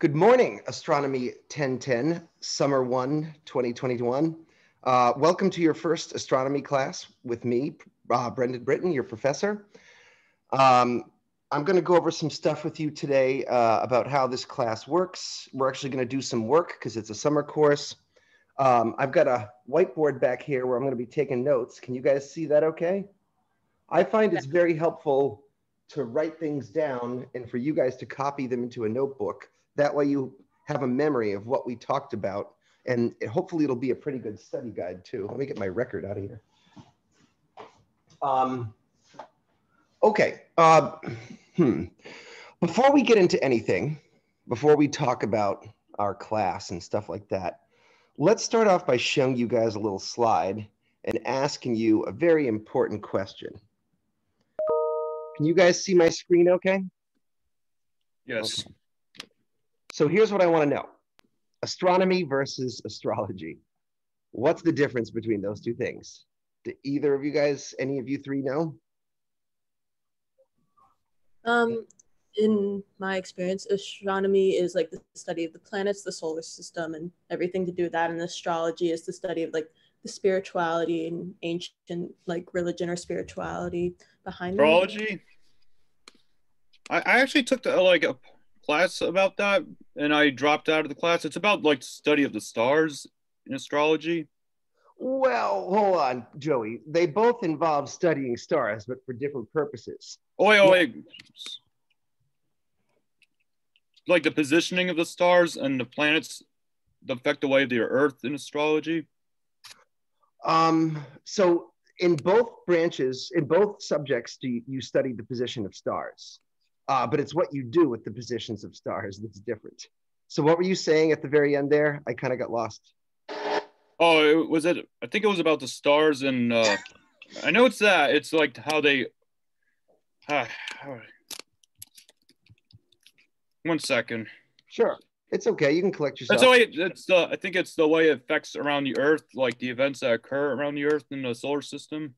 Good morning, Astronomy 1010, Summer 1, 2021. Uh, welcome to your first astronomy class with me, uh, Brendan Britton, your professor. Um, I'm going to go over some stuff with you today uh, about how this class works. We're actually going to do some work because it's a summer course. Um, I've got a whiteboard back here where I'm going to be taking notes. Can you guys see that okay? I find it's very helpful to write things down and for you guys to copy them into a notebook. That way you have a memory of what we talked about and it, hopefully it'll be a pretty good study guide too. Let me get my record out of here. Um, okay, uh, hmm. Before we get into anything, before we talk about our class and stuff like that, let's start off by showing you guys a little slide and asking you a very important question. Can you guys see my screen okay? Yes. Okay. So here's what I want to know. Astronomy versus astrology. What's the difference between those two things? Do either of you guys, any of you three know? Um, in my experience, astronomy is like the study of the planets, the solar system, and everything to do with that. And astrology is the study of like the spirituality and ancient like religion or spirituality behind astrology. I, I actually took the like a class about that, and I dropped out of the class. It's about like study of the stars in astrology. Well, hold on, Joey. They both involve studying stars, but for different purposes. Oh wait, oh wait. Like the positioning of the stars and the planets affect the way of the Earth in astrology. Um. So, in both branches, in both subjects, do you, you study the position of stars? Uh, but it's what you do with the positions of stars that's different. So, what were you saying at the very end there? I kind of got lost. Oh, it was it? I think it was about the stars, and uh, I know it's that. It's like how they. Uh, one second. Sure, it's okay. You can collect yourself. That's the way. It's the. I think it's the way it affects around the Earth, like the events that occur around the Earth in the solar system.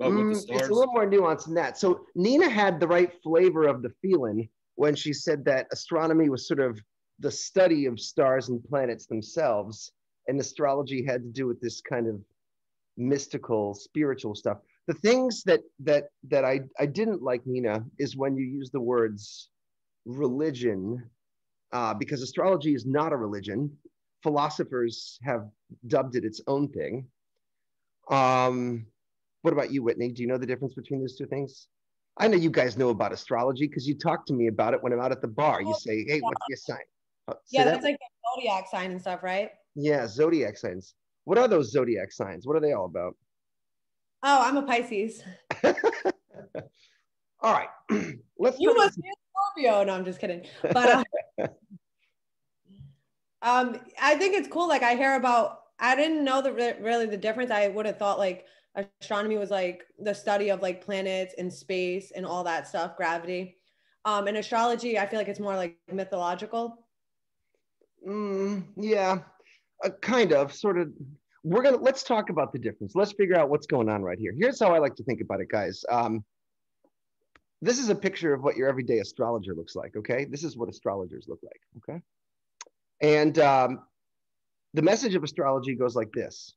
Mm, it's a little more nuanced than that. So Nina had the right flavor of the feeling when she said that astronomy was sort of the study of stars and planets themselves and astrology had to do with this kind of mystical spiritual stuff. The things that that that i i didn't like nina is when you use the words religion uh, because astrology is not a religion. Philosophers have dubbed it its own thing. Um what about you whitney do you know the difference between those two things i know you guys know about astrology because you talk to me about it when i'm out at the bar you say hey what's your sign uh, yeah that's that? like a zodiac sign and stuff right yeah, zodiac signs. What are those zodiac signs? What are they all about? Oh, I'm a Pisces. all right. Let's You must be a Scorpio. No, I'm just kidding. But uh, um, I think it's cool. Like I hear about I didn't know the really the difference. I would have thought like astronomy was like the study of like planets and space and all that stuff, gravity. Um, and astrology, I feel like it's more like mythological. Mm, yeah, uh, kind of, sort of. We're gonna let's talk about the difference. Let's figure out what's going on right here. Here's how I like to think about it, guys. Um, this is a picture of what your everyday astrologer looks like. Okay, this is what astrologers look like. Okay, and um, the message of astrology goes like this: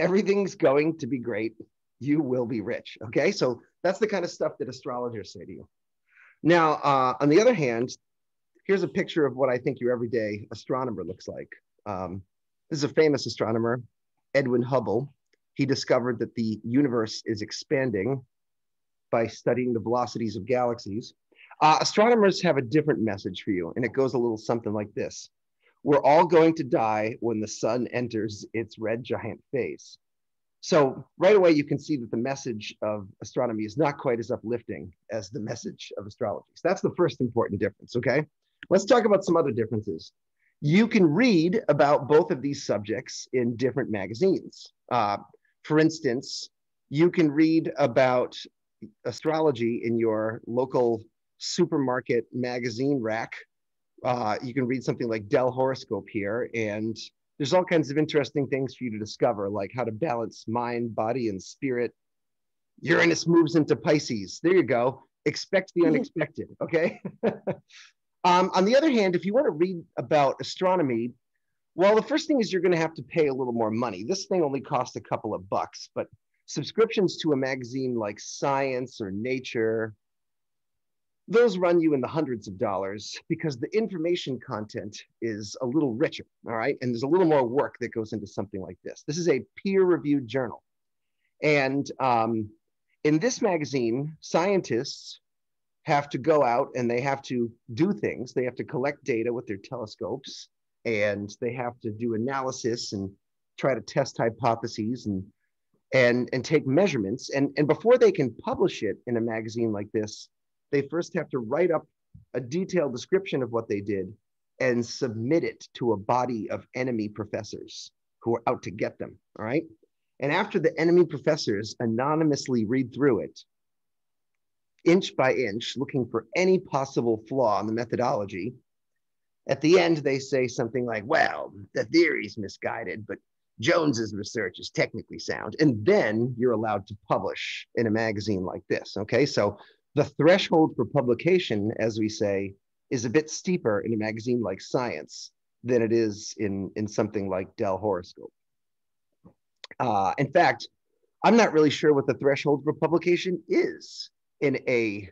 Everything's going to be great. You will be rich. Okay, so that's the kind of stuff that astrologers say to you. Now, uh, on the other hand, here's a picture of what I think your everyday astronomer looks like. Um, this is a famous astronomer, Edwin Hubble. He discovered that the universe is expanding by studying the velocities of galaxies. Uh, astronomers have a different message for you, and it goes a little something like this. We're all going to die when the sun enters its red giant phase. So right away, you can see that the message of astronomy is not quite as uplifting as the message of astrology. So that's the first important difference, okay? Let's talk about some other differences. You can read about both of these subjects in different magazines. Uh, for instance, you can read about astrology in your local supermarket magazine rack. Uh, you can read something like Dell Horoscope here, and there's all kinds of interesting things for you to discover, like how to balance mind, body, and spirit. Uranus moves into Pisces. There you go. Expect the unexpected, okay? Um, on the other hand, if you want to read about astronomy, well, the first thing is you're going to have to pay a little more money. This thing only costs a couple of bucks, but subscriptions to a magazine like Science or Nature, those run you in the hundreds of dollars because the information content is a little richer, all right? And there's a little more work that goes into something like this. This is a peer-reviewed journal. And um, in this magazine, scientists have to go out and they have to do things. They have to collect data with their telescopes and they have to do analysis and try to test hypotheses and and and take measurements and and before they can publish it in a magazine like this they first have to write up a detailed description of what they did and submit it to a body of enemy professors who are out to get them all right and after the enemy professors anonymously read through it inch by inch looking for any possible flaw in the methodology at the end they say something like well the theory's misguided but Jones's research is technically sound. And then you're allowed to publish in a magazine like this. Okay. So the threshold for publication, as we say, is a bit steeper in a magazine like Science than it is in, in something like Dell Horoscope. Uh, in fact, I'm not really sure what the threshold for publication is in a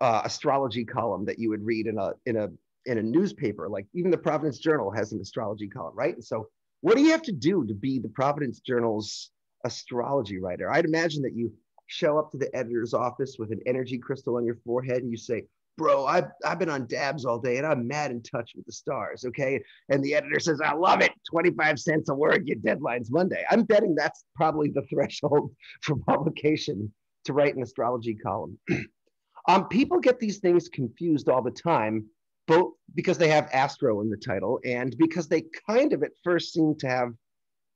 uh, astrology column that you would read in a in a in a newspaper. Like even the Providence Journal has an astrology column, right? And so what do you have to do to be the Providence Journal's astrology writer? I'd imagine that you show up to the editor's office with an energy crystal on your forehead and you say, Bro, I've, I've been on dabs all day and I'm mad in touch with the stars. Okay. And the editor says, I love it. 25 cents a word. Your deadline's Monday. I'm betting that's probably the threshold for publication to write an astrology column. um, people get these things confused all the time both because they have Astro in the title and because they kind of at first seem to have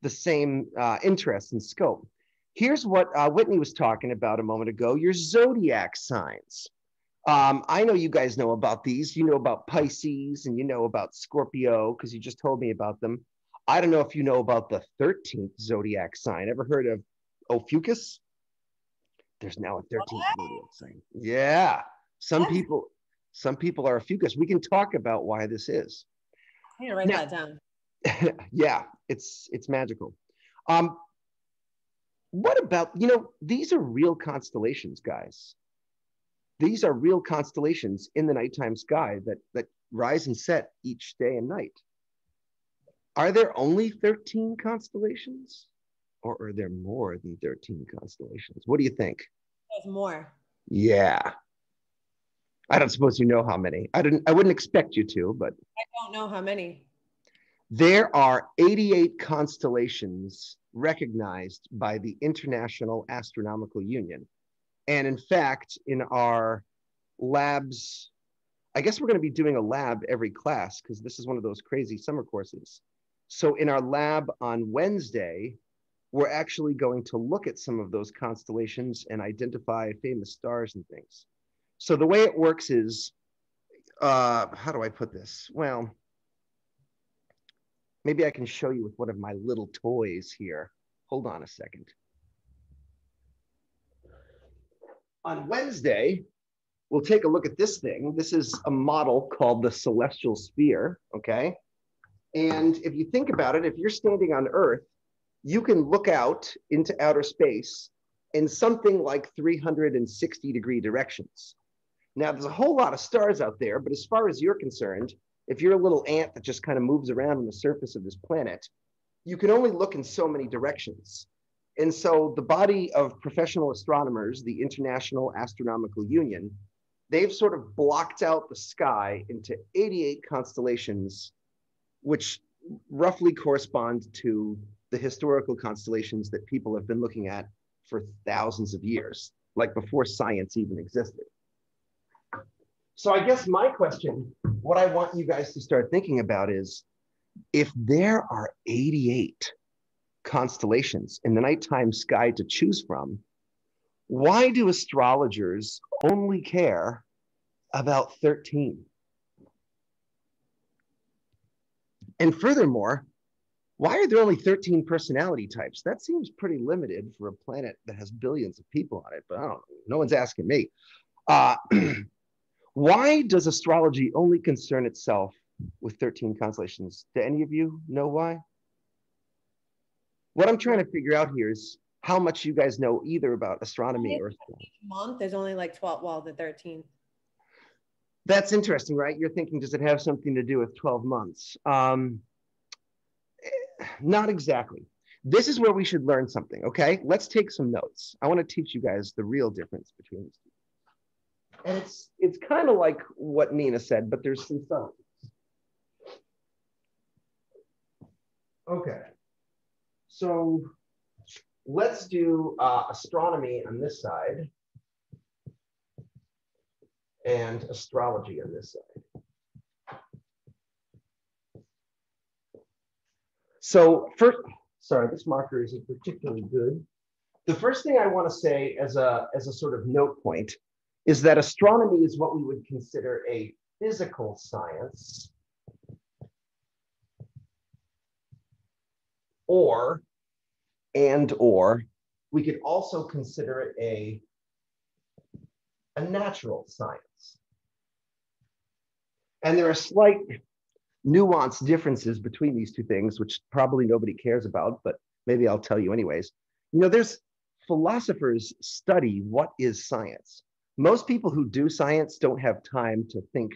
the same uh, interest and scope. Here's what uh, Whitney was talking about a moment ago your zodiac signs. Um, I know you guys know about these. You know about Pisces and you know about Scorpio because you just told me about them. I don't know if you know about the 13th zodiac sign. Ever heard of Ophiuchus? There's now a 13th what? zodiac sign. Yeah. Some what? people some people are Ophiuchus. We can talk about why this is. I'm gonna write now, that down. yeah, it's it's magical. Um, what about you know these are real constellations, guys. These are real constellations in the nighttime sky that that rise and set each day and night. Are there only 13 constellations? Or are there more than 13 constellations? What do you think? There's more. Yeah, I don't suppose you know how many. I didn't. I wouldn't expect you to, but I don't know how many. There are 88 constellations recognized by the International Astronomical Union, and in fact, in our labs, I guess we're going to be doing a lab every class because this is one of those crazy summer courses. So in our lab on Wednesday, we're actually going to look at some of those constellations and identify famous stars and things. So the way it works is, uh, how do I put this? Well, maybe I can show you with one of my little toys here. Hold on a second. On Wednesday, we'll take a look at this thing. This is a model called the celestial sphere, okay? And if you think about it, if you're standing on Earth, you can look out into outer space in something like 360 degree directions. Now, there's a whole lot of stars out there, but as far as you're concerned, if you're a little ant that just kind of moves around on the surface of this planet, you can only look in so many directions. And so the body of professional astronomers, the International Astronomical Union, they've sort of blocked out the sky into 88 constellations, which roughly correspond to the historical constellations that people have been looking at for thousands of years, like before science even existed. So I guess my question, what I want you guys to start thinking about is if there are 88 constellations in the nighttime sky to choose from, why do astrologers only care about 13? And furthermore, why are there only 13 personality types? That seems pretty limited for a planet that has billions of people on it, but I don't know. No one's asking me. Uh, Why does astrology only concern itself with 13 constellations? Do any of you know why? What I'm trying to figure out here is how much you guys know either about astronomy or month there's only like 12 well the 13 that's interesting right? You're thinking does it have something to do with 12 months? Um, not exactly. This is where we should learn something okay? Let's take some notes. I want to teach you guys the real difference between these and it's it's kind of like what nina said but there's some subtleties okay so let's do uh, astronomy on this side and astrology on this side. So first, sorry, this marker isn't particularly good. The first thing I want to say as a, as a sort of note point is that astronomy is what we would consider a physical science or and or we could also consider it a, a natural science. And there are slight nuanced differences between these two things, which probably nobody cares about, but maybe I'll tell you anyways. You know, there's philosophers study what is science. Most people who do science don't have time to think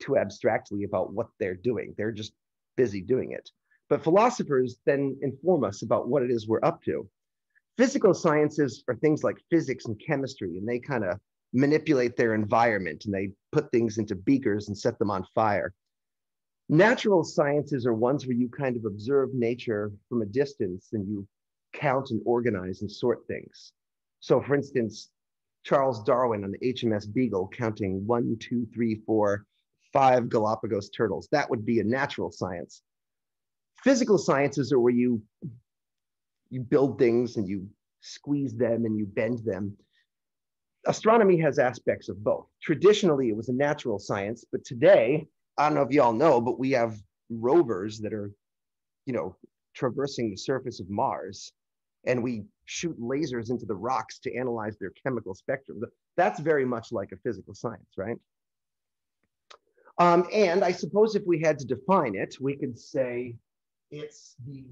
too abstractly about what they're doing. They're just busy doing it. But philosophers then inform us about what it is we're up to. Physical sciences are things like physics and chemistry, and they kind of manipulate their environment and they put things into beakers and set them on fire. Natural sciences are ones where you kind of observe nature from a distance and you count and organize and sort things. So, for instance, Charles Darwin on the HMS Beagle counting one, two, three, four, five Galapagos turtles. That would be a natural science. Physical sciences are where you you build things and you squeeze them and you bend them. Astronomy has aspects of both. Traditionally, it was a natural science, but today, I don't know if y'all know, but we have rovers that are, you know, traversing the surface of Mars, and we shoot lasers into the rocks to analyze their chemical spectrum. That's very much like a physical science, right? Um, and I suppose if we had to define it, we could say it's the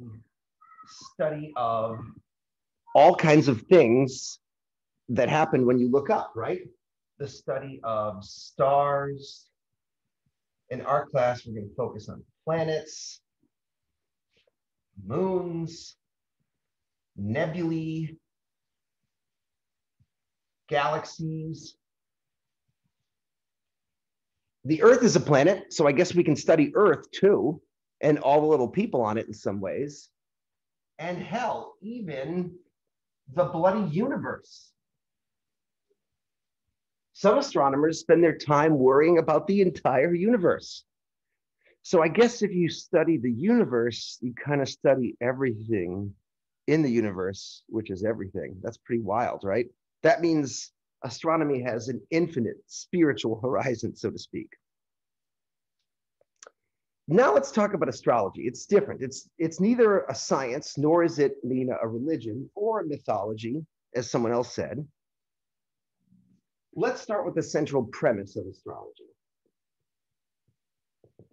study of all kinds of things that happen when you look up, right? The study of stars. In our class, we're going to focus on planets, moons, nebulae, galaxies. The Earth is a planet, so I guess we can study Earth too and all the little people on it in some ways. And hell, even the bloody universe. Some astronomers spend their time worrying about the entire universe. So I guess if you study the universe, you kind of study everything in the universe, which is everything. That's pretty wild, right? That means astronomy has an infinite spiritual horizon, so to speak. Now let's talk about astrology. It's different. It's it's neither a science nor is it Nina a religion or a mythology, as someone else said. Let's start with the central premise of astrology.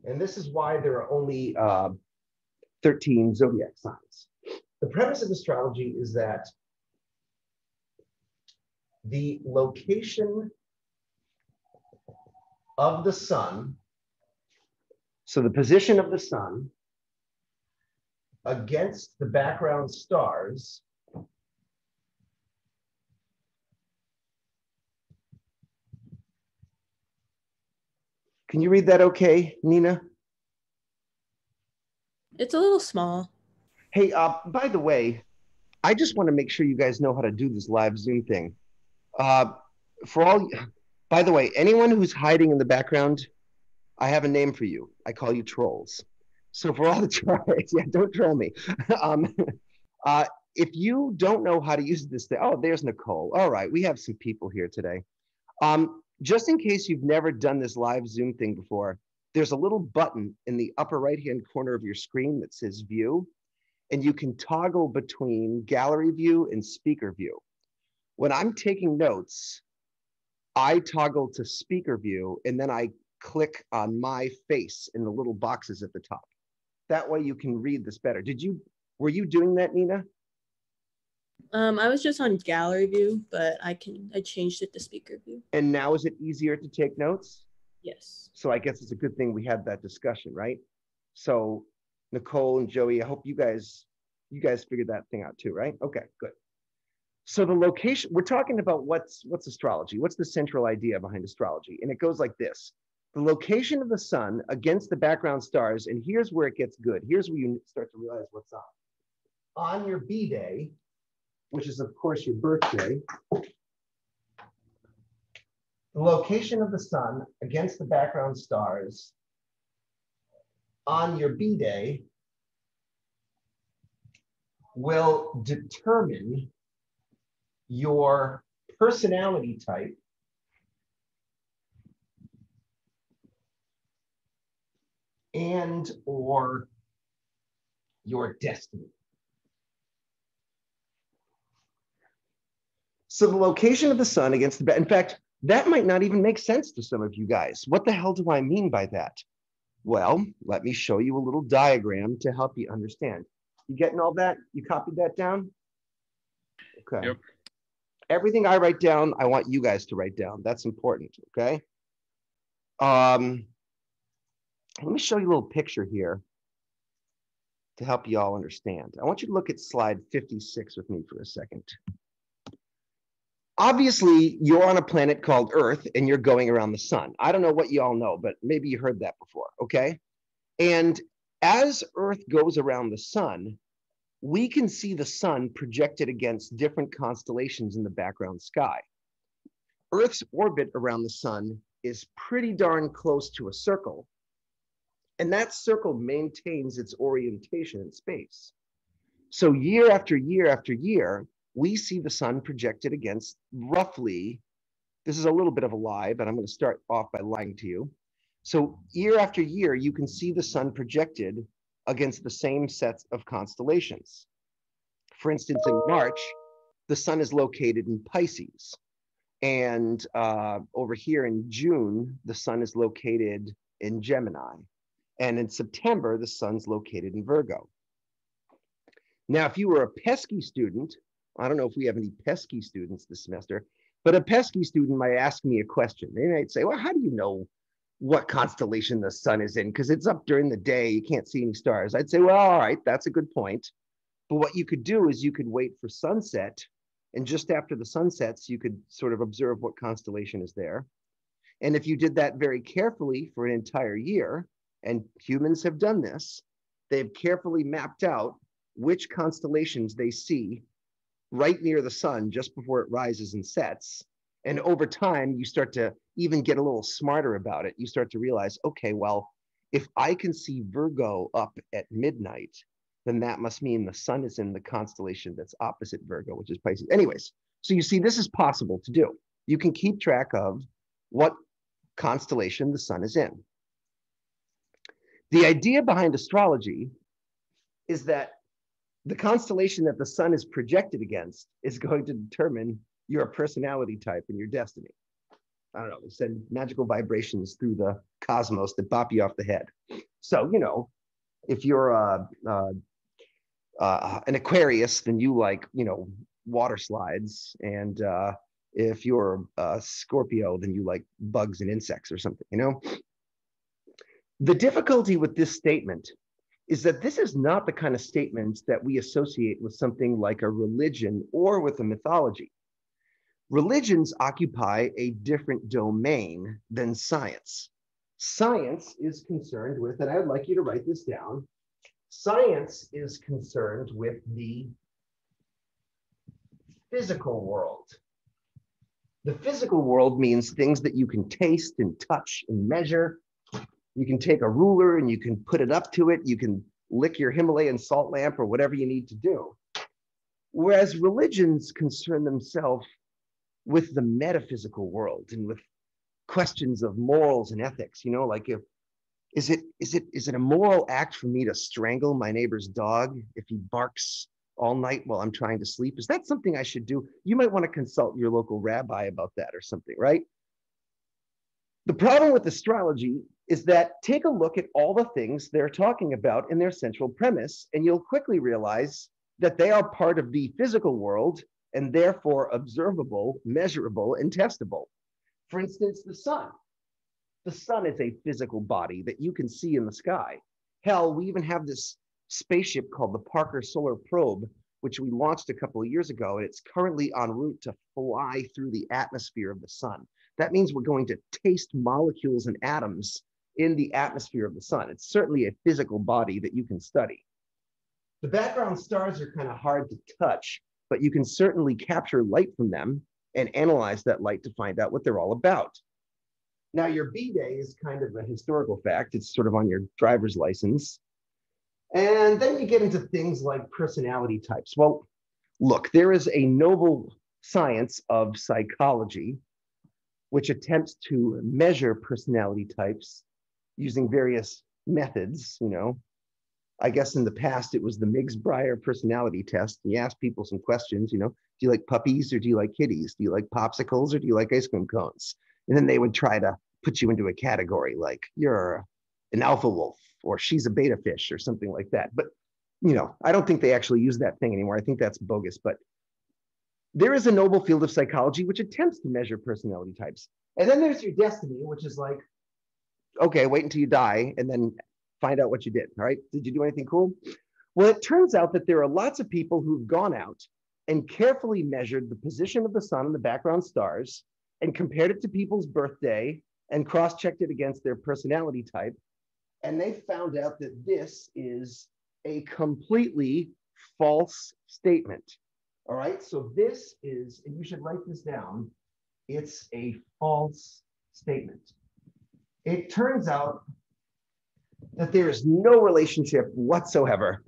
And this is why there are only uh, 13 zodiac signs. The premise of astrology is that the location of the sun so the position of the sun against the background stars Can you read that okay, Nina? It's a little small. Hey, uh, by the way, I just want to make sure you guys know how to do this live Zoom thing. Uh, for all, by the way, anyone who's hiding in the background, I have a name for you. I call you trolls. So for all the trolls, yeah, don't troll me. um, uh, if you don't know how to use this thing, oh, there's Nicole. All right, we have some people here today. Um, just in case you've never done this live Zoom thing before, there's a little button in the upper right-hand corner of your screen that says view, and you can toggle between gallery view and speaker view. When I'm taking notes, I toggle to speaker view and then I click on my face in the little boxes at the top. That way you can read this better. Did you, were you doing that, Nina? Um, I was just on gallery view, but I can I changed it to speaker view. And now is it easier to take notes? Yes. So I guess it's a good thing we had that discussion, right? So Nicole and Joey, I hope you guys, you guys figured that thing out too, right? Okay, good. So the location, we're talking about what's what's astrology? What's the central idea behind astrology? And it goes like this. The location of the sun against the background stars, and here's where it gets good. Here's where you start to realize what's up. On your B day, which is of course your birthday, the location of the sun against the background stars on your B day will determine your personality type and or your destiny. So the location of the sun against the, in fact, that might not even make sense to some of you guys. What the hell do I mean by that? Well, let me show you a little diagram to help you understand. You getting all that? You copied that down? Okay. Yep. Everything I write down, I want you guys to write down. That's important, okay? Um, let me show you a little picture here to help you all understand. I want you to look at slide 56 with me for a second obviously you're on a planet called Earth and you're going around the sun. I don't know what you all know, but maybe you heard that before, okay? And as Earth goes around the sun, we can see the sun projected against different constellations in the background sky. Earth's orbit around the sun is pretty darn close to a circle, and that circle maintains its orientation in space. So year after year after year, we see the sun projected against roughly, this is a little bit of a lie, but I'm going to start off by lying to you. So year after year, you can see the sun projected against the same sets of constellations. For instance, in March, the sun is located in Pisces. And uh, over here in June, the sun is located in Gemini. And in September, the sun's located in Virgo. Now, if you were a pesky student, I don't know if we have any pesky students this semester, but a pesky student might ask me a question. They might say, well, how do you know what constellation the sun is in? Because it's up during the day, you can't see any stars. I'd say, well, all right, that's a good point. But what you could do is you could wait for sunset. And just after the sun sets, you could sort of observe what constellation is there. And if you did that very carefully for an entire year, and humans have done this, they've carefully mapped out which constellations they see right near the sun just before it rises and sets. And over time, you start to even get a little smarter about it. You start to realize, okay, well, if I can see Virgo up at midnight, then that must mean the sun is in the constellation that's opposite Virgo, which is Pisces. Anyways, so you see, this is possible to do. You can keep track of what constellation the sun is in. The idea behind astrology is that the constellation that the sun is projected against is going to determine your personality type and your destiny. I don't know, they send magical vibrations through the cosmos that bop you off the head. So, you know, if you're uh, uh, uh, an Aquarius, then you like, you know, water slides. And uh, if you're a Scorpio, then you like bugs and insects or something, you know? The difficulty with this statement is that this is not the kind of statements that we associate with something like a religion or with a mythology. Religions occupy a different domain than science. Science is concerned with, and I would like you to write this down. Science is concerned with the physical world. The physical world means things that you can taste and touch and measure you can take a ruler and you can put it up to it. You can lick your Himalayan salt lamp or whatever you need to do. Whereas religions concern themselves with the metaphysical world and with questions of morals and ethics. You know, like if is it is it is it a moral act for me to strangle my neighbor's dog if he barks all night while I'm trying to sleep? Is that something I should do? You might want to consult your local rabbi about that or something, right? The problem with astrology is that take a look at all the things they're talking about in their central premise, and you'll quickly realize that they are part of the physical world and therefore observable, measurable, and testable. For instance, the sun. The sun is a physical body that you can see in the sky. Hell, we even have this spaceship called the Parker Solar Probe, which we launched a couple of years ago, and it's currently en route to fly through the atmosphere of the sun. That means we're going to taste molecules and atoms in the atmosphere of the sun. It's certainly a physical body that you can study. The background stars are kind of hard to touch, but you can certainly capture light from them and analyze that light to find out what they're all about. Now, your B day is kind of a historical fact. It's sort of on your driver's license. And then you get into things like personality types. Well, look, there is a noble science of psychology which attempts to measure personality types using various methods, you know. I guess in the past it was the Miggs-Bryer personality test. You ask people some questions, you know, do you like puppies or do you like kitties? Do you like popsicles or do you like ice cream cones? And then they would try to put you into a category like you're an alpha wolf or she's a beta fish or something like that. But you know, I don't think they actually use that thing anymore. I think that's bogus. But there is a noble field of psychology which attempts to measure personality types. And then there's your destiny, which is like, okay, wait until you die and then find out what you did. All right. Did you do anything cool? Well, it turns out that there are lots of people who've gone out and carefully measured the position of the sun and the background stars and compared it to people's birthday and cross checked it against their personality type. And they found out that this is a completely false statement. All right, so this is, and you should write this down, it's a false statement. It turns out that there is no relationship whatsoever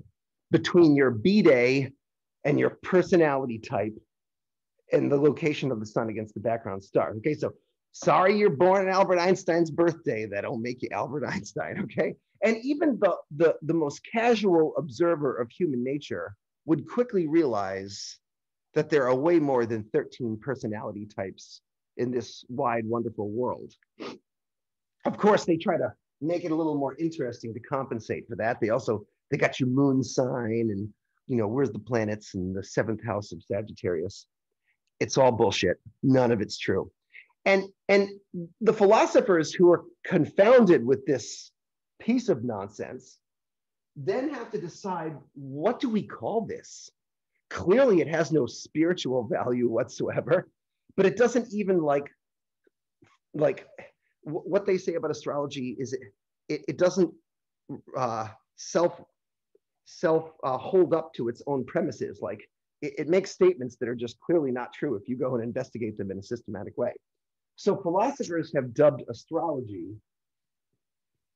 between your B day and your personality type and the location of the sun against the background star. Okay, so sorry you're born on Albert Einstein's birthday. That don't make you Albert Einstein, okay? And even the, the, the most casual observer of human nature would quickly realize that there are way more than 13 personality types in this wide, wonderful world. Of course, they try to make it a little more interesting to compensate for that. They also, they got your moon sign and, you know, where's the planets and the seventh house of Sagittarius. It's all bullshit. None of it's true. And, and the philosophers who are confounded with this piece of nonsense then have to decide what do we call this? Clearly, it has no spiritual value whatsoever, but it doesn't even like, like what they say about astrology is it, it, it doesn't uh, self self uh, hold up to its own premises. Like it, it makes statements that are just clearly not true if you go and investigate them in a systematic way. So philosophers have dubbed astrology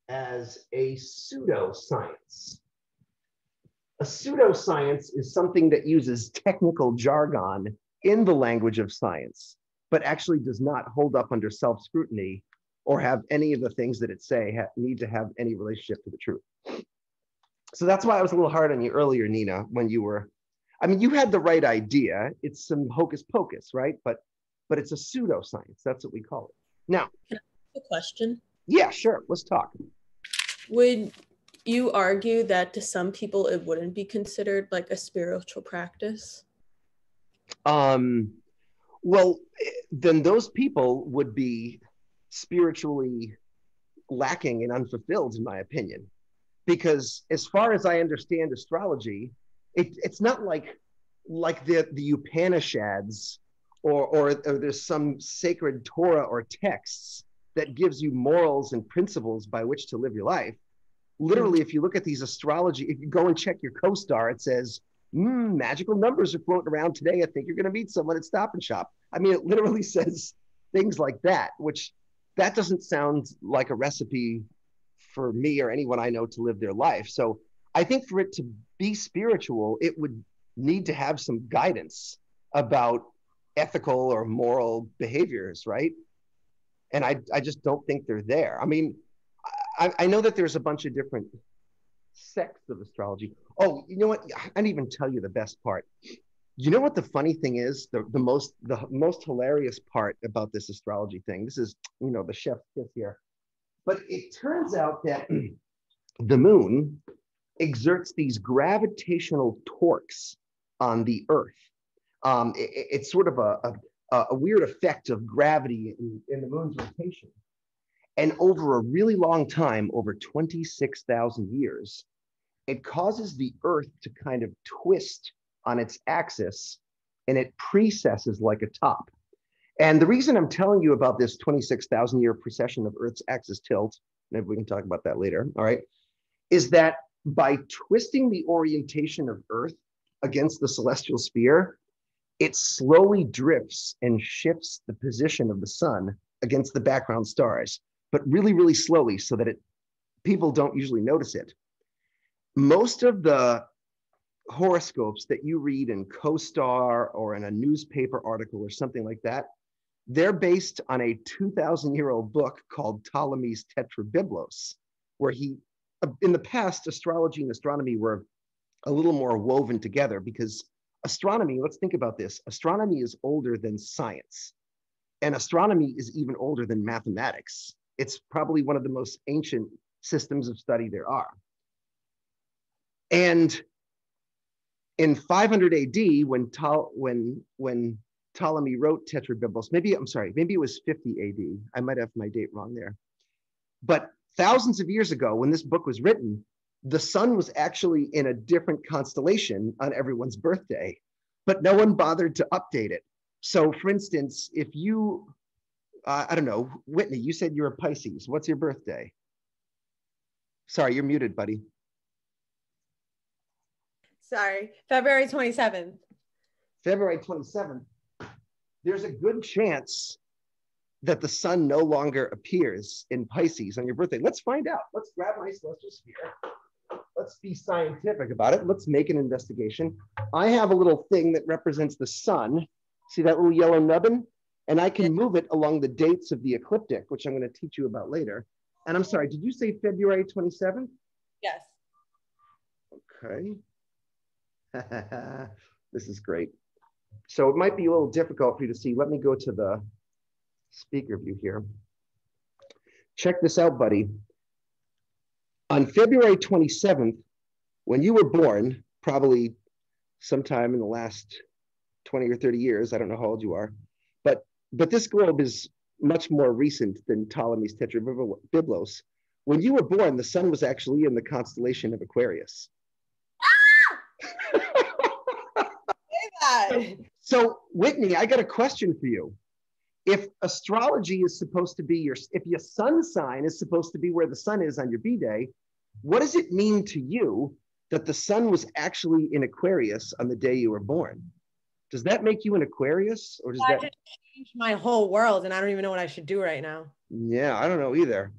as a pseudoscience. A pseudoscience is something that uses technical jargon in the language of science, but actually does not hold up under self scrutiny or have any of the things that it say need to have any relationship to the truth. So that's why I was a little hard on you earlier, Nina, when you were, I mean, you had the right idea. It's some hocus pocus, right? But but it's a pseudoscience. That's what we call it. Now, a question. Yeah, sure. Let's talk. Would you argue that to some people it wouldn't be considered like a spiritual practice? Um, well, then those people would be spiritually lacking and unfulfilled, in my opinion. Because as far as I understand astrology, it, it's not like like the the Upanishads or, or, or there's some sacred Torah or texts that gives you morals and principles by which to live your life. Literally, if you look at these astrology, if you go and check your co-star, it says, mm, magical numbers are floating around today. I think you're going to meet someone at Stop and Shop. I mean, it literally says things like that, which that doesn't sound like a recipe for me or anyone I know to live their life. So I think for it to be spiritual, it would need to have some guidance about ethical or moral behaviors, right? And I, I just don't think they're there. I mean, I, I know that there's a bunch of different sects of astrology. Oh, you know what? I didn't even tell you the best part. You know what the funny thing is? The, the most the most hilarious part about this astrology thing. This is you know the chef kiss here, but it turns out that the moon exerts these gravitational torques on the Earth. Um, it, it's sort of a, a, a, weird effect of gravity in, in the moon's rotation. And over a really long time, over 26,000 years, it causes the Earth to kind of twist on its axis and it precesses like a top. And the reason I'm telling you about this 26,000 year precession of Earth's axis tilt, maybe we can talk about that later, all right, is that by twisting the orientation of Earth against the celestial sphere, it slowly drifts and shifts the position of the sun against the background stars, but really, really slowly so that it people don't usually notice it. Most of the horoscopes that you read in CoStar or in a newspaper article or something like that, they're based on a 2,000 year old book called Ptolemy's Tetrabiblos, where he, in the past, astrology and astronomy were a little more woven together because astronomy, let's think about this astronomy is older than science, and astronomy is even older than mathematics. It's probably one of the most ancient systems of study there are. And in 500 AD, when, when, when Ptolemy wrote Tetrabiblos, maybe, I'm sorry, maybe it was 50 AD. I might have my date wrong there. But thousands of years ago, when this book was written, the sun was actually in a different constellation on everyone's birthday, but no one bothered to update it. So, for instance, if you, uh, I don't know, Whitney, you said you're a Pisces. What's your birthday? Sorry, you're muted, buddy. Sorry, February 27th. February 27th. There's a good chance that the sun no longer appears in Pisces on your birthday. Let's find out. Let's grab my celestial sphere. Let's be scientific about it. Let's make an investigation. I have a little thing that represents the sun. See that little yellow nubbin? And I can move it along the dates of the ecliptic, which I'm going to teach you about later. And I'm sorry, did you say February 27th? Yes. Okay. this is great. So it might be a little difficult for you to see. Let me go to the speaker view here. Check this out, buddy. On February 27th, when you were born, probably sometime in the last 20 or 30 years, I don't know how old you are, but, but this globe is much more recent than Ptolemy's Tetrabiblos. When you were born, the sun was actually in the constellation of Aquarius. So, so, Whitney, I got a question for you. If astrology is supposed to be your, if your sun sign is supposed to be where the sun is on your B day, what does it mean to you that the sun was actually in Aquarius on the day you were born? Does that make you an Aquarius, or does that, that change my whole world? And I don't even know what I should do right now. Yeah, I don't know either.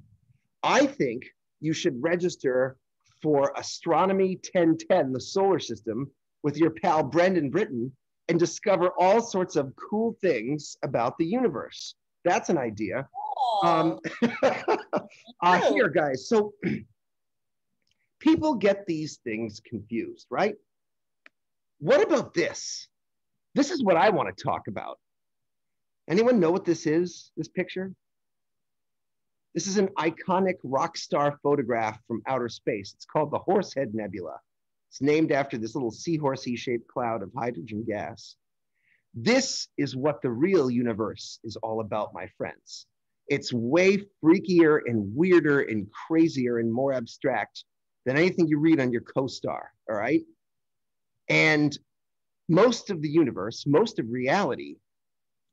I think you should register for Astronomy 1010, the solar system, with your pal Brendan Britton and discover all sorts of cool things about the universe. That's an idea. Um, uh, here, guys. So people get these things confused, right? What about this? This is what I want to talk about. Anyone know what this is, this picture? This is an iconic rock star photograph from outer space. It's called the Horsehead Nebula. It's named after this little seahorsey shaped cloud of hydrogen gas. This is what the real universe is all about, my friends. It's way freakier and weirder and crazier and more abstract than anything you read on your co-star, all right? And most of the universe, most of reality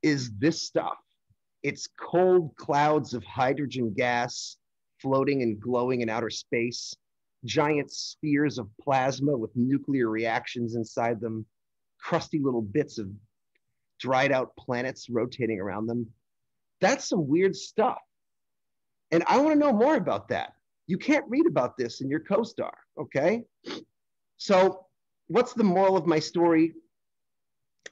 is this stuff. It's cold clouds of hydrogen gas floating and glowing in outer space, giant spheres of plasma with nuclear reactions inside them, crusty little bits of dried out planets rotating around them. That's some weird stuff. And I want to know more about that. You can't read about this in your co-star, okay? So what's the moral of my story?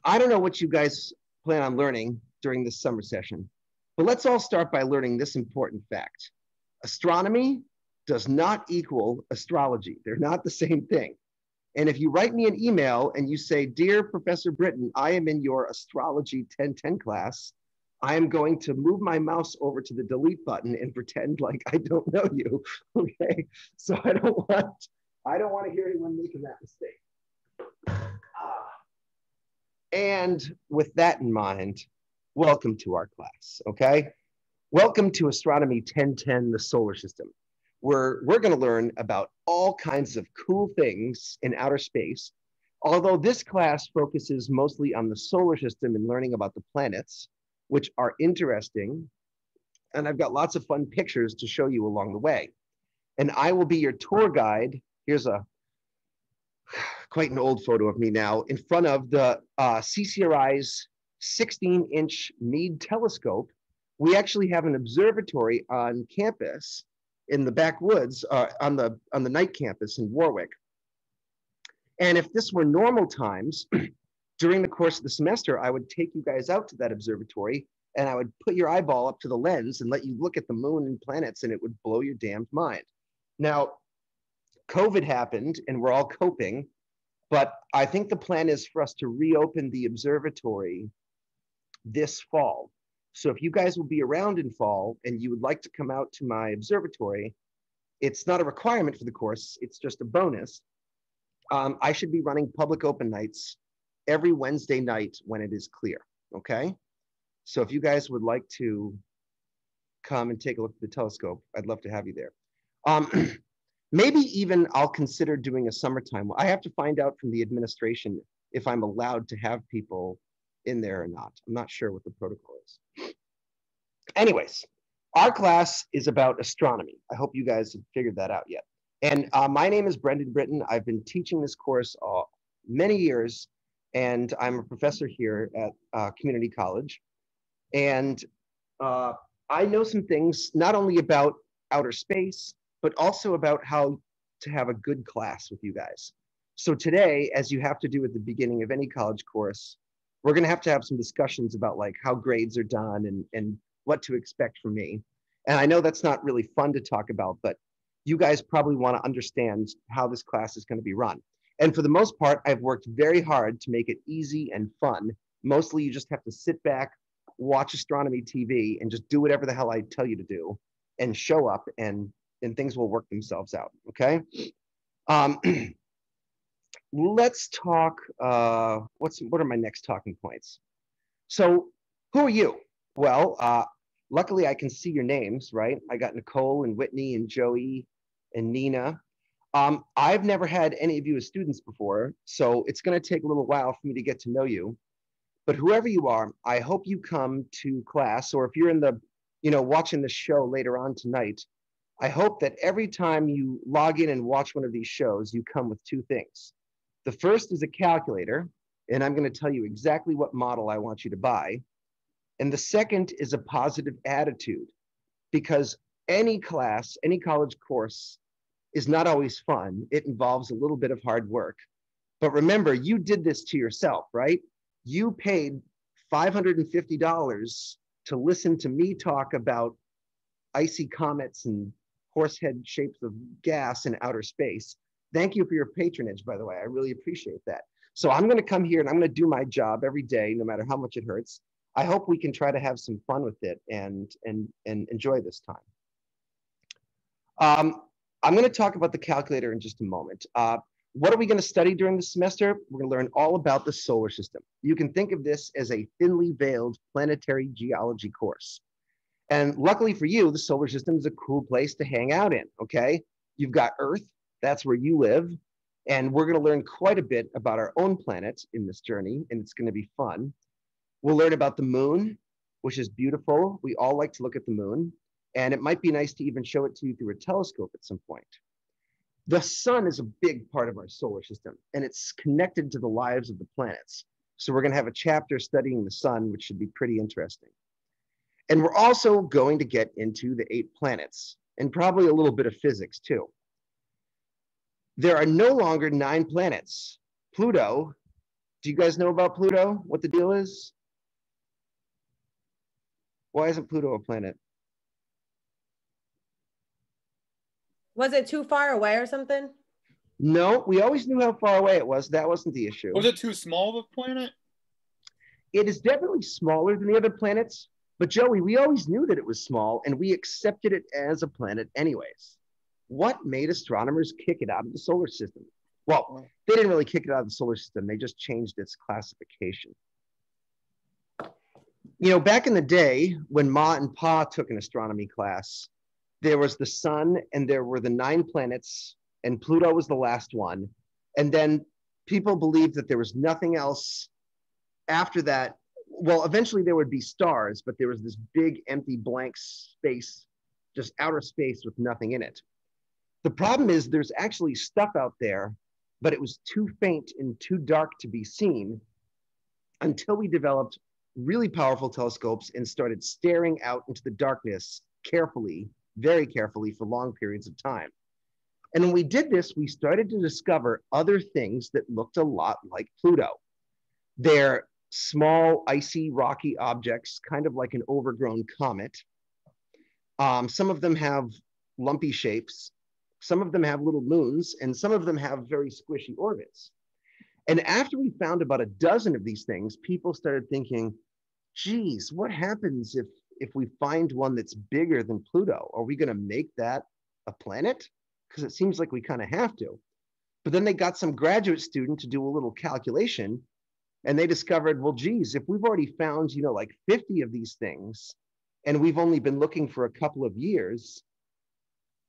I don't know what you guys plan on learning during this summer session, but let's all start by learning this important fact. Astronomy does not equal astrology. They're not the same thing. And if you write me an email and you say, Dear Professor Britton, I am in your astrology 1010 class, I am going to move my mouse over to the delete button and pretend like I don't know you. Okay. So I don't want I don't want to hear anyone making that mistake. Ah. And with that in mind, welcome to our class. Okay. Welcome to Astronomy 1010, the solar system, where we're going to learn about all kinds of cool things in outer space. Although this class focuses mostly on the solar system and learning about the planets, which are interesting. And I've got lots of fun pictures to show you along the way. And I will be your tour guide. Here's a quite an old photo of me now in front of the uh, CCRI's 16 inch Meade telescope. We actually have an observatory on campus in the backwoods uh, on the on the Knight campus in Warwick. And if this were normal times, during the course of the semester, I would take you guys out to that observatory and I would put your eyeball up to the lens and let you look at the moon and planets, and it would blow your damned mind. Now, COVID happened and we're all coping, but I think the plan is for us to reopen the observatory this fall. So if you guys will be around in fall and you would like to come out to my observatory, it's not a requirement for the course, it's just a bonus. Um, I should be running public open nights every Wednesday night when it is clear, okay? So if you guys would like to come and take a look at the telescope, I'd love to have you there. Um, maybe even I'll consider doing a summertime. I have to find out from the administration if I'm allowed to have people in there or not. I'm not sure what the protocol is. Anyways, our class is about astronomy. I hope you guys have figured that out yet. And uh, my name is Brendan Britton. I've been teaching this course uh, many years, and I'm a professor here at uh, Community College. And uh, I know some things not only about outer space, but also about how to have a good class with you guys. So today, as you have to do at the beginning of any college course, we're going to have to have some discussions about like how grades are done and, and what to expect from me. And I know that's not really fun to talk about, but you guys probably want to understand how this class is going to be run. And for the most part, I've worked very hard to make it easy and fun. Mostly you just have to sit back, watch astronomy TV, and just do whatever the hell I tell you to do and show up and, and things will work themselves out, okay? Um, let's talk, uh, what's, what are my next talking points? So who are you? Well, uh, luckily I can see your names, right? I got Nicole and Whitney and Joey and Nina. Um, I've never had any of you as students before, so it's gonna take a little while for me to get to know you. But whoever you are, I hope you come to class, or if you're in the, you know, watching the show later on tonight, I hope that every time you log in and watch one of these shows, you come with two things. The first is a calculator, and I'm going to tell you exactly what model I want you to buy. And the second is a positive attitude, because any class, any college course is not always fun. It involves a little bit of hard work. But remember, you did this to yourself, right? You paid $550 to listen to me talk about icy comets and horsehead shapes of gas in outer space. Thank you for your patronage, by the way. I really appreciate that. So I'm going to come here and I'm going to do my job every day, no matter how much it hurts. I hope we can try to have some fun with it and and and enjoy this time. Um, I'm going to talk about the calculator in just a moment. Uh, what are we going to study during the semester? We're going to learn all about the solar system. You can think of this as a thinly veiled planetary geology course. And luckily for you, the solar system is a cool place to hang out in, okay? You've got Earth, that's where you live. And we're going to learn quite a bit about our own planet in this journey, and it's going to be fun. We'll learn about the moon, which is beautiful. We all like to look at the moon, and it might be nice to even show it to you through a telescope at some point. The sun is a big part of our solar system, and it's connected to the lives of the planets. So we're going to have a chapter studying the sun, which should be pretty interesting. And we're also going to get into the eight planets and probably a little bit of physics too. There are no longer nine planets. Pluto, do you guys know about Pluto? What the deal is? Why isn't Pluto a planet? Was it too far away or something? No, we always knew how far away it was. That wasn't the issue. Was it too small of a planet? It is definitely smaller than the other planets, but Joey, we always knew that it was small and we accepted it as a planet anyways. What made astronomers kick it out of the solar system? Well, they didn't really kick it out of the solar system, they just changed its classification. You know, back in the day when Ma and Pa took an astronomy class, there was the sun and there were the nine planets, and Pluto was the last one. And then people believed that there was nothing else after that. Well, eventually there would be stars, but there was this big empty blank space, just outer space with nothing in it. The problem is there's actually stuff out there, but it was too faint and too dark to be seen until we developed really powerful telescopes and started staring out into the darkness carefully, very carefully for long periods of time. And when we did this, we started to discover other things that looked a lot like Pluto. They're small, icy, rocky objects, kind of like an overgrown comet. Um, some of them have lumpy shapes. Some of them have little moons, and some of them have very squishy orbits. And after we found about a dozen of these things, people started thinking, geez, what happens if, if we find one that's bigger than Pluto? Are we going to make that a planet? Because it seems like we kind of have to. But then they got some graduate student to do a little calculation and they discovered, well, geez, if we've already found, you know, like 50 of these things and we've only been looking for a couple of years,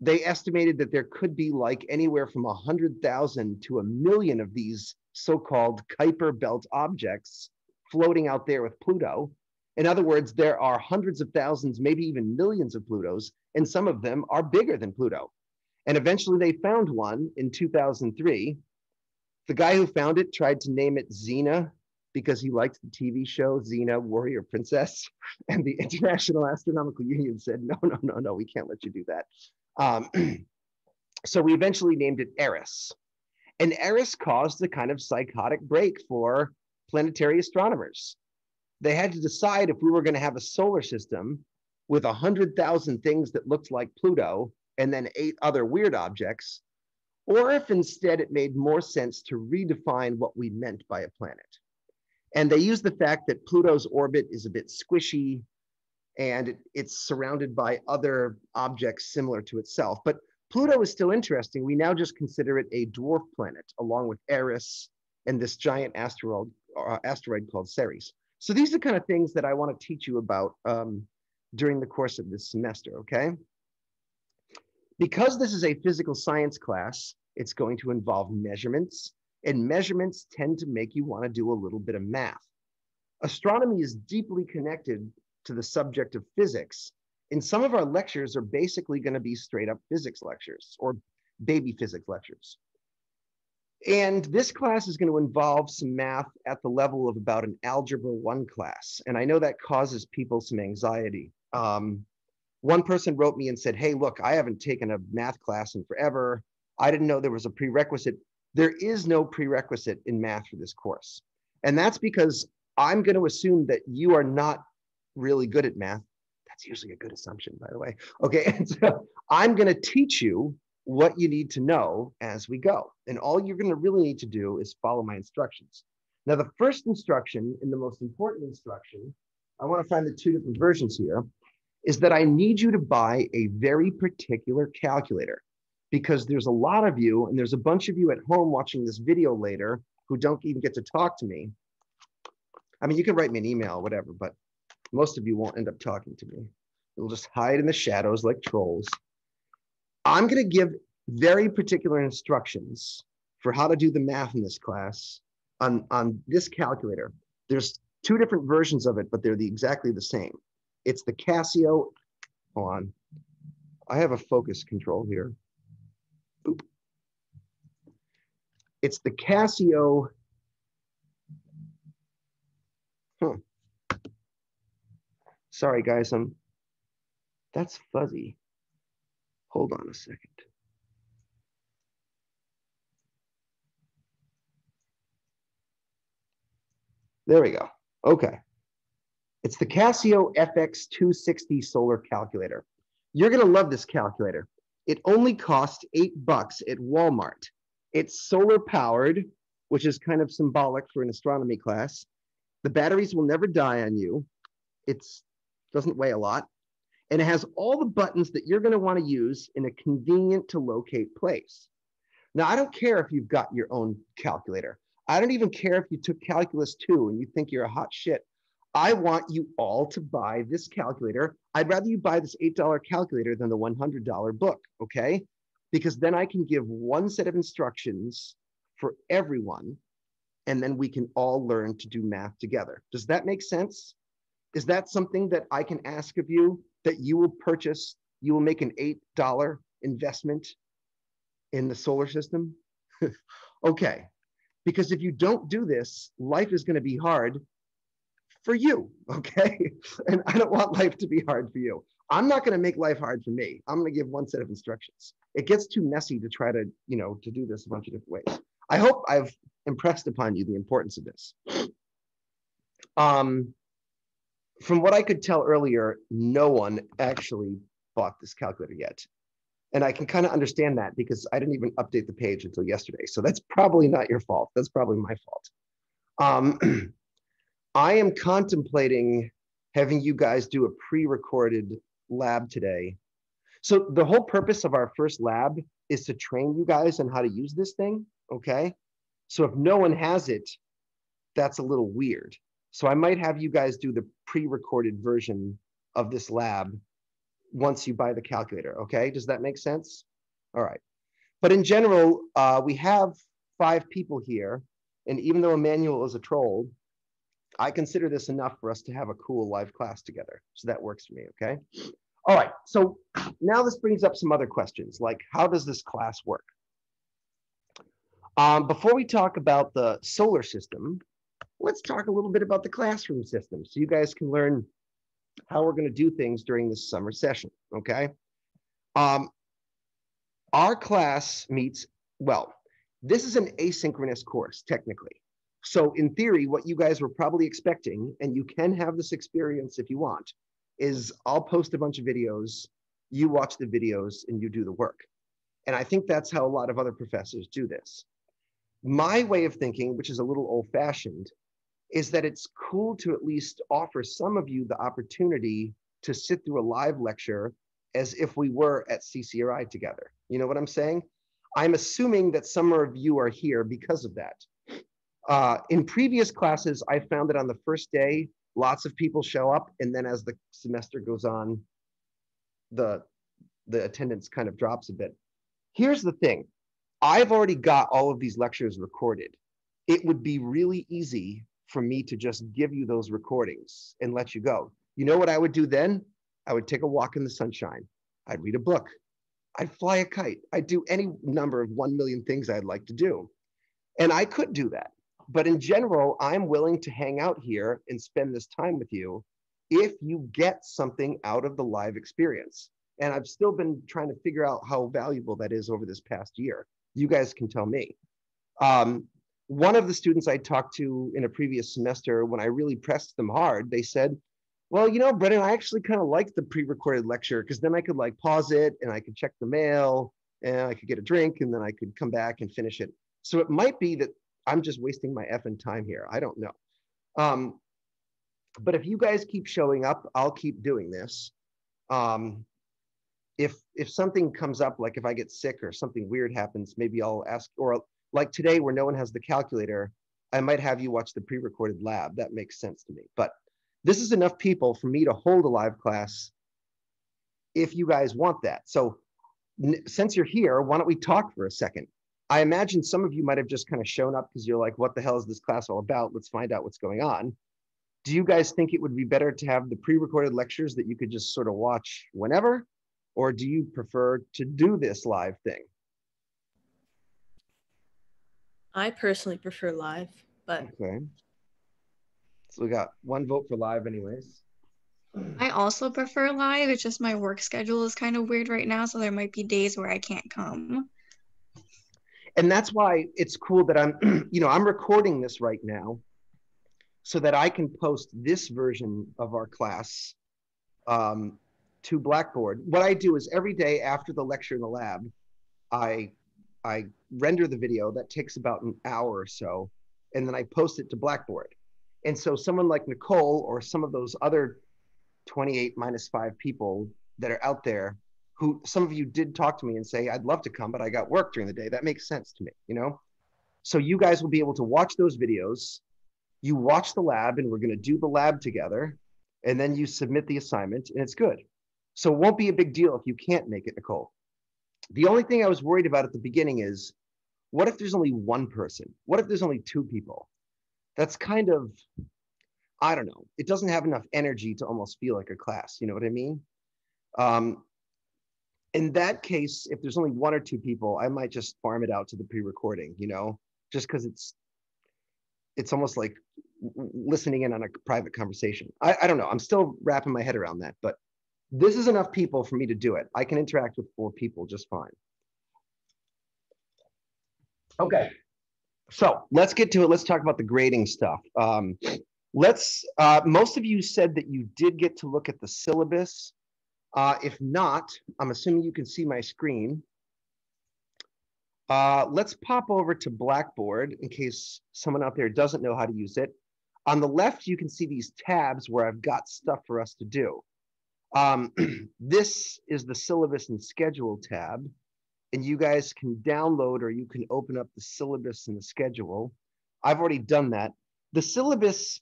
they estimated that there could be like anywhere from 100,000 to a million of these so-called Kuiper belt objects floating out there with Pluto. In other words, there are hundreds of thousands, maybe even millions of Plutos, and some of them are bigger than Pluto. And eventually they found one in 2003. The guy who found it tried to name it Xena because he liked the TV show Xena Warrior Princess. And the International Astronomical Union said, no, no, no, no, we can't let you do that. Um, so we eventually named it Eris. And Eris caused a kind of psychotic break for planetary astronomers. They had to decide if we were going to have a solar system with 100,000 things that looked like Pluto and then eight other weird objects, or if instead it made more sense to redefine what we meant by a planet. And they used the fact that Pluto's orbit is a bit squishy and it, it's surrounded by other objects similar to itself. But Pluto is still interesting. We now just consider it a dwarf planet along with Eris and this giant asteroid, uh, asteroid called Ceres. So these are kind of things that I want to teach you about um, during the course of this semester, okay? Because this is a physical science class, it's going to involve measurements, and measurements tend to make you want to do a little bit of math. Astronomy is deeply connected to the subject of physics, and some of our lectures are basically going to be straight up physics lectures or baby physics lectures. And this class is going to involve some math at the level of about an Algebra 1 class. And I know that causes people some anxiety. Um, one person wrote me and said, Hey, look, I haven't taken a math class in forever. I didn't know there was a prerequisite. There is no prerequisite in math for this course. And that's because I'm going to assume that you are not really good at math. That's usually a good assumption, by the way. Okay. And so I'm going to teach you what you need to know as we go. And all you're going to really need to do is follow my instructions. Now, the first instruction and the most important instruction, I want to find the two different versions here, is that I need you to buy a very particular calculator because there's a lot of you and there's a bunch of you at home watching this video later who don't even get to talk to me. I mean, you can write me an email, whatever, but most of you won't end up talking to me. You'll just hide in the shadows like trolls. I'm going to give very particular instructions for how to do the math in this class on, on this calculator. There's two different versions of it, but they're the, exactly the same. It's the Casio, hold on. I have a focus control here. It's the Casio, huh. Sorry guys, I'm, that's fuzzy. Hold on a second. There we go. Okay. It's the Casio FX260 solar calculator. You're going to love this calculator. It only costs eight bucks at Walmart. It's solar powered, which is kind of symbolic for an astronomy class. The batteries will never die on you. It doesn't weigh a lot. And it has all the buttons that you're going to want to use in a convenient to locate place. Now, I don't care if you've got your own calculator. I don't even care if you took calculus two and you think you're a hot shit. I want you all to buy this calculator. I'd rather you buy this $8 calculator than the $100 book, okay? Because then I can give one set of instructions for everyone, and then we can all learn to do math together. Does that make sense? Is that something that I can ask of you that you will purchase? You will make an $8 investment in the solar system? okay, because if you don't do this, life is going to be hard for you, okay? and I don't want life to be hard for you. I'm not going to make life hard for me. I'm going to give one set of instructions. It gets too messy to try to, you know, to do this a bunch of different ways. I hope I've impressed upon you the importance of this. Um, from what I could tell earlier, no one actually bought this calculator yet. And I can kind of understand that because I didn't even update the page until yesterday. So that's probably not your fault. That's probably my fault. Um, I am contemplating having you guys do a pre-recorded lab today. So the whole purpose of our first lab is to train you guys on how to use this thing, okay? So if no one has it, that's a little weird. So I might have you guys do the pre-recorded version of this lab once you buy the calculator, okay? Does that make sense? All right. But in general, uh, we have five people here. And even though Emmanuel is a troll, I consider this enough for us to have a cool live class together. So that works for me, okay? All right, so now this brings up some other questions, like how does this class work? Um, before we talk about the solar system, let's talk a little bit about the classroom system so you guys can learn how we're going to do things during this summer session, okay? Um, our class meets, well, this is an asynchronous course, technically. So in theory, what you guys were probably expecting, and you can have this experience if you want, is I'll post a bunch of videos, you watch the videos, and you do the work. And I think that's how a lot of other professors do this. My way of thinking, which is a little old fashioned, is that it's cool to at least offer some of you the opportunity to sit through a live lecture as if we were at CCRI together. You know what I'm saying? I'm assuming that some of you are here because of that. Uh, in previous classes, I found that on the first day, lots of people show up, and then as the semester goes on, the the attendance kind of drops a bit. Here's the thing: I've already got all of these lectures recorded. It would be really easy for me to just give you those recordings and let you go. You know what I would do then? I would take a walk in the sunshine. I'd read a book. I'd fly a kite. I'd do any number of 1 million things I'd like to do. And I could do that. But in general, I'm willing to hang out here and spend this time with you if you get something out of the live experience. And I've still been trying to figure out how valuable that is over this past year. You guys can tell me. Um, one of the students I talked to in a previous semester, when I really pressed them hard, they said, well, you know, Brennan, I actually kind of like the pre-recorded lecture because then I could like pause it and I could check the mail and I could get a drink and then I could come back and finish it. So it might be that I'm just wasting my effing time here. I don't know. Um, but if you guys keep showing up, I'll keep doing this. Um, if if something comes up, like if I get sick or something weird happens, maybe I'll ask, or like today where no one has the calculator, I might have you watch the pre-recorded lab. That makes sense to me. But this is enough people for me to hold a live class if you guys want that. So since you're here, why don't we talk for a second? I imagine some of you might have just kind of shown up because you're like, what the hell is this class all about? Let's find out what's going on. Do you guys think it would be better to have the pre-recorded lectures that you could just sort of watch whenever? Or do you prefer to do this live thing? I personally prefer live, but okay. So we got one vote for live, anyways. I also prefer live. It's just my work schedule is kind of weird right now, so there might be days where I can't come. And that's why it's cool that I'm, you know, I'm recording this right now so that I can post this version of our class um, to Blackboard. What I do is every day after the lecture in the lab, I I render the video that takes about an hour or so, and then I post it to Blackboard. And so someone like Nicole or some of those other 28 minus five people that are out there who some of you did talk to me and say, I'd love to come, but I got work during the day. That makes sense to me, you know? So you guys will be able to watch those videos. You watch the lab, and we're going to do the lab together. And then you submit the assignment, and it's good. So it won't be a big deal if you can't make it, Nicole. The only thing I was worried about at the beginning is what if there's only one person? What if there's only two people? That's kind of, I don't know. It doesn't have enough energy to almost feel like a class. You know what I mean? Um, in that case, if there's only one or two people, I might just farm it out to the pre-recording, you know, just because it's it's almost like listening in on a private conversation. I, I don't know. I'm still wrapping my head around that, but this is enough people for me to do it. I can interact with four people just fine. Okay, so let's get to it. Let's talk about the grading stuff. Um, let's, uh, most of you said that you did get to look at the syllabus. Uh, if not, I'm assuming you can see my screen. Uh, let's pop over to Blackboard in case someone out there doesn't know how to use it. On the left, you can see these tabs where I've got stuff for us to do. Um, this is the syllabus and schedule tab, and you guys can download or you can open up the syllabus and the schedule. I've already done that. The syllabus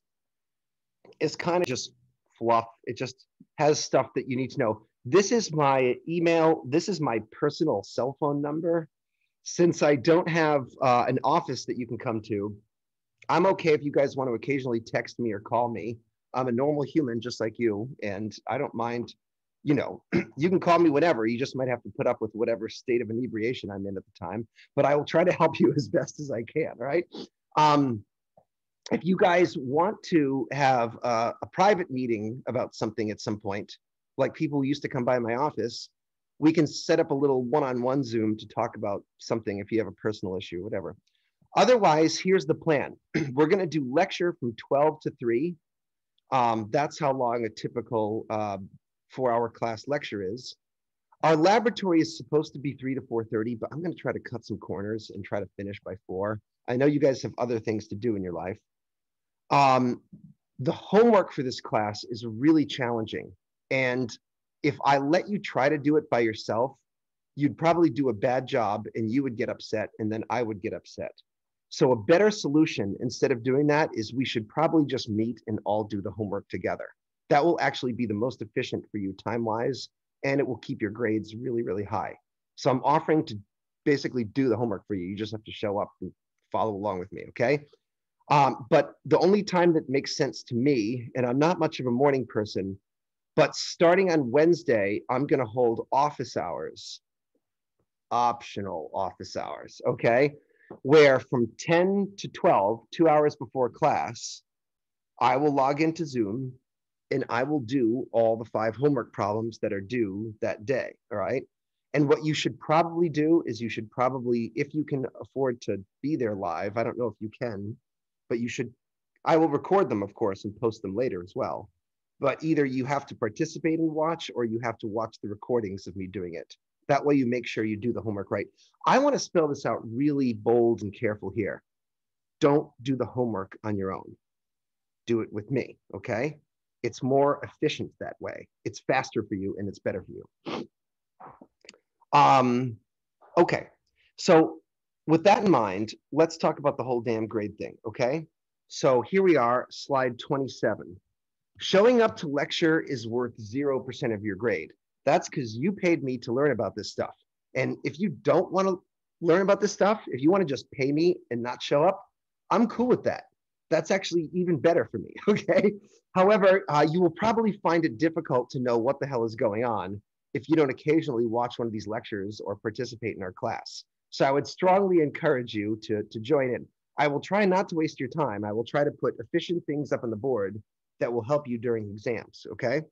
is kind of just fluff. It just has stuff that you need to know. This is my email. This is my personal cell phone number. Since I don't have uh, an office that you can come to, I'm okay if you guys want to occasionally text me or call me. I'm a normal human just like you, and I don't mind. You know, you can call me whatever. You just might have to put up with whatever state of inebriation I'm in at the time. But I will try to help you as best as I can. Right. Um, if you guys want to have a, a, private meeting about something at some point, like people used to come by my office, we can set up a little one-on-one Zoom to talk about something if you have a personal issue, whatever. Otherwise, here's the plan. We're going to do lecture from 12 to 3. Um, that's how long a typical uh, four-hour class lecture is. Our laboratory is supposed to be 3 to 4.30, but I'm going to try to cut some corners and try to finish by 4. I know you guys have other things to do in your life. Um, the homework for this class is really challenging. And if I let you try to do it by yourself, you'd probably do a bad job and you would get upset and then I would get upset. So a better solution instead of doing that is we should probably just meet and all do the homework together. That will actually be the most efficient for you time-wise and it will keep your grades really, really high. So I'm offering to basically do the homework for you. You just have to show up and follow along with me, okay? Um, but the only time that makes sense to me, and I'm not much of a morning person, but starting on Wednesday, I'm going to hold office hours, optional office hours, okay? Where from 10 to 12, two hours before class, I will log into Zoom and I will do all the five homework problems that are due that day, all right? And what you should probably do is you should probably, if you can afford to be there live, I don't know if you can, but you should, I will record them, of course, and post them later as well. But either you have to participate and watch, or you have to watch the recordings of me doing it. That way you make sure you do the homework right. I want to spell this out really bold and careful here. Don't do the homework on your own. Do it with me, okay? It's more efficient that way. It's faster for you and it's better for you. Um, okay, so with that in mind, let's talk about the whole damn grade thing, okay? So here we are, slide 27. Showing up to lecture is worth 0% of your grade. That's because you paid me to learn about this stuff. And if you don't want to learn about this stuff, if you want to just pay me and not show up, I'm cool with that. That's actually even better for me, okay? However, uh, you will probably find it difficult to know what the hell is going on if you don't occasionally watch one of these lectures or participate in our class. So I would strongly encourage you to, to join in. I will try not to waste your time. I will try to put efficient things up on the board that will help you during exams, okay?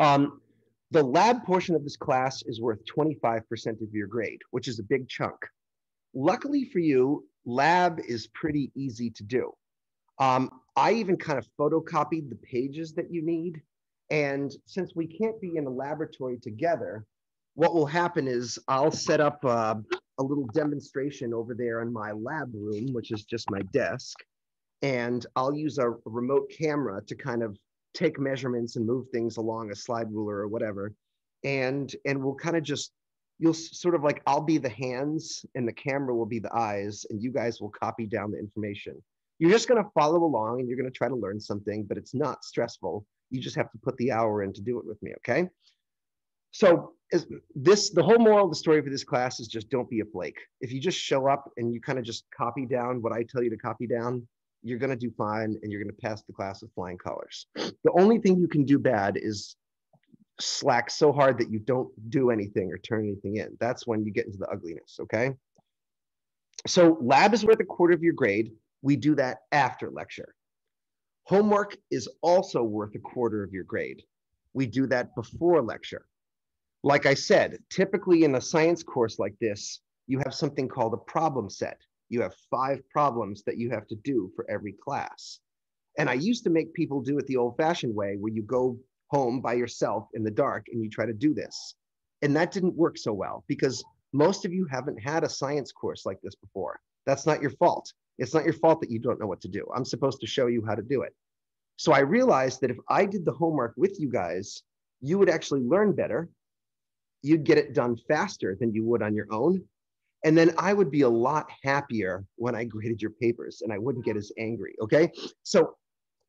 Um, the lab portion of this class is worth 25% of your grade, which is a big chunk. Luckily for you, lab is pretty easy to do. Um, I even kind of photocopied the pages that you need. And since we can't be in the laboratory together, what will happen is I'll set up uh, a little demonstration over there in my lab room, which is just my desk. And I'll use a, a remote camera to kind of take measurements and move things along a slide ruler or whatever. And, and we'll kind of just, you'll sort of like, I'll be the hands and the camera will be the eyes and you guys will copy down the information. You're just gonna follow along and you're gonna try to learn something, but it's not stressful. You just have to put the hour in to do it with me, okay? So is this the whole moral of the story for this class is just don't be a flake. If you just show up and you kind of just copy down what I tell you to copy down, you're going to do fine and you're going to pass the class with flying colors. The only thing you can do bad is slack so hard that you don't do anything or turn anything in. That's when you get into the ugliness, okay? So lab is worth a quarter of your grade. We do that after lecture. Homework is also worth a quarter of your grade. We do that before lecture. Like I said, typically in a science course like this, you have something called a problem set. You have five problems that you have to do for every class. And I used to make people do it the old fashioned way where you go home by yourself in the dark and you try to do this. And that didn't work so well because most of you haven't had a science course like this before. That's not your fault. It's not your fault that you don't know what to do. I'm supposed to show you how to do it. So I realized that if I did the homework with you guys, you would actually learn better you'd get it done faster than you would on your own. And then I would be a lot happier when I graded your papers and I wouldn't get as angry. Okay. So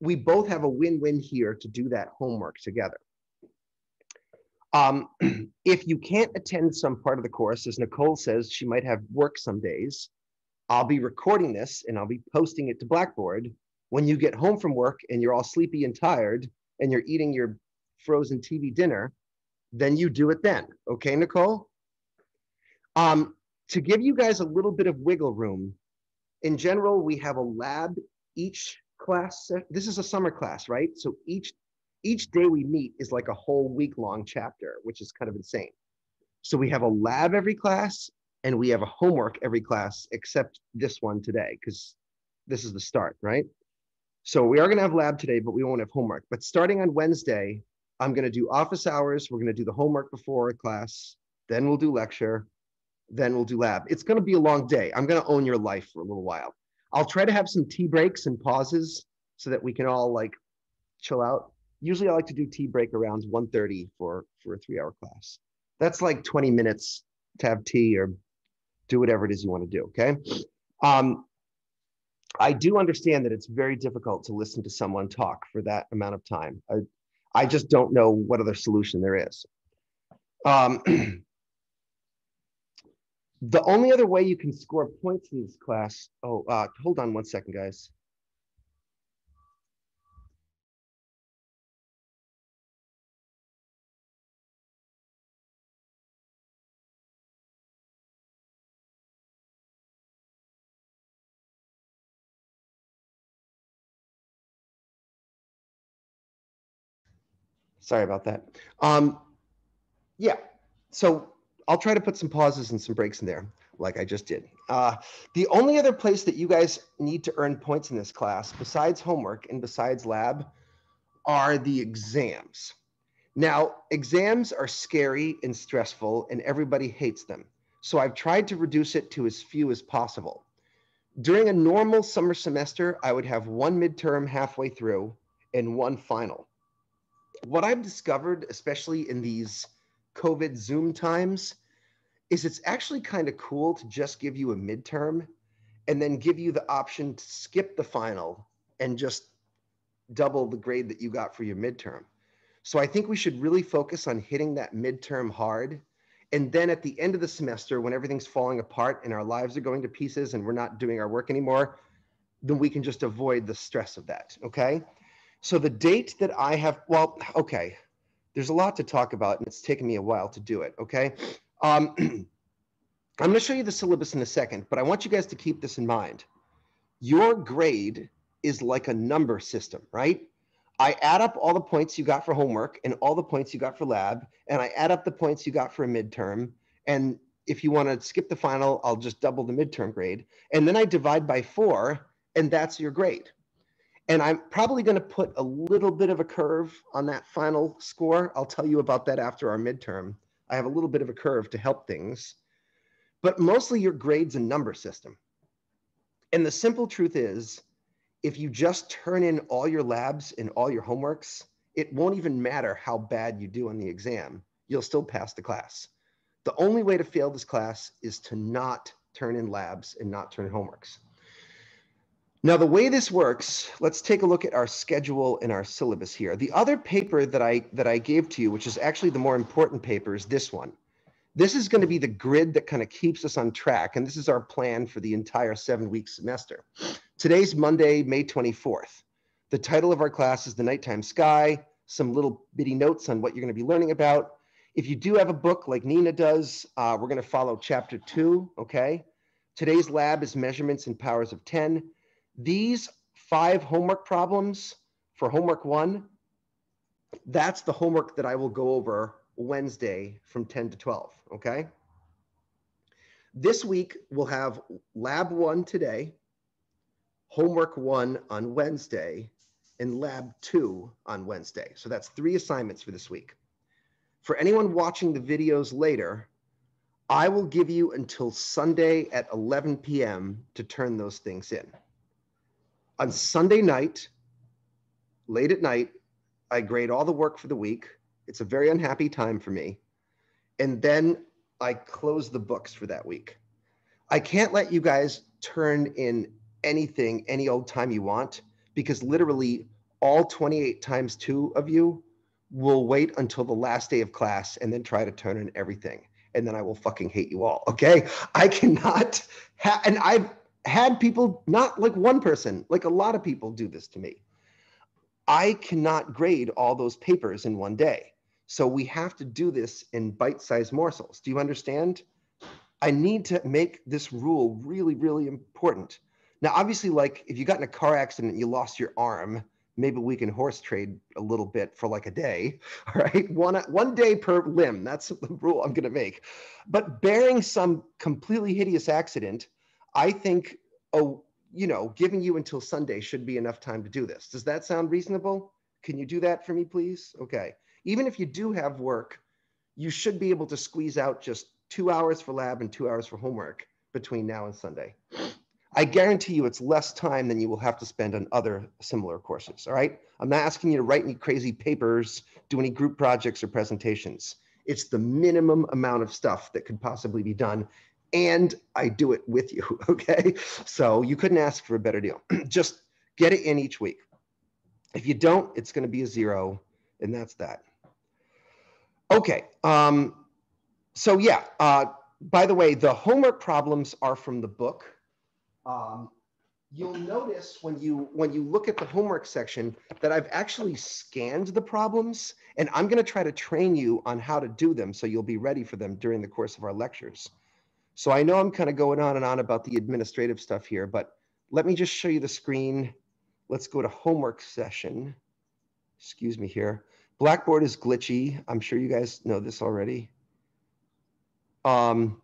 we both have a win win here to do that homework together. Um, if you can't attend some part of the course, as Nicole says, she might have work some days. I'll be recording this and I'll be posting it to Blackboard. When you get home from work and you're all sleepy and tired and you're eating your frozen TV dinner, then you do it then. Okay, Nicole? Um, to give you guys a little bit of wiggle room, in general, we have a lab each class. This is a summer class, right? So each each day we meet is like a whole week long chapter, which is kind of insane. So we have a lab every class and we have a homework every class except this one today because this is the start, right? So we are going to have lab today, but we won't have homework. But starting on Wednesday, I'm going to do office hours. We're going to do the homework before class. Then we'll do lecture. Then we'll do lab. It's going to be a long day. I'm going to own your life for a little while. I'll try to have some tea breaks and pauses so that we can all like chill out. Usually I like to do tea break around 1.30 for, for a three hour class. That's like 20 minutes to have tea or do whatever it is you want to do, okay? Um, I do understand that it's very difficult to listen to someone talk for that amount of time. I, I just don't know what other solution there is. Um, the only other way you can score points in this class, oh, uh, hold on one second, guys. Sorry about that. Um, yeah, so I'll try to put some pauses and some breaks in there, like I just did. Uh, the only other place that you guys need to earn points in this class, besides homework and besides lab, are the exams. Now, exams are scary and stressful, and everybody hates them. So I've tried to reduce it to as few as possible. During a normal summer semester, I would have one midterm halfway through and one final what I've discovered, especially in these COVID Zoom times, is it's actually kind of cool to just give you a midterm and then give you the option to skip the final and just double the grade that you got for your midterm. So I think we should really focus on hitting that midterm hard. And then at the end of the semester, when everything's falling apart and our lives are going to pieces and we're not doing our work anymore, then we can just avoid the stress of that. Okay. So the date that I have, well, okay, there's a lot to talk about and it's taken me a while to do it, okay? Um, I'm gonna show you the syllabus in a second, but I want you guys to keep this in mind. Your grade is like a number system, right? I add up all the points you got for homework and all the points you got for lab, and I add up the points you got for a midterm. And if you want to skip the final, I'll just double the midterm grade. And then I divide by four, and that's your grade. And I'm probably going to put a little bit of a curve on that final score. I'll tell you about that after our midterm. I have a little bit of a curve to help things. but mostly your grades and number system. And the simple truth is, if you just turn in all your labs and all your homeworks, it won't even matter how bad you do on the exam. You'll still pass the class. The only way to fail this class is to not turn in labs and not turn in homeworks. Now, the way this works, let's take a look at our schedule and our syllabus here. The other paper that I, that I gave to you, which is actually the more important paper, is this one. This is going to be the grid that kind of keeps us on track. And this is our plan for the entire seven week semester. Today's Monday, May 24th. The title of our class is The Nighttime Sky, some little bitty notes on what you're going to be learning about. If you do have a book like Nina does, uh, we're going to follow chapter two, okay? Today's lab is measurements and powers of 10. These five homework problems for homework one, that's the homework that I will go over Wednesday from 10 to 12, okay? This week, we'll have lab one today, homework one on Wednesday, and lab two on Wednesday. So that's three assignments for this week. For anyone watching the videos later, I will give you until Sunday at 11 p.m. to turn those things in on Sunday night, late at night, I grade all the work for the week. It's a very unhappy time for me. And then I close the books for that week. I can't let you guys turn in anything any old time you want because literally all 28 times two of you will wait until the last day of class and then try to turn in everything. And then I will fucking hate you all. Okay. I cannot have, and I've, had people, not like one person, like a lot of people do this to me. I cannot grade all those papers in one day. So we have to do this in bite sized morsels. Do you understand? I need to make this rule really, really important. Now, obviously, like if you got in a car accident and you lost your arm, maybe we can horse trade a little bit for like a day. All right. One, one day per limb. That's the rule I'm going to make. But bearing some completely hideous accident, I think, oh, you know, giving you until Sunday should be enough time to do this. Does that sound reasonable? Can you do that for me, please? Okay. Even if you do have work, you should be able to squeeze out just two hours for lab and two hours for homework between now and Sunday. I guarantee you it's less time than you will have to spend on other similar courses. All right. I'm not asking you to write any crazy papers, do any group projects or presentations. It's the minimum amount of stuff that could possibly be done and I do it with you. Okay. So you couldn't ask for a better deal. Just get it in each week. If you don't, it's going to be a zero, and that's that. Okay. Um, so yeah. Uh, by the way, the homework problems are from the book. Um, you'll notice when you when you look at the homework section that I've actually scanned the problems, and I'm going to try to train you on how to do them so you'll be ready for them during the course of our lectures. So I know I'm kind of going on and on about the administrative stuff here, but let me just show you the screen. Let's go to homework session. Excuse me here. Blackboard is glitchy. I'm sure you guys know this already. Um,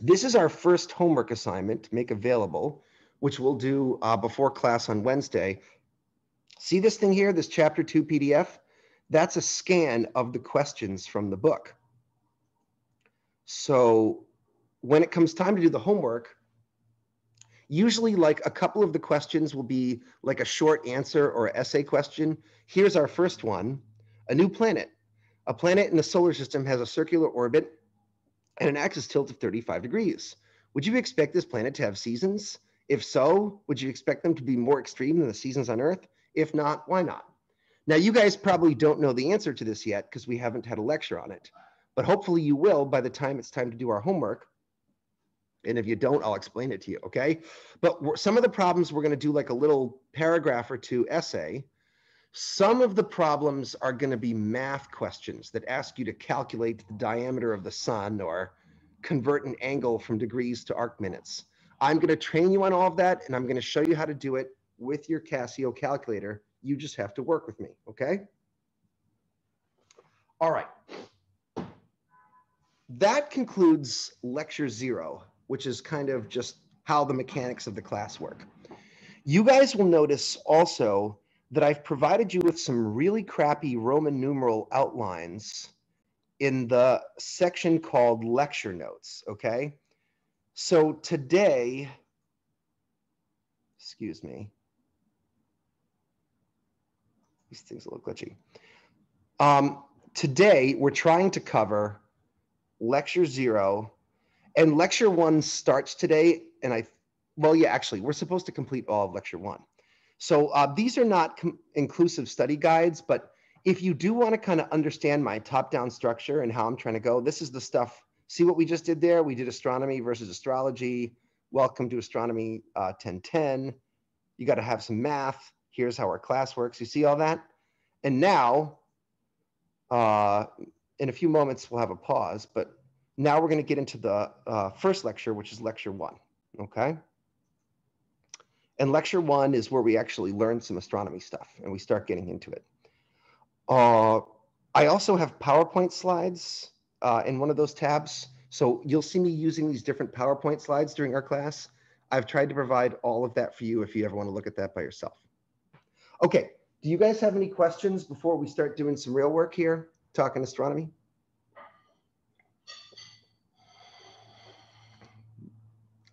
this is our first homework assignment, to make available, which we'll do uh, before class on Wednesday. See this thing here, this chapter two PDF? That's a scan of the questions from the book. So when it comes time to do the homework, usually like a couple of the questions will be like a short answer or essay question. Here's our first one, a new planet. A planet in the solar system has a circular orbit and an axis tilt of 35 degrees. Would you expect this planet to have seasons? If so, would you expect them to be more extreme than the seasons on Earth? If not, why not? Now, you guys probably don't know the answer to this yet because we haven't had a lecture on it but hopefully you will by the time it's time to do our homework. And if you don't, I'll explain it to you, okay? But some of the problems we're gonna do like a little paragraph or two essay. Some of the problems are gonna be math questions that ask you to calculate the diameter of the sun or convert an angle from degrees to arc minutes. I'm gonna train you on all of that and I'm gonna show you how to do it with your Casio calculator. You just have to work with me, okay? All right that concludes lecture zero, which is kind of just how the mechanics of the class work. You guys will notice also that I've provided you with some really crappy Roman numeral outlines in the section called lecture notes, okay? So today, excuse me, these things look glitchy. Um, today, we're trying to cover lecture zero, and lecture one starts today. And I, well, yeah, actually, we're supposed to complete all of lecture one. So uh, these are not inclusive study guides, but if you do want to kind of understand my top-down structure and how I'm trying to go, this is the stuff. See what we just did there? We did astronomy versus astrology. Welcome to astronomy uh, 1010. You got to have some math. Here's how our class works. You see all that? And now, uh, in a few moments, we'll have a pause, but now we're going to get into the uh, first lecture, which is lecture one, okay? And lecture one is where we actually learn some astronomy stuff and we start getting into it. Uh, I also have PowerPoint slides uh, in one of those tabs. So you'll see me using these different PowerPoint slides during our class. I've tried to provide all of that for you if you ever want to look at that by yourself. Okay, do you guys have any questions before we start doing some real work here, talking astronomy?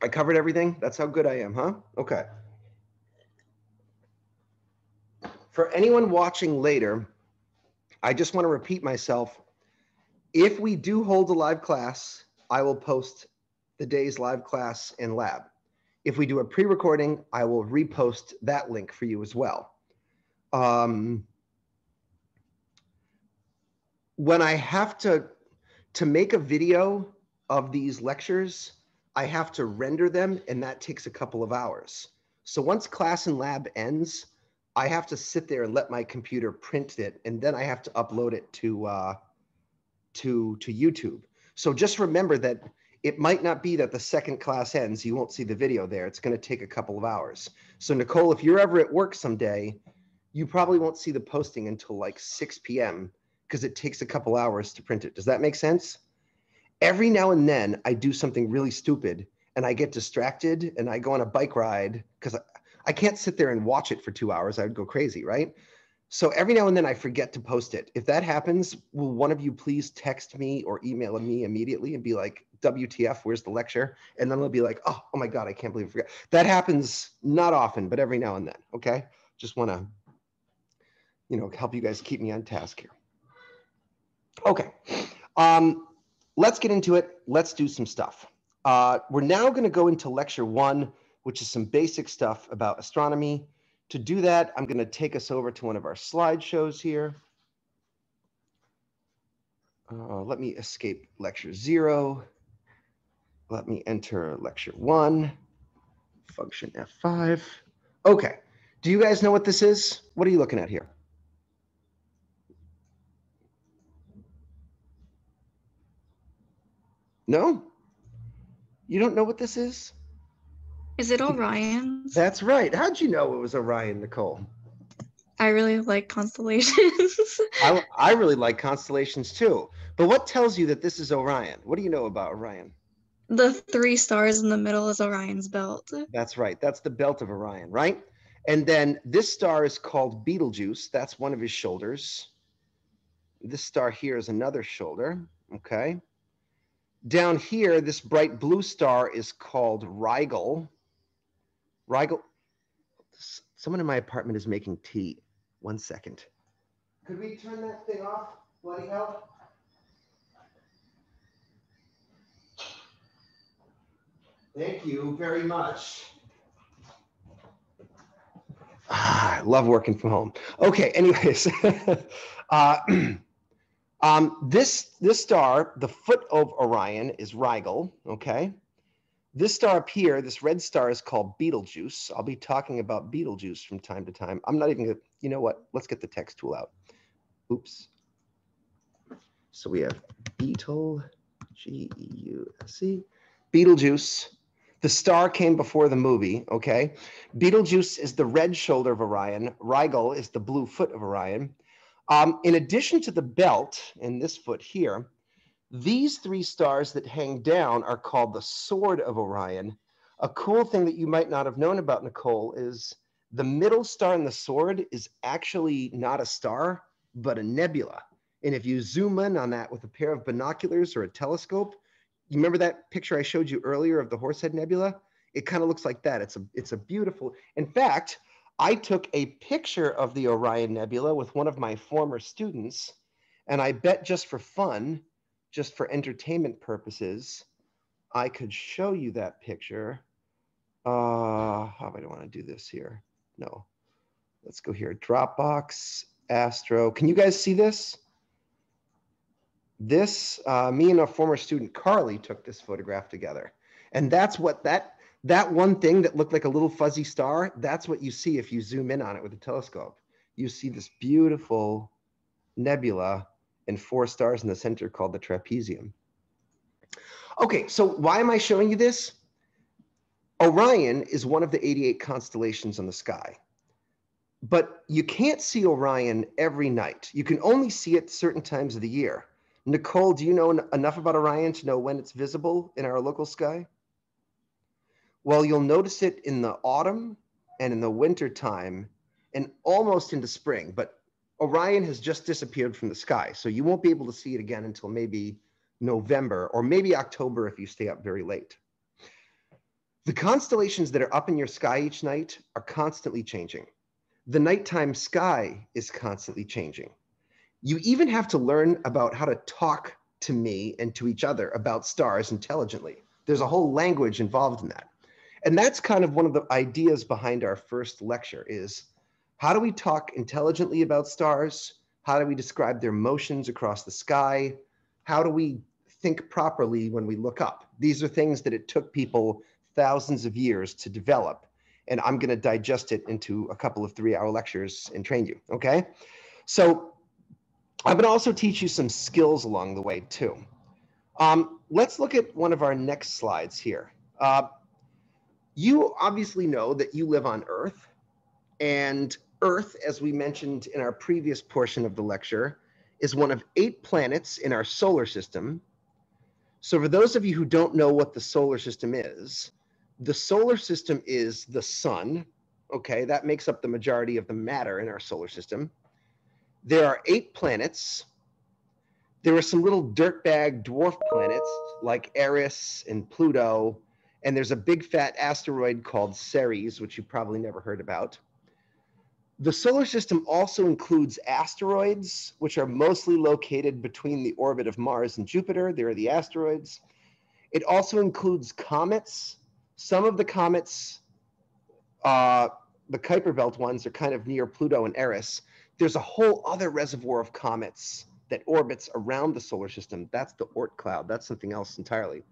I covered everything? That's how good I am, huh? Okay. For anyone watching later, I just want to repeat myself. If we do hold a live class, I will post the day's live class in lab. If we do a pre-recording, I will repost that link for you as well. Um, when I have to, to make a video of these lectures, I have to render them and that takes a couple of hours. So once class and lab ends, I have to sit there and let my computer print it, and then I have to upload it to uh, to to YouTube. So just remember that it might not be that the second class ends, you won't see the video there. It's going to take a couple of hours. So Nicole, if you're ever at work someday, you probably won't see the posting until like 6 p.m. because it takes a couple hours to print it. Does that make sense? Every now and then I do something really stupid and I get distracted and I go on a bike ride because I can't sit there and watch it for two hours. I would go crazy, right? So every now and then I forget to post it. If that happens, will one of you please text me or email me immediately and be like, WTF, where's the lecture? And then I'll be like, oh, oh my God, I can't believe I forgot. That happens not often, but every now and then. Okay. Just want to, you know, help you guys keep me on task here. Okay. Um, let's get into it. Let's do some stuff. Uh, we're now going to go into lecture one which is some basic stuff about astronomy. To do that, I'm going to take us over to one of our slideshows here. Uh, let me escape lecture zero. Let me enter lecture one, function F5. Okay, do you guys know what this is? What are you looking at here? No? You don't know what this is? Is it Orion's? That's right. How'd you know it was Orion, Nicole? I really like constellations. I, I really like constellations too. But what tells you that this is Orion? What do you know about Orion? The three stars in the middle is Orion's belt. That's right. That's the belt of Orion, right? And then this star is called Betelgeuse. That's one of his shoulders. This star here is another shoulder. Okay. Down here, this bright blue star is called Rigel. Rigel, someone in my apartment is making tea. One second. Could we turn that thing off? Bloody hell. Thank you very much. Ah, I love working from home. Okay, anyways. uh, um, this, this star, the foot of Orion is Rigel, okay? This star up here, this red star is called Betelgeuse. I'll be talking about Betelgeuse from time to time. I'm not even gonna, you know what? Let's get the text tool out. Oops. So we have Beetle, G-E-U-S-E, Betelgeuse. The star came before the movie, okay? Betelgeuse is the red shoulder of Orion. Rigel is the blue foot of Orion. Um, in addition to the belt in this foot here, these three stars that hang down are called the Sword of Orion. A cool thing that you might not have known about Nicole is the middle star in the sword is actually not a star, but a nebula. And if you zoom in on that with a pair of binoculars or a telescope, you remember that picture I showed you earlier of the Horsehead Nebula? It kind of looks like that. It's a it's a beautiful. In fact, I took a picture of the Orion Nebula with one of my former students, and I bet just for fun, just for entertainment purposes, I could show you that picture. Uh, how do I want to do this here? No, let's go here. Dropbox, Astro. Can you guys see this? This, uh, me and a former student, Carly, took this photograph together. And that's what that that one thing that looked like a little fuzzy star, that's what you see if you zoom in on it with a telescope. You see this beautiful nebula and four stars in the center called the trapezium. Okay, so why am I showing you this? Orion is one of the 88 constellations in the sky. But you can't see Orion every night. You can only see it certain times of the year. Nicole, do you know enough about Orion to know when it's visible in our local sky? Well, you'll notice it in the autumn and in the winter time and almost into spring, but Orion has just disappeared from the sky. So you won't be able to see it again until maybe November or maybe October if you stay up very late. The constellations that are up in your sky each night are constantly changing. The nighttime sky is constantly changing. You even have to learn about how to talk to me and to each other about stars intelligently. There's a whole language involved in that. And that's kind of one of the ideas behind our first lecture is how do we talk intelligently about stars? How do we describe their motions across the sky? How do we think properly when we look up? These are things that it took people thousands of years to develop. And I'm going to digest it into a couple of three hour lectures and train you. Okay. So I'm going to also teach you some skills along the way too. Um, let's look at one of our next slides here. Uh, you obviously know that you live on Earth, and Earth, as we mentioned in our previous portion of the lecture, is one of eight planets in our solar system. So for those of you who don't know what the solar system is, the solar system is the sun. Okay, that makes up the majority of the matter in our solar system. There are eight planets. There are some little dirtbag dwarf planets like Eris and Pluto. And there's a big fat asteroid called Ceres, which you probably never heard about. The solar system also includes asteroids, which are mostly located between the orbit of Mars and Jupiter. There are the asteroids. It also includes comets. Some of the comets, uh, the Kuiper Belt ones, are kind of near Pluto and Eris there's a whole other reservoir of comets that orbits around the solar system. That's the Oort cloud. That's something else entirely.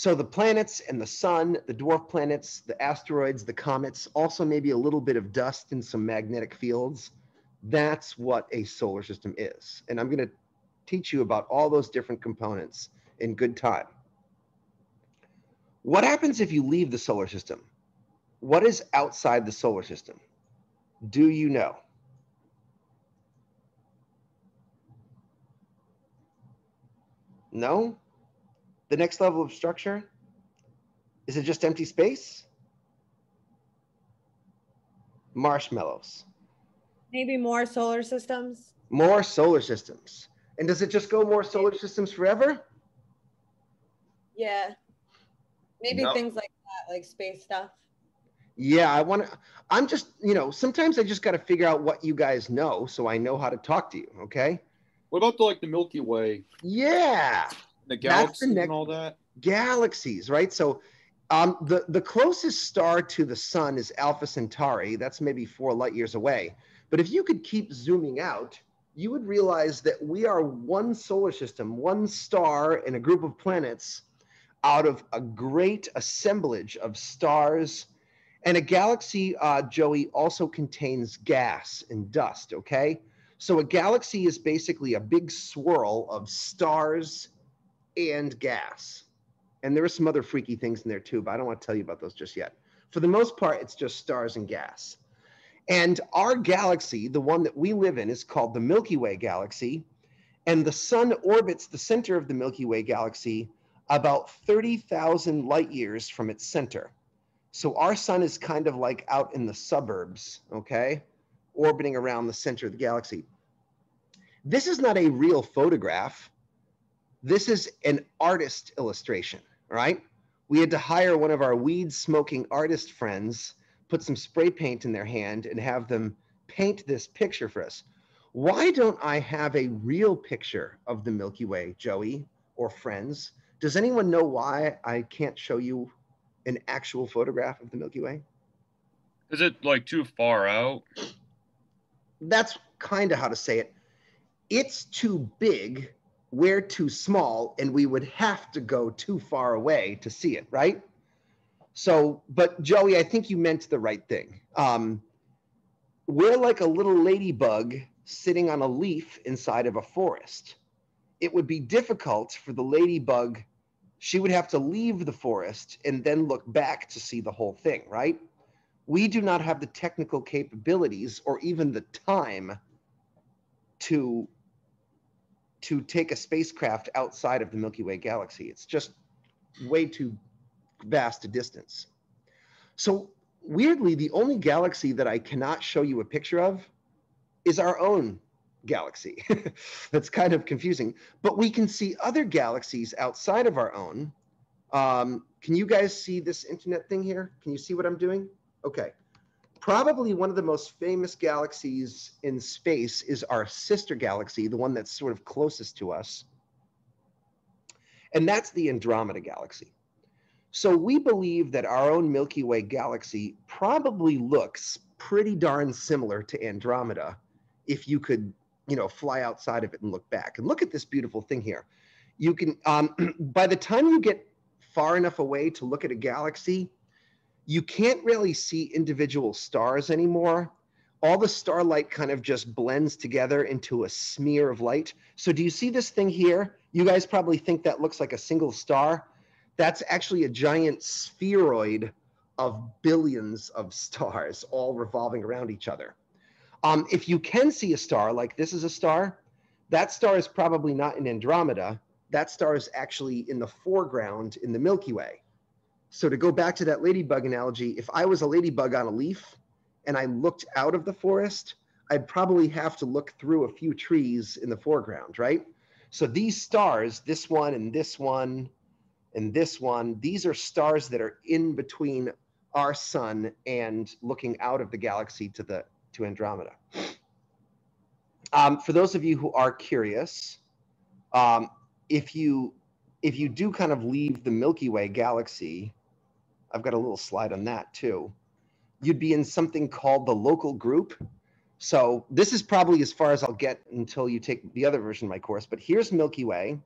So the planets and the sun, the dwarf planets, the asteroids, the comets, also maybe a little bit of dust and some magnetic fields. That's what a solar system is. And I'm going to teach you about all those different components in good time. What happens if you leave the solar system? What is outside the solar system? Do you know? No? The next level of structure? Is it just empty space? Marshmallows. Maybe more solar systems. More solar systems. And does it just go more solar systems forever? Yeah. Maybe no. things like that, like space stuff. Yeah, I want to. I'm just, you know, sometimes I just got to figure out what you guys know so I know how to talk to you. Okay. What about the, like the Milky Way? Yeah, the galaxies the and all that. Galaxies, right? So, um, the the closest star to the sun is Alpha Centauri. That's maybe four light years away. But if you could keep zooming out, you would realize that we are one solar system, one star in a group of planets out of a great assemblage of stars. And a galaxy, uh, Joey, also contains gas and dust, okay? So a galaxy is basically a big swirl of stars and gas. And there are some other freaky things in there too, but I don't want to tell you about those just yet. For the most part, it's just stars and gas. And our galaxy, the one that we live in, is called the Milky Way galaxy. And the sun orbits the center of the Milky Way galaxy about 30,000 light years from its center. So our sun is kind of like out in the suburbs, okay? orbiting around the center of the galaxy. This is not a real photograph. This is an artist illustration, right? We had to hire one of our weed smoking artist friends, put some spray paint in their hand and have them paint this picture for us. Why don't I have a real picture of the Milky Way, Joey or friends? Does anyone know why I can't show you an actual photograph of the Milky Way? Is it like too far out? That's kind of how to say it. It's too big, we're too small, and we would have to go too far away to see it, right? So, but Joey, I think you meant the right thing. Um, we're like a little ladybug sitting on a leaf inside of a forest. It would be difficult for the ladybug. She would have to leave the forest and then look back to see the whole thing, right? We do not have the technical capabilities or even the time to to take a spacecraft outside of the Milky Way galaxy. It's just way too vast a distance. So weirdly, the only galaxy that I cannot show you a picture of is our own galaxy. That's kind of confusing. But we can see other galaxies outside of our own. Um, can you guys see this internet thing here? Can you see what I'm doing? Okay. Probably one of the most famous galaxies in space is our sister galaxy, the one that's sort of closest to us. And that's the Andromeda galaxy. So we believe that our own Milky Way galaxy probably looks pretty darn similar to Andromeda if you could, you know, fly outside of it and look back. And look at this beautiful thing here. You can, um, by the time you get far enough away to look at a galaxy, you can't really see individual stars anymore. All the starlight kind of just blends together into a smear of light. So do you see this thing here? You guys probably think that looks like a single star that's actually a giant spheroid of billions of stars all revolving around each other. Um, if you can see a star, like this is a star, that star is probably not in Andromeda. That star is actually in the foreground in the Milky Way. So to go back to that ladybug analogy, if I was a ladybug on a leaf and I looked out of the forest, I'd probably have to look through a few trees in the foreground, right? So these stars, this one and this one, and this one, these are stars that are in between our sun and looking out of the galaxy to the to Andromeda. Um, for those of you who are curious, um, if you if you do kind of leave the Milky Way galaxy, I've got a little slide on that too. You'd be in something called the local group. So this is probably as far as I'll get until you take the other version of my course. But here's Milky Way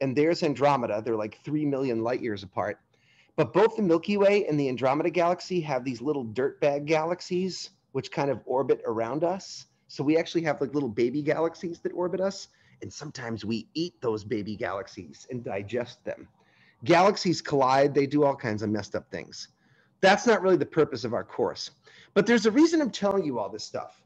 and there's Andromeda. They're like 3 million light years apart. But both the Milky Way and the Andromeda galaxy have these little dirtbag galaxies, which kind of orbit around us. So we actually have like little baby galaxies that orbit us. And sometimes we eat those baby galaxies and digest them. Galaxies collide, they do all kinds of messed up things. That's not really the purpose of our course. But there's a reason I'm telling you all this stuff.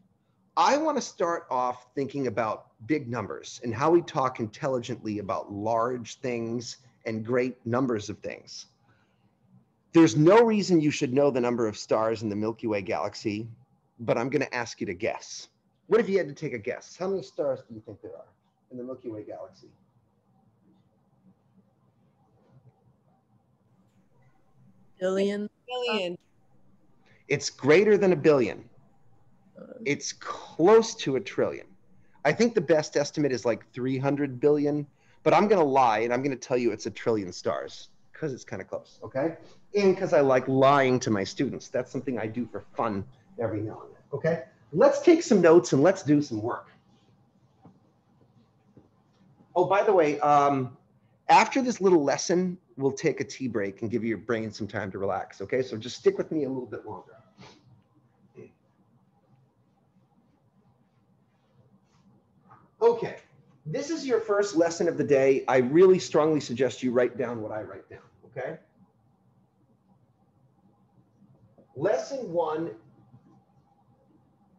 I want to start off thinking about big numbers and how we talk intelligently about large things and great numbers of things. There's no reason you should know the number of stars in the Milky Way galaxy, but I'm going to ask you to guess. What if you had to take a guess? How many stars do you think there are in the Milky Way galaxy? Billion. Billion. It's greater than a billion. It's close to a trillion. I think the best estimate is like 300 billion, but I'm going to lie and I'm going to tell you it's a trillion stars because it's kind of close, okay? And because I like lying to my students. That's something I do for fun every now and then, okay? Let's take some notes and let's do some work. Oh, by the way, um, after this little lesson, we'll take a tea break and give your brain some time to relax, okay? So just stick with me a little bit longer. Okay, this is your first lesson of the day. I really strongly suggest you write down what I write down, okay? Lesson one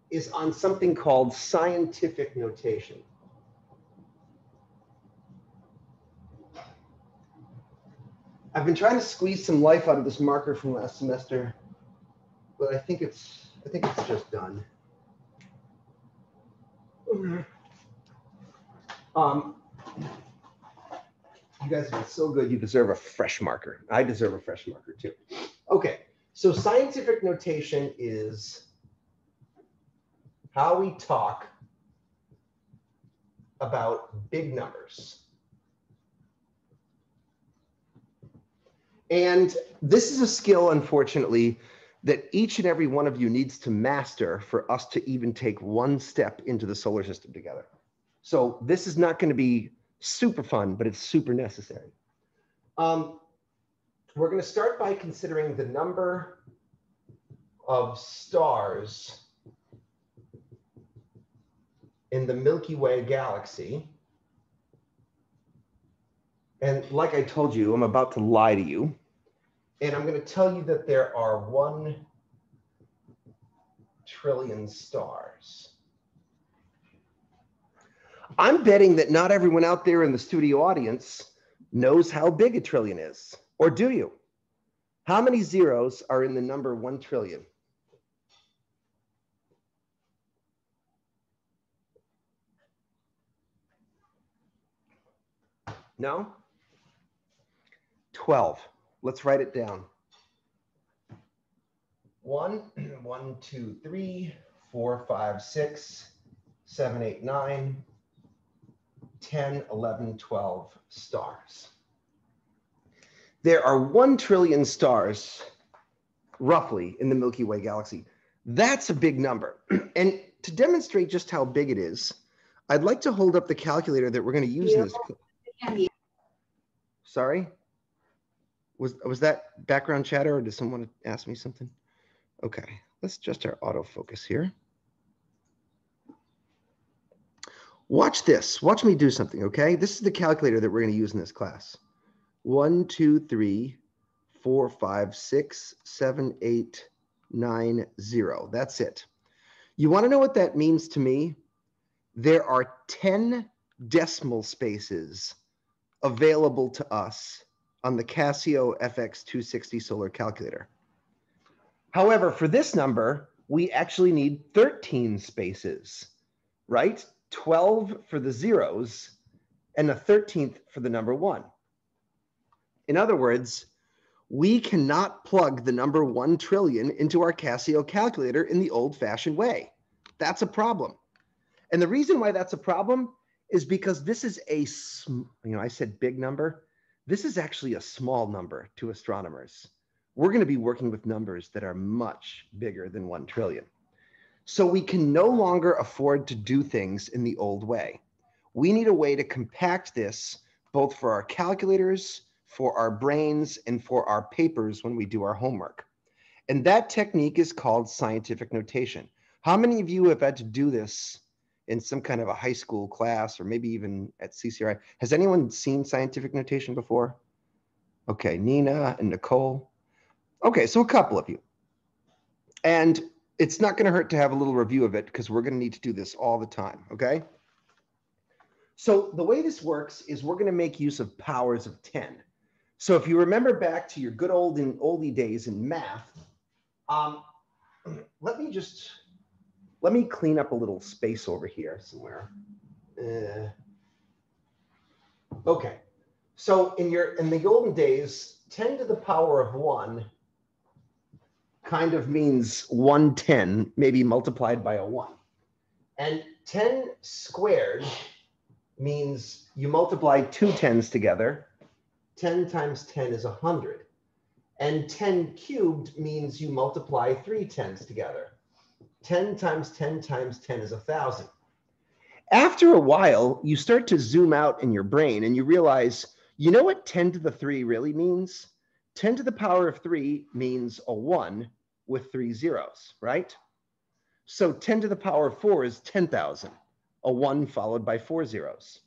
is on something called scientific notation. I've been trying to squeeze some life out of this marker from last semester, but I think it's I think it's just done. Um, you guys have been so good, you deserve a fresh marker. I deserve a fresh marker too. Okay, so scientific notation is how we talk about big numbers. And this is a skill, unfortunately, that each and every one of you needs to master for us to even take one step into the solar system together. So this is not going to be super fun, but it's super necessary. Um, we're going to start by considering the number of stars in the Milky Way galaxy. And like I told you, I'm about to lie to you. And I'm going to tell you that there are one trillion stars. I'm betting that not everyone out there in the studio audience knows how big a trillion is. Or do you? How many zeros are in the number 1 trillion? No? 12. Let's write it down. One, one, two, three, four, five, six, seven, eight, nine, 10, 11, 12 stars. There are 1 trillion stars, roughly, in the Milky Way galaxy. That's a big number. and to demonstrate just how big it is, I'd like to hold up the calculator that we're going to use in this. Sorry? Was, was that background chatter or did someone ask me something? Okay, let's adjust our autofocus here. Watch this. Watch me do something, okay? This is the calculator that we're going to use in this class. One, two, three, four, five, six, seven, eight, nine, zero. That's it. You want to know what that means to me? There are 10 decimal spaces available to us on the Casio FX260 solar calculator. However, for this number, we actually need 13 spaces, right? 12 for the zeros, and a 13th for the number one. In other words, we cannot plug the number 1 trillion into our Casio calculator in the old fashioned way. That's a problem. And the reason why that's a problem is because this is a, you know, I said big number. This is actually a small number to astronomers. We're going to be working with numbers that are much bigger than 1 trillion. So we can no longer afford to do things in the old way. We need a way to compact this both for our calculators, for our brains, and for our papers when we do our homework. And that technique is called scientific notation. How many of you have had to do this in some kind of a high school class or maybe even at CCRI? Has anyone seen scientific notation before? Okay, Nina and Nicole. Okay, so a couple of you. And it's not going to hurt to have a little review of it because we're going to need to do this all the time, okay? So the way this works is we're going to make use of powers of 10. So if you remember back to your good old and oldie days in math, um, let me just, let me clean up a little space over here somewhere. Uh, okay, so in your, in the olden days, 10 to the power of one kind of means 110, maybe multiplied by a 1. And 10 squared means you multiply two tens together. 10 times 10 is 100. And 10 cubed means you multiply three tens together. 10 times 10 times 10 is a 1,000. After a while, you start to zoom out in your brain and you realize, you know what 10 to the 3 really means? 10 to the power of 3 means a 1, with three zeros, right? So 10 to the power of four is 10,000, a one followed by four zeros.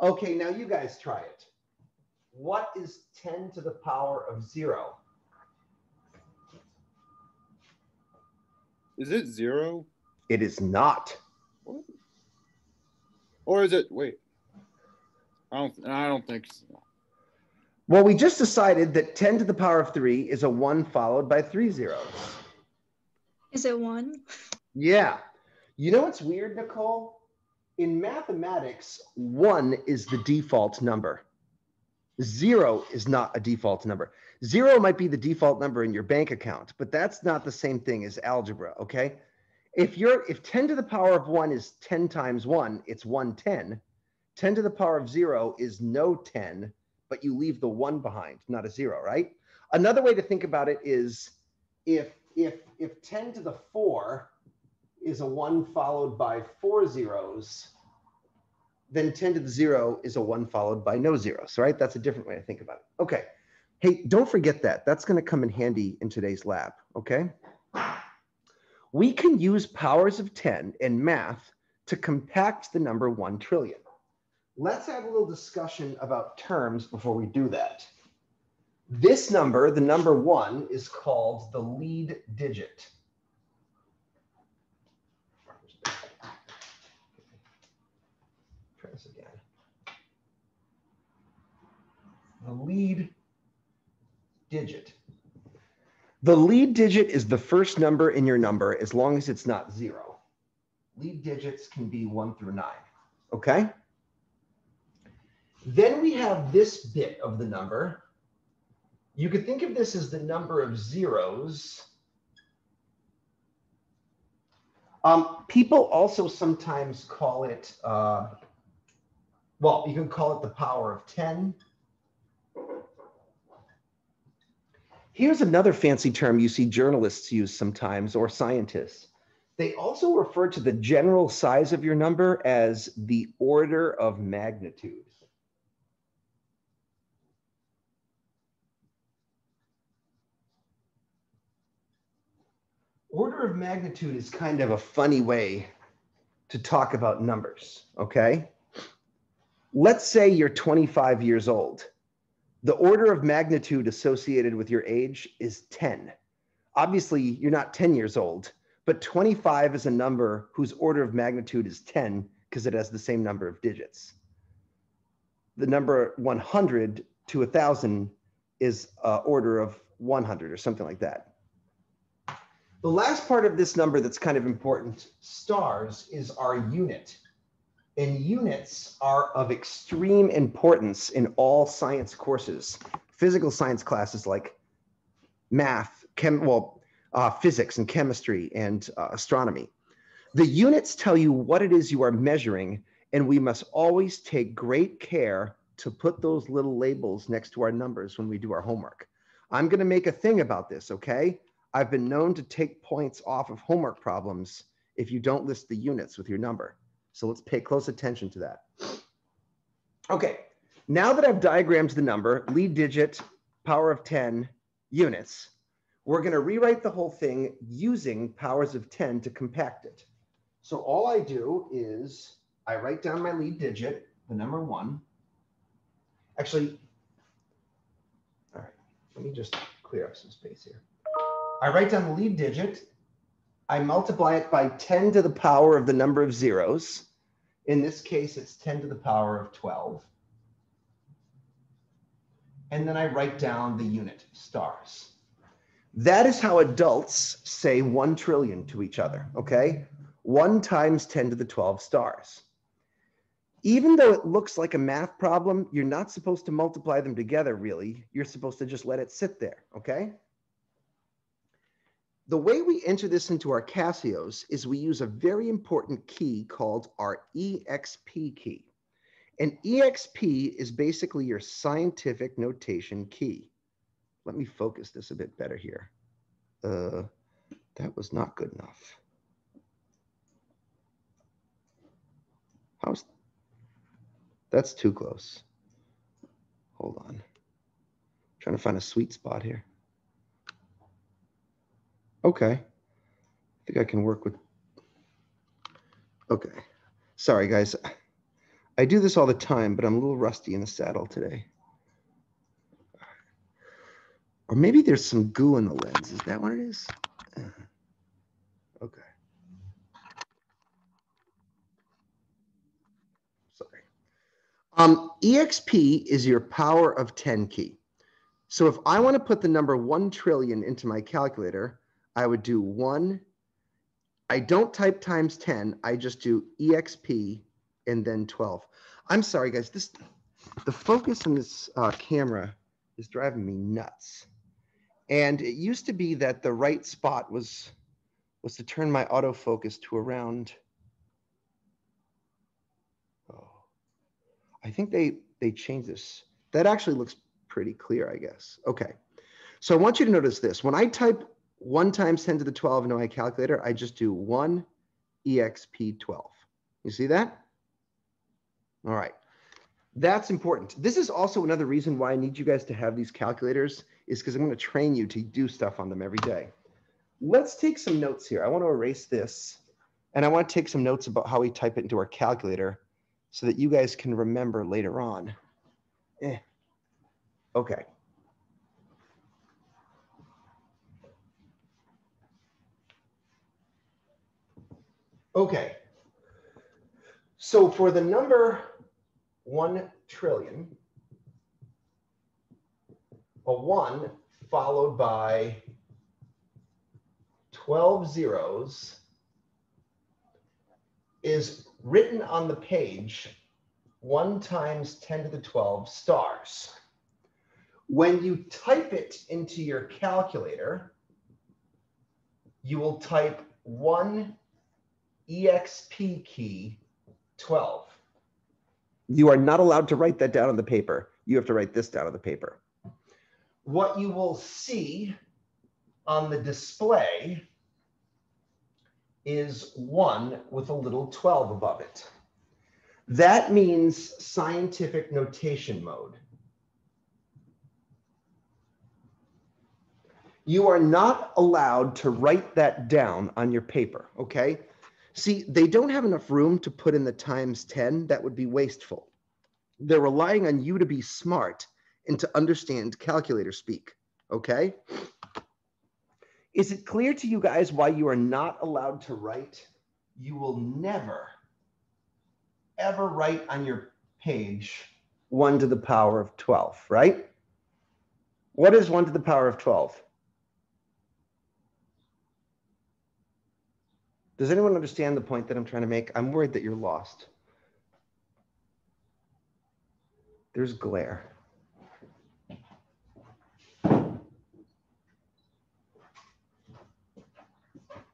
Okay, now you guys try it. What is 10 to the power of zero? Is it zero? It is not. What? Or is it, wait, I don't, I don't think so. Well, we just decided that 10 to the power of 3 is a 1 followed by three zeros. Is it 1? Yeah. You know what's weird, Nicole? in mathematics, one is the default number. Zero is not a default number. Zero might be the default number in your bank account, but that's not the same thing as algebra, okay? If you're if 10 to the power of 1 is 10 times 1, it's 110. 10 to the power of 0 is no 10, but you leave the 1 behind, not a 0, right? Another way to think about it is if if if 10 to the 4 is a 1 followed by four zeros, then 10 to the 0 is a 1 followed by no zeros, right? That's a different way to think about it. Okay. Hey, don't forget that. That's going to come in handy in today's lab, okay? We can use powers of 10 in math to compact the number 1 trillion. Let's have a little discussion about terms before we do that. This number, the number 1, is called the lead digit. Try this again. The lead digit. The lead digit is the first number in your number as long as it's not zero. Lead digits can be one through nine, okay? Then we have this bit of the number. You could think of this as the number of zeros. Um, people also sometimes call it, uh, well, you can call it the power of 10 Here's another fancy term you see journalists use sometimes or scientists. They also refer to the general size of your number as the order of magnitude. Order of magnitude is kind of a funny way to talk about numbers, okay? Let's say you're 25 years old the order of magnitude associated with your age is 10. Obviously, you're not 10 years old, but 25 is a number whose order of magnitude is 10 because it has the same number of digits. The number 100 to 1,000 is uh, order of 100 or something like that. The last part of this number that's kind of important, stars, is our unit and units are of extreme importance in all science courses. Physical science classes like math, chem, well, uh, physics and chemistry and uh, astronomy. The units tell you what it is you are measuring, and we must always take great care to put those little labels next to our numbers when we do our homework. I'm going to make a thing about this, okay? I've been known to take points off of homework problems if you don't list the units with your number. So let's pay close attention to that. Okay, now that I've diagrammed the number, lead digit, power of 10 units, we're gonna rewrite the whole thing using powers of 10 to compact it. So all I do is I write down my lead digit, the number one. Actually, all right, let me just clear up some space here. I write down the lead digit I multiply it by 10 to the power of the number of zeros. In this case, it's 10 to the power of 12. And then I write down the unit, stars. That is how adults say 1 trillion to each other, okay? 1 times 10 to the 12 stars. Even though it looks like a math problem, you're not supposed to multiply them together, really. You're supposed to just let it sit there, okay? The way we enter this into our Casios is we use a very important key called our EXP key. An EXP is basically your scientific notation key. Let me focus this a bit better here. Uh, that was not good enough. How's that's too close. Hold on. I'm trying to find a sweet spot here. Okay. I think I can work with. Okay. Sorry, guys. I do this all the time, but I'm a little rusty in the saddle today. Or maybe there's some goo in the lens. Is that what it is? Okay. Sorry. Um, EXP is your power of 10 key. So if I want to put the number 1 trillion into my calculator, I would do one. I don't type times 10. I just do exp and then 12. I'm sorry, guys. This the focus on this uh, camera is driving me nuts. And it used to be that the right spot was was to turn my autofocus to around. Oh, I think they they changed this. That actually looks pretty clear, I guess. Okay. So I want you to notice this. When I type 1 times 10 to the 12 into my calculator, I just do 1 exp12. You see that? All right. That's important. This is also another reason why I need you guys to have these calculators is because I'm going to train you to do stuff on them every day. Let's take some notes here. I want to erase this and I want to take some notes about how we type it into our calculator so that you guys can remember later on. Eh. Okay. Okay. So for the number 1 trillion, a 1 followed by 12 zeros is written on the page 1 times 10 to the 12 stars. When you type it into your calculator, you will type 1 EXP key 12. You are not allowed to write that down on the paper. You have to write this down on the paper. What you will see on the display is one with a little 12 above it. That means scientific notation mode. You are not allowed to write that down on your paper, okay? See, they don't have enough room to put in the times 10. That would be wasteful. They're relying on you to be smart and to understand calculator speak. Okay. Is it clear to you guys why you are not allowed to write? You will never, ever write on your page 1 to the power of 12, right? What is 1 to the power of 12? Does anyone understand the point that I'm trying to make? I'm worried that you're lost. There's glare.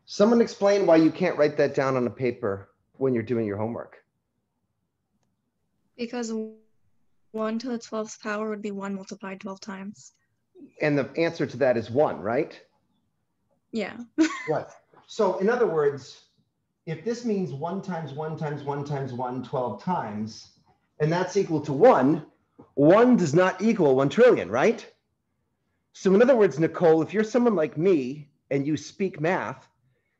Someone explain why you can't write that down on a paper when you're doing your homework. Because 1 to the 12th power would be 1 multiplied 12 times. And the answer to that is 1, right? Yeah. What? So in other words, if this means one times one times one times one 12 times, and that's equal to one, one does not equal one trillion, right? So in other words, Nicole, if you're someone like me and you speak math,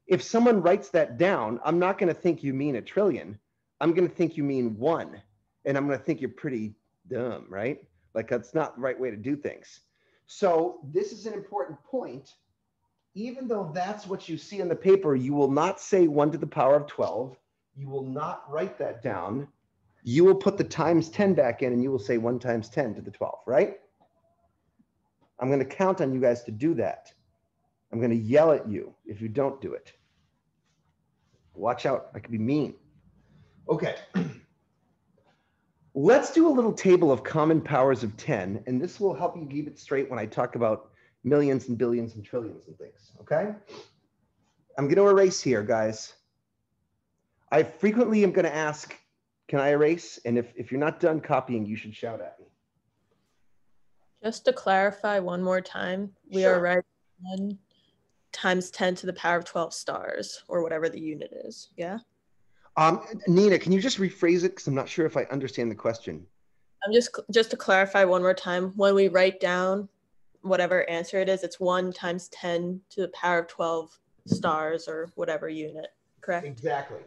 if someone writes that down, I'm not going to think you mean a trillion. I'm going to think you mean one. And I'm going to think you're pretty dumb, right? Like that's not the right way to do things. So this is an important point even though that's what you see in the paper, you will not say 1 to the power of 12. You will not write that down. You will put the times 10 back in and you will say 1 times 10 to the 12, right? I'm going to count on you guys to do that. I'm going to yell at you if you don't do it. Watch out. I could be mean. Okay. Let's do a little table of common powers of 10, and this will help you keep it straight when I talk about millions and billions and trillions and things, okay? I'm gonna erase here, guys. I frequently am gonna ask, can I erase? And if, if you're not done copying, you should shout at me. Just to clarify one more time, we Sure. are writing one times 10 to the power of 12 stars or whatever the unit is. Yeah. Um, Nina, can you just rephrase it? Because I'm not sure if I understand the question. I'm just just to clarify one more time. When we write down whatever answer it is, it's one times 10 to the power of 12 stars or whatever unit, correct? Exactly.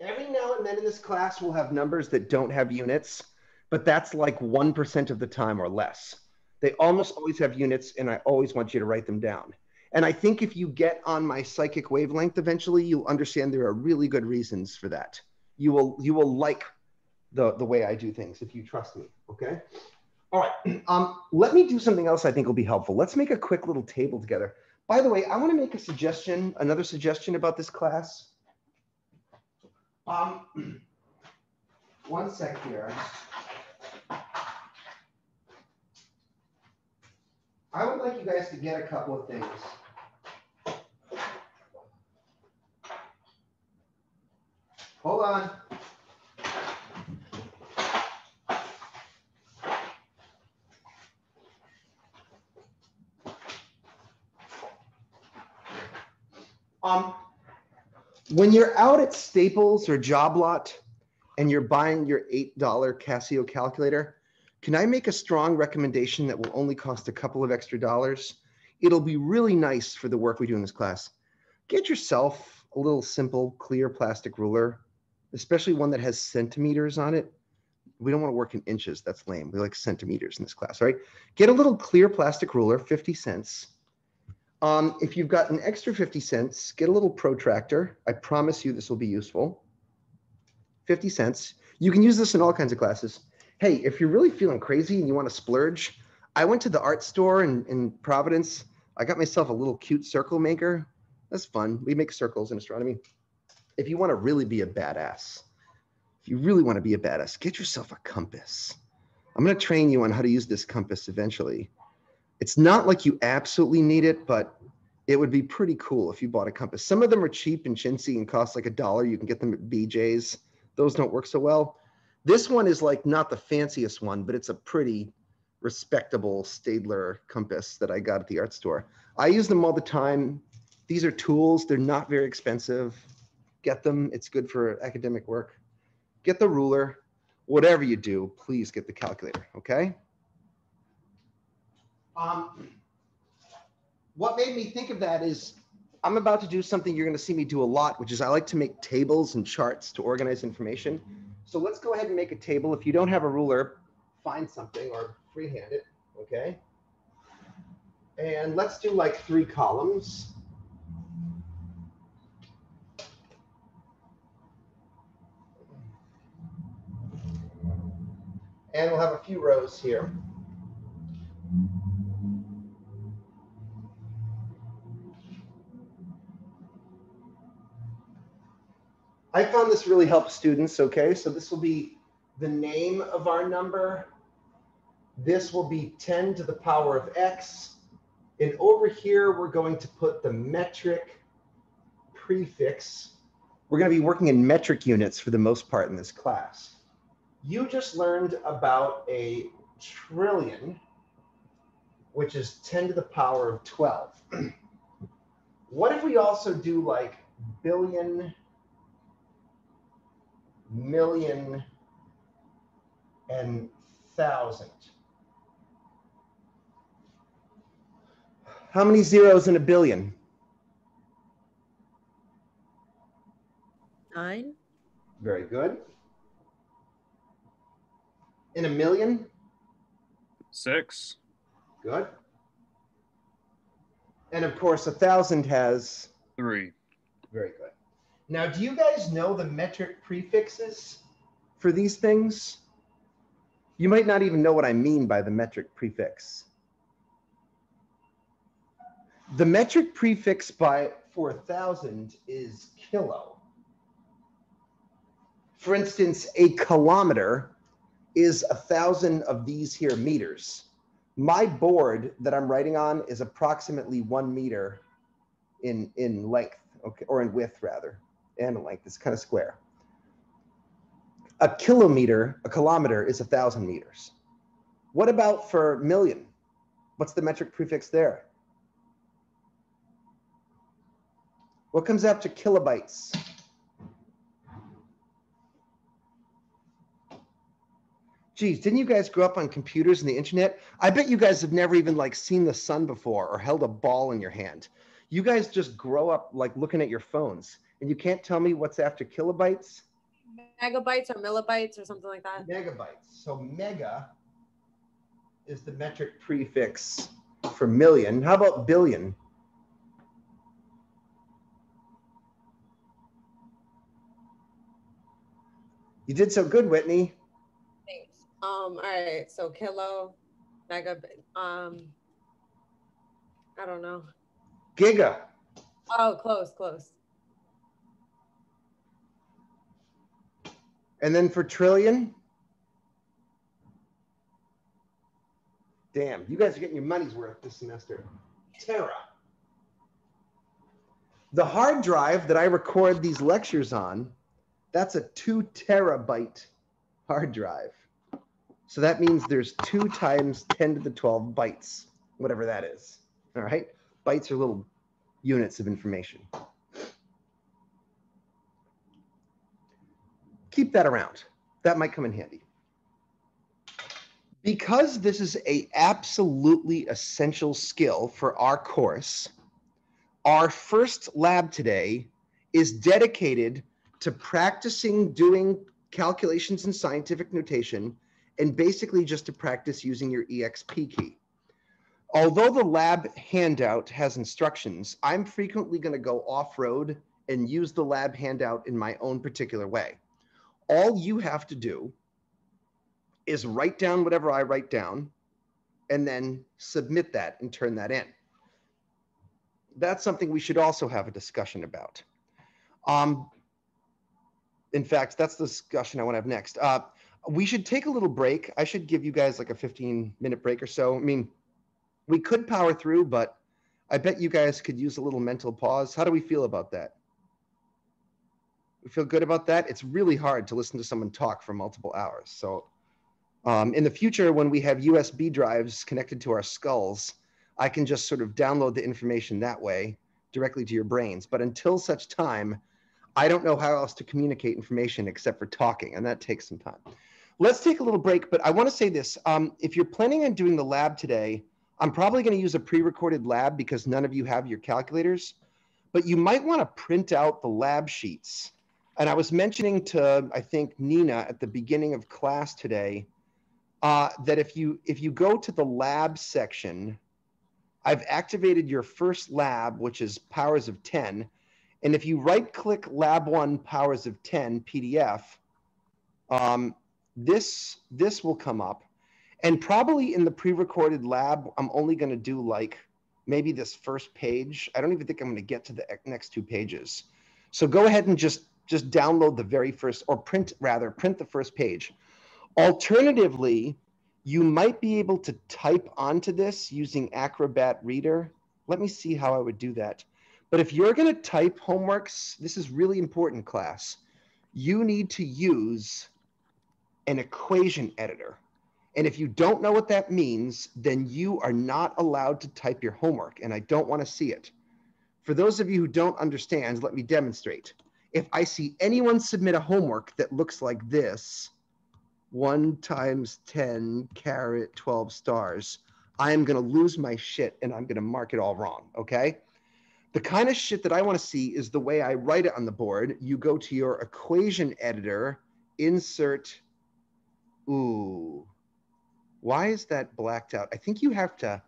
Every now and then in this class, we'll have numbers that don't have units, but that's like 1% of the time or less. They almost always have units, and I always want you to write them down. And I think if you get on my psychic wavelength eventually, you'll understand there are really good reasons for that. You will you will like the, the way I do things if you trust me. Okay. All right. Um, let me do something else I think will be helpful. Let's make a quick little table together. By the way, I want to make a suggestion, another suggestion about this class. Um, one sec here. I would like you guys to get a couple of things. Hold on. Um, when you're out at Staples or Job Lot and you're buying your $8 Casio calculator, can I make a strong recommendation that will only cost a couple of extra dollars? It'll be really nice for the work we do in this class. Get yourself a little simple, clear plastic ruler, especially one that has centimeters on it. We don't want to work in inches. That's lame. We like centimeters in this class, right? Get a little clear plastic ruler, 50 cents. Um, if you've got an extra 50 cents, get a little protractor. I promise you this will be useful. 50 cents. You can use this in all kinds of classes. Hey, if you're really feeling crazy and you want to splurge, I went to the art store in, in Providence. I got myself a little cute circle maker. That's fun. We make circles in astronomy. If you want to really be a badass, if you really want to be a badass, get yourself a compass. I'm going to train you on how to use this compass eventually. It's not like you absolutely need it, but it would be pretty cool if you bought a compass. Some of them are cheap and chintzy and cost like a dollar. You can get them at BJ's. Those don't work so well. This one is like not the fanciest one, but it's a pretty respectable Staedtler compass that I got at the art store. I use them all the time. These are tools. They're not very expensive. Get them. It's good for academic work. Get the ruler. Whatever you do, please get the calculator, okay? Um, what made me think of that is I'm about to do something you're going to see me do a lot, which is I like to make tables and charts to organize information. So let's go ahead and make a table. If you don't have a ruler, find something or freehand it, okay? And let's do like three columns. And we'll have a few rows here. I found this really helps students, okay? So this will be the name of our number. This will be 10 to the power of x. And over here, we're going to put the metric prefix. We're going to be working in metric units for the most part in this class. You just learned about a trillion, which is 10 to the power of 12. what if we also do like billion, million, and thousand. How many zeros in a billion? Nine. Very good. In a million? Six. Good. And of course, a thousand has Three. Very good. Now, do you guys know the metric prefixes for these things? You might not even know what I mean by the metric prefix. The metric prefix by 4,000 is kilo. For instance, a kilometer is a thousand of these here meters. My board that I'm writing on is approximately one meter in, in length, okay, or in width rather, and length. It's kind of square. A kilometer, a kilometer is a thousand meters. What about for million? What's the metric prefix there? What comes after kilobytes? Geez, didn't you guys grow up on computers and the internet? I bet you guys have never even like seen the sun before or held a ball in your hand. You guys just grow up like looking at your phones and you can't tell me what's after kilobytes? Megabytes or millibytes or something like that. Megabytes. So mega is the metric prefix for million. How about billion? You did so good, Whitney. Thanks. Um, all right. So kilo, mega, Um, I don't know. Giga. Oh, close, close. And then for trillion, damn, you guys are getting your money's worth this semester. Tera. The hard drive that I record these lectures on, that's a two terabyte hard drive. So that means there's two times 10 to the 12 bytes, whatever that is. All right. Bytes are little units of information. Keep that around. That might come in handy. Because this is a absolutely essential skill for our course, our first lab today is dedicated to practicing doing calculations in scientific notation and basically just to practice using your EXP key. Although the lab handout has instructions, I'm frequently going to go off-road and use the lab handout in my own particular way. All you have to do is write down whatever I write down and then submit that and turn that in. That's something we should also have a discussion about. Um, in fact, that's the discussion I want to have next. Uh, we should take a little break. I should give you guys like a 15 minute break or so. I mean, we could power through, but I bet you guys could use a little mental pause. How do we feel about that? Feel good about that. It's really hard to listen to someone talk for multiple hours. So, um, in the future, when we have USB drives connected to our skulls, I can just sort of download the information that way directly to your brains. But until such time, I don't know how else to communicate information except for talking, and that takes some time. Let's take a little break, but I want to say this. Um, if you're planning on doing the lab today, I'm probably going to use a pre-recorded lab because none of you have your calculators, but you might want to print out the lab sheets. And I was mentioning to, I think, Nina at the beginning of class today, uh, that if you if you go to the lab section, I've activated your first lab, which is powers of 10, and if you right click lab one powers of 10 PDF, um, this, this will come up. And probably in the pre-recorded lab, I'm only going to do like maybe this first page. I don't even think I'm going to get to the next two pages. So go ahead and just, just download the very first, or print rather, print the first page. Alternatively, you might be able to type onto this using Acrobat Reader. Let me see how I would do that. But if you're going to type homeworks, this is really important, class. You need to use an equation editor. And if you don't know what that means, then you are not allowed to type your homework, and I don't want to see it. For those of you who don't understand, let me demonstrate. If I see anyone submit a homework that looks like this, 1 times 10 caret 12 stars, I am going to lose my shit and I'm going to mark it all wrong, okay? The kind of shit that I want to see is the way I write it on the board. You go to your equation editor, insert. Ooh, why is that blacked out? I think you have to.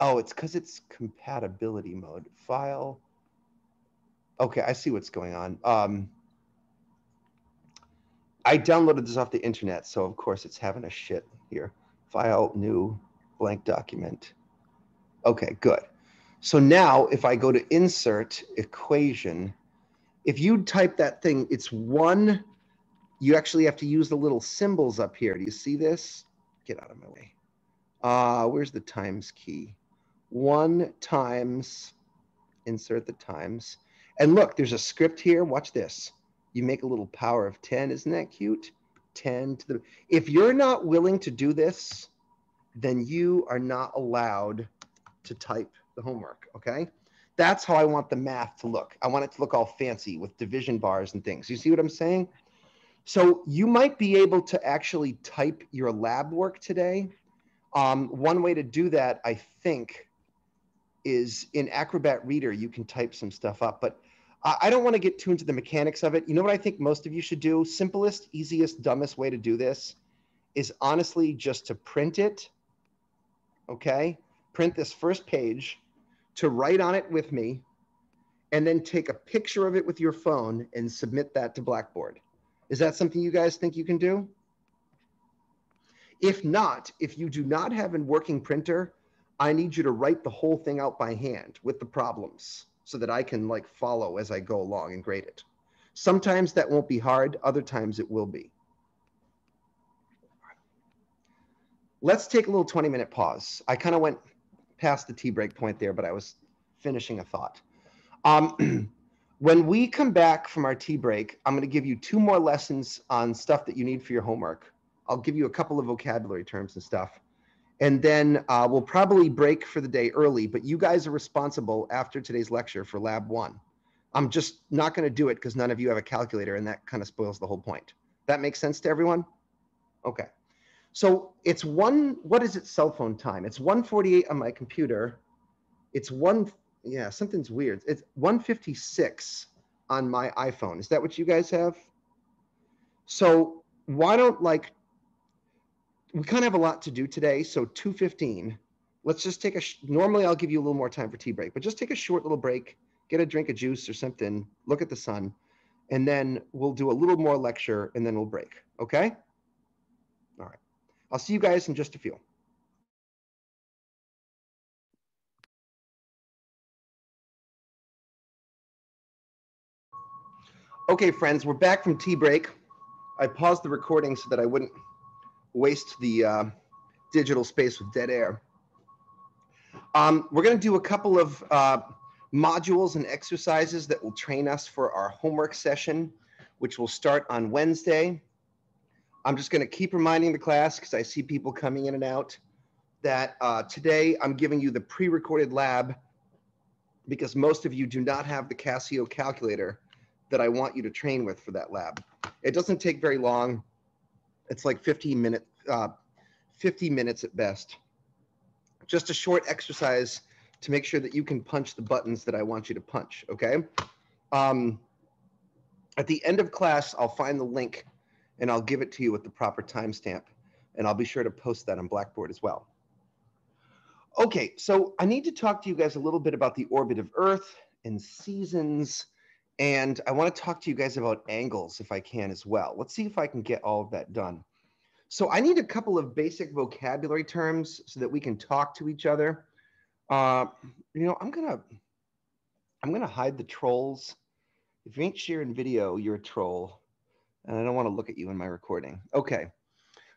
Oh, it's because it's compatibility mode. File. Okay, I see what's going on. Um, I downloaded this off the internet, so of course it's having a shit here. File, new, blank document. Okay, good. So now if I go to insert equation, if you type that thing, it's one, you actually have to use the little symbols up here. Do you see this? Get out of my way. Uh, where's the times key? One times, insert the times. And look, there's a script here. Watch this. You make a little power of 10. Isn't that cute? 10 to the, if you're not willing to do this, then you are not allowed to type the homework, okay? That's how I want the math to look. I want it to look all fancy with division bars and things. You see what I'm saying? So you might be able to actually type your lab work today. Um, one way to do that, I think, is in Acrobat Reader, you can type some stuff up, but I don't want to get too into the mechanics of it. You know what I think most of you should do? Simplest, easiest, dumbest way to do this is honestly just to print it. Okay. Print this first page to write on it with me and then take a picture of it with your phone and submit that to Blackboard. Is that something you guys think you can do? If not, if you do not have a working printer, I need you to write the whole thing out by hand with the problems so that I can like follow as I go along and grade it. Sometimes that won't be hard, other times it will be. Let's take a little 20 minute pause. I kind of went past the tea break point there, but I was finishing a thought. Um, when we come back from our tea break, I'm going to give you two more lessons on stuff that you need for your homework. I'll give you a couple of vocabulary terms and stuff. And then uh, we'll probably break for the day early, but you guys are responsible after today's lecture for lab one. I'm just not going to do it because none of you have a calculator and that kind of spoils the whole point. That makes sense to everyone? Okay. So it's one, what is it cell phone time? It's 148 on my computer. It's one, yeah, something's weird. It's 156 on my iPhone. Is that what you guys have? So why don't like we kind of have a lot to do today. So 2.15, let's just take a, normally I'll give you a little more time for tea break, but just take a short little break, get a drink of juice or something, look at the sun, and then we'll do a little more lecture and then we'll break. Okay? All right. I'll see you guys in just a few. Okay, friends, we're back from tea break. I paused the recording so that I wouldn't waste the uh, digital space with dead air. Um, we're going to do a couple of uh, modules and exercises that will train us for our homework session, which will start on Wednesday. I'm just going to keep reminding the class because I see people coming in and out that uh, today I'm giving you the pre-recorded lab because most of you do not have the Casio calculator that I want you to train with for that lab. It doesn't take very long. It's like 15 minutes, uh, 50 minutes at best. Just a short exercise to make sure that you can punch the buttons that I want you to punch, okay? Um, at the end of class, I'll find the link and I'll give it to you with the proper timestamp. And I'll be sure to post that on Blackboard as well. Okay, so I need to talk to you guys a little bit about the orbit of Earth and seasons and I want to talk to you guys about angles if I can as well. Let's see if I can get all of that done. So I need a couple of basic vocabulary terms so that we can talk to each other. Uh, you know, I'm gonna, I'm gonna hide the trolls. If you ain't sharing video, you're a troll. And I don't want to look at you in my recording. Okay.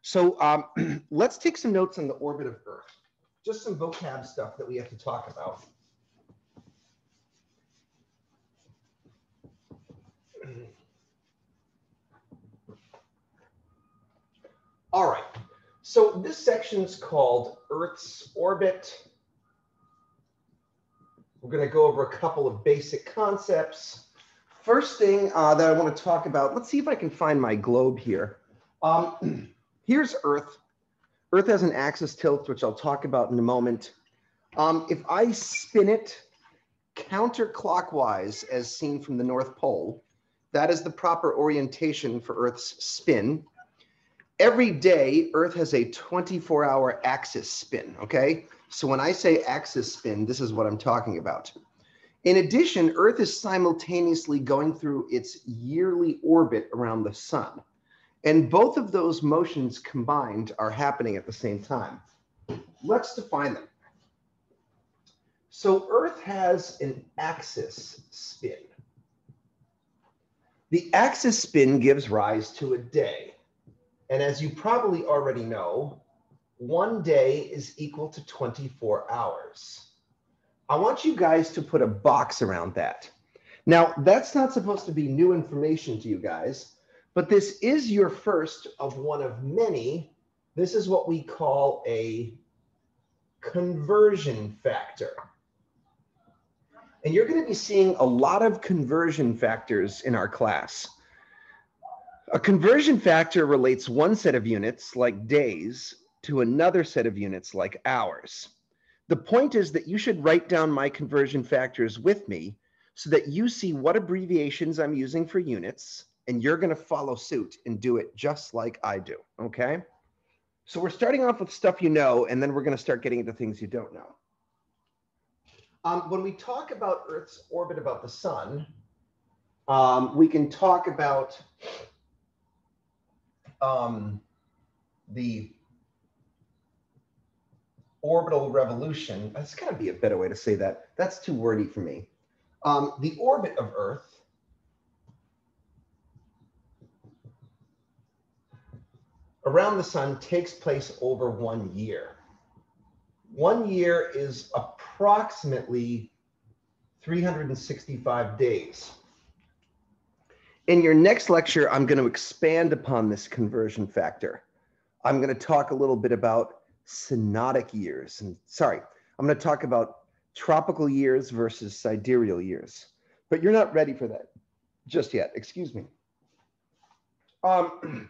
So um, let's take some notes on the orbit of Earth. Just some vocab stuff that we have to talk about. All right, so this section is called Earth's orbit. We're going to go over a couple of basic concepts. First thing uh, that I want to talk about, let's see if I can find my globe here. Um, here's Earth. Earth has an axis tilt, which I'll talk about in a moment. Um, if I spin it counterclockwise, as seen from the North Pole, that is the proper orientation for Earth's spin. Every day earth has a 24 hour axis spin okay? So when i say axis spin this is what i'm talking about. In addition earth is simultaneously going through its yearly orbit around the sun. And both of those motions combined are happening at the same time. Let's define them. So earth has an axis spin the axis spin gives rise to a day and as you probably already know, one day is equal to 24 hours. I want you guys to put a box around that. Now, that's not supposed to be new information to you guys, but this is your first of one of many. This is what we call a conversion factor. And you're going to be seeing a lot of conversion factors in our class. A conversion factor relates one set of units, like days, to another set of units, like hours. The point is that you should write down my conversion factors with me so that you see what abbreviations I'm using for units, and you're going to follow suit and do it just like I do, okay? So we're starting off with stuff you know, and then we're going to start getting into things you don't know um, when we talk about Earth's orbit about the sun, um, we can talk about um, the orbital revolution. That's got to be a better way to say that. That's too wordy for me. Um, the orbit of Earth around the sun takes place over one year. One year is approximately 365 days. In your next lecture, I'm going to expand upon this conversion factor. I'm going to talk a little bit about synodic years. And sorry, I'm going to talk about tropical years versus sidereal years. But you're not ready for that just yet. Excuse me. Um,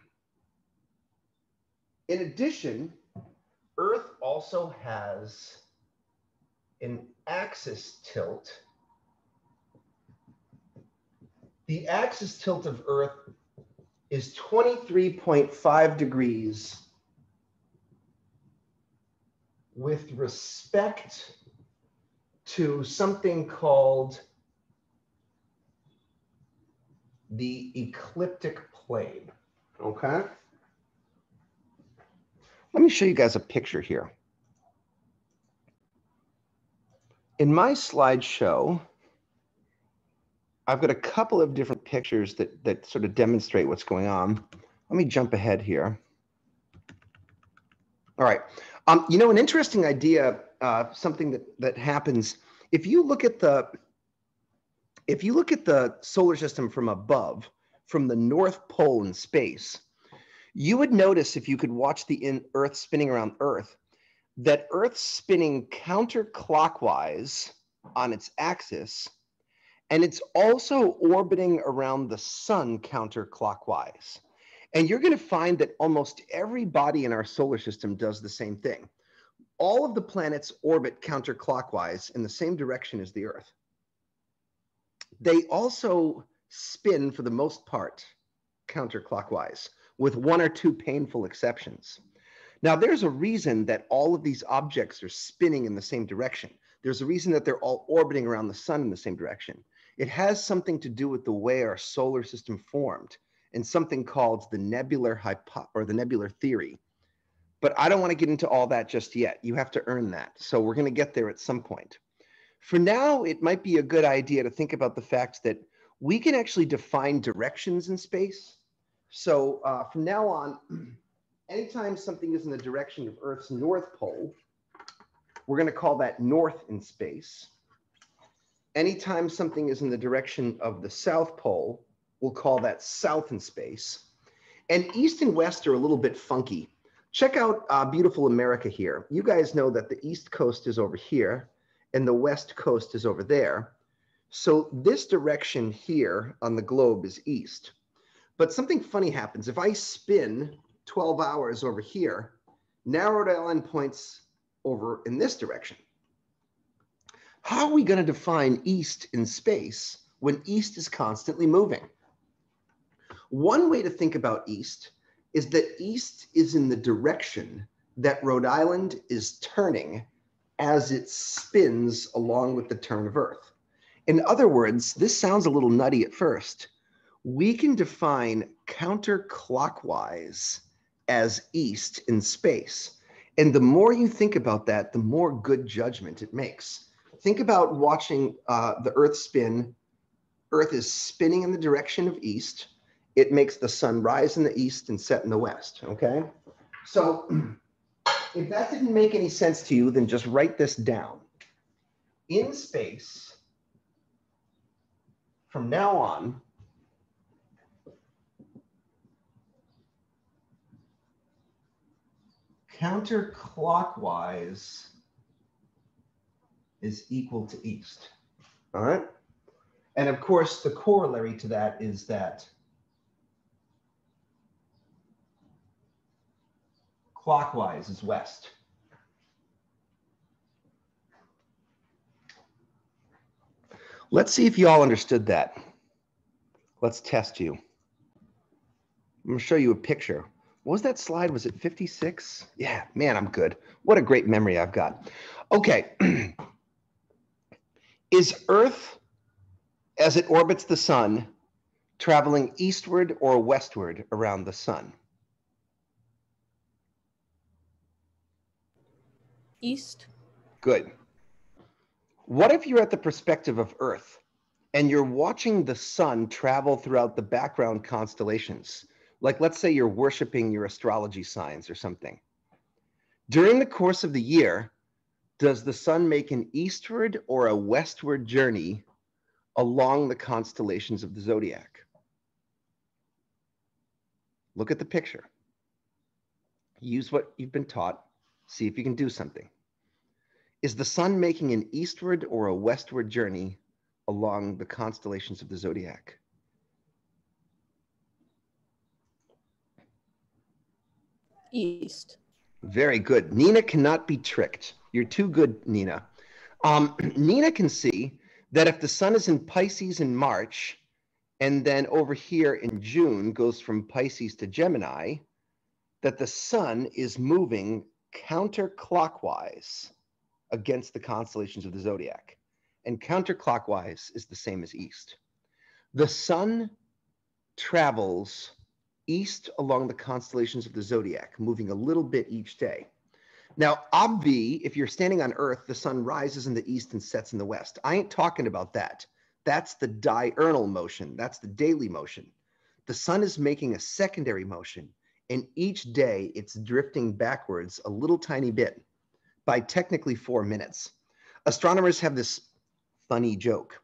in addition, Earth also has an axis tilt. The axis tilt of Earth is 23.5 degrees with respect to something called the ecliptic plane. Okay. Let me show you guys a picture here. In my slideshow, I've got a couple of different pictures that, that sort of demonstrate what's going on. Let me jump ahead here. All right. Um, you know, an interesting idea, uh, something that, that happens, if you look at the if you look at the solar system from above, from the North Pole in space, you would notice if you could watch the in Earth spinning around Earth, that Earth's spinning counterclockwise on its axis, and it's also orbiting around the sun counterclockwise. And you're going to find that almost every body in our solar system does the same thing. All of the planets orbit counterclockwise in the same direction as the Earth. They also spin, for the most part, counterclockwise with one or two painful exceptions. Now, there's a reason that all of these objects are spinning in the same direction. There's a reason that they're all orbiting around the sun in the same direction. It has something to do with the way our solar system formed and something called the nebular hypo or the nebular theory. But I don't want to get into all that just yet. You have to earn that. So we're going to get there at some point. For now, it might be a good idea to think about the fact that we can actually define directions in space so uh, from now on, anytime something is in the direction of Earth's north pole, we're going to call that north in space. Anytime something is in the direction of the south pole, we'll call that south in space. And east and west are a little bit funky. Check out uh, beautiful America here. You guys know that the east coast is over here and the west coast is over there. So this direction here on the globe is east. But something funny happens. If I spin 12 hours over here, Rhode Island points over in this direction. How are we going to define east in space when east is constantly moving? One way to think about east is that east is in the direction that Rhode Island is turning as it spins along with the turn of Earth. In other words, this sounds a little nutty at first, we can define counterclockwise as east in space. And the more you think about that, the more good judgment it makes. Think about watching uh, the Earth spin. Earth is spinning in the direction of east. It makes the sun rise in the east and set in the west. Okay. So if that didn't make any sense to you, then just write this down. In space, from now on, counterclockwise is equal to east. All right. And of course, the corollary to that is that clockwise is west. Let's see if you all understood that. Let's test you. I'm going to show you a picture. What was that slide? Was it 56? Yeah, man, I'm good. What a great memory I've got. Okay. Is Earth, as it orbits the sun, traveling eastward or westward around the sun? East. Good. What if you're at the perspective of Earth and you're watching the sun travel throughout the background constellations? Like, let's say you're worshiping your astrology signs or something. During the course of the year, does the sun make an eastward or a westward journey along the constellations of the zodiac? Look at the picture. Use what you've been taught. See if you can do something. Is the sun making an eastward or a westward journey along the constellations of the zodiac? East. Very good. Nina cannot be tricked. You're too good, Nina. Um, Nina can see that if the sun is in Pisces in March, and then over here in June goes from Pisces to Gemini, that the sun is moving counterclockwise against the constellations of the zodiac. And counterclockwise is the same as east. The sun travels east along the constellations of the zodiac, moving a little bit each day. Now, obvi, if you're standing on Earth, the sun rises in the east and sets in the west. I ain't talking about that. That's the diurnal motion. That's the daily motion. The sun is making a secondary motion, and each day it's drifting backwards a little tiny bit by technically four minutes. Astronomers have this funny joke.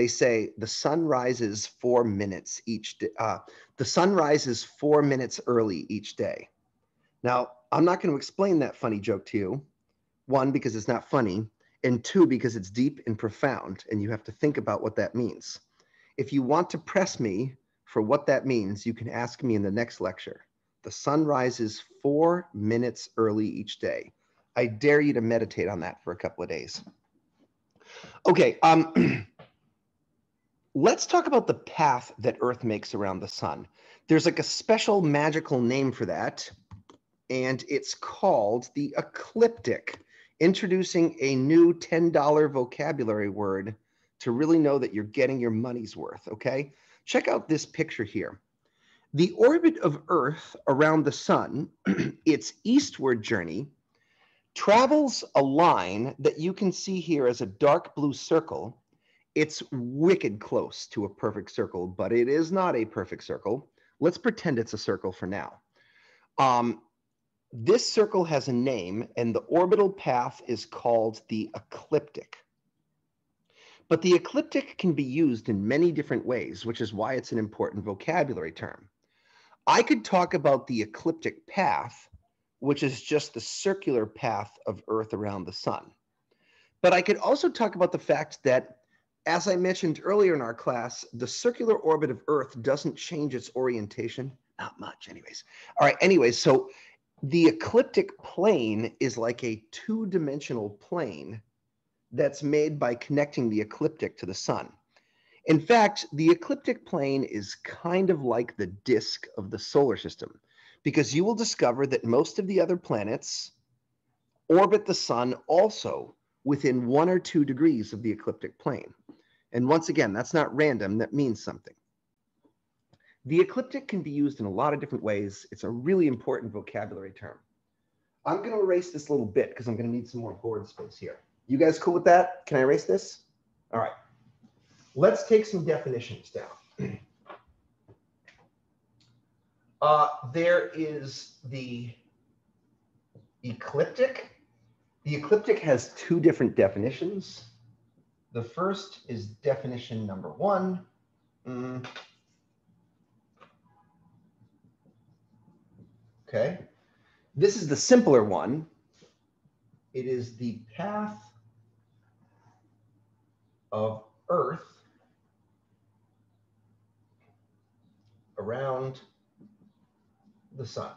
They say the sun rises four minutes each day. Uh, the sun rises four minutes early each day. Now, I'm not going to explain that funny joke to you. One, because it's not funny and two, because it's deep and profound, and you have to think about what that means. If you want to press me for what that means, you can ask me in the next lecture. The sun rises four minutes early each day. I dare you to meditate on that for a couple of days. Okay, um, let's talk about the path that Earth makes around the sun. There's like a special magical name for that, and it's called the ecliptic introducing a new $10 vocabulary word to really know that you're getting your money's worth, okay? Check out this picture here. The orbit of Earth around the sun, its eastward journey, travels a line that you can see here as a dark blue circle. It's wicked close to a perfect circle, but it is not a perfect circle. Let's pretend it's a circle for now. Um, this circle has a name, and the orbital path is called the ecliptic. But the ecliptic can be used in many different ways, which is why it's an important vocabulary term. I could talk about the ecliptic path, which is just the circular path of Earth around the sun. But I could also talk about the fact that, as I mentioned earlier in our class, the circular orbit of Earth doesn't change its orientation. Not much, anyways. All right, anyways, so the ecliptic plane is like a two-dimensional plane that's made by connecting the ecliptic to the sun. In fact, the ecliptic plane is kind of like the disk of the solar system because you will discover that most of the other planets orbit the sun also within one or two degrees of the ecliptic plane. And once again, that's not random, that means something. The ecliptic can be used in a lot of different ways. It's a really important vocabulary term. I'm going to erase this little bit because I'm going to need some more board space here. You guys cool with that? Can I erase this? All right. Let's take some definitions down. Uh, there is the ecliptic. The ecliptic has two different definitions. The first is definition number one. Mm. Okay. This is the simpler one. It is the path of Earth around the sun.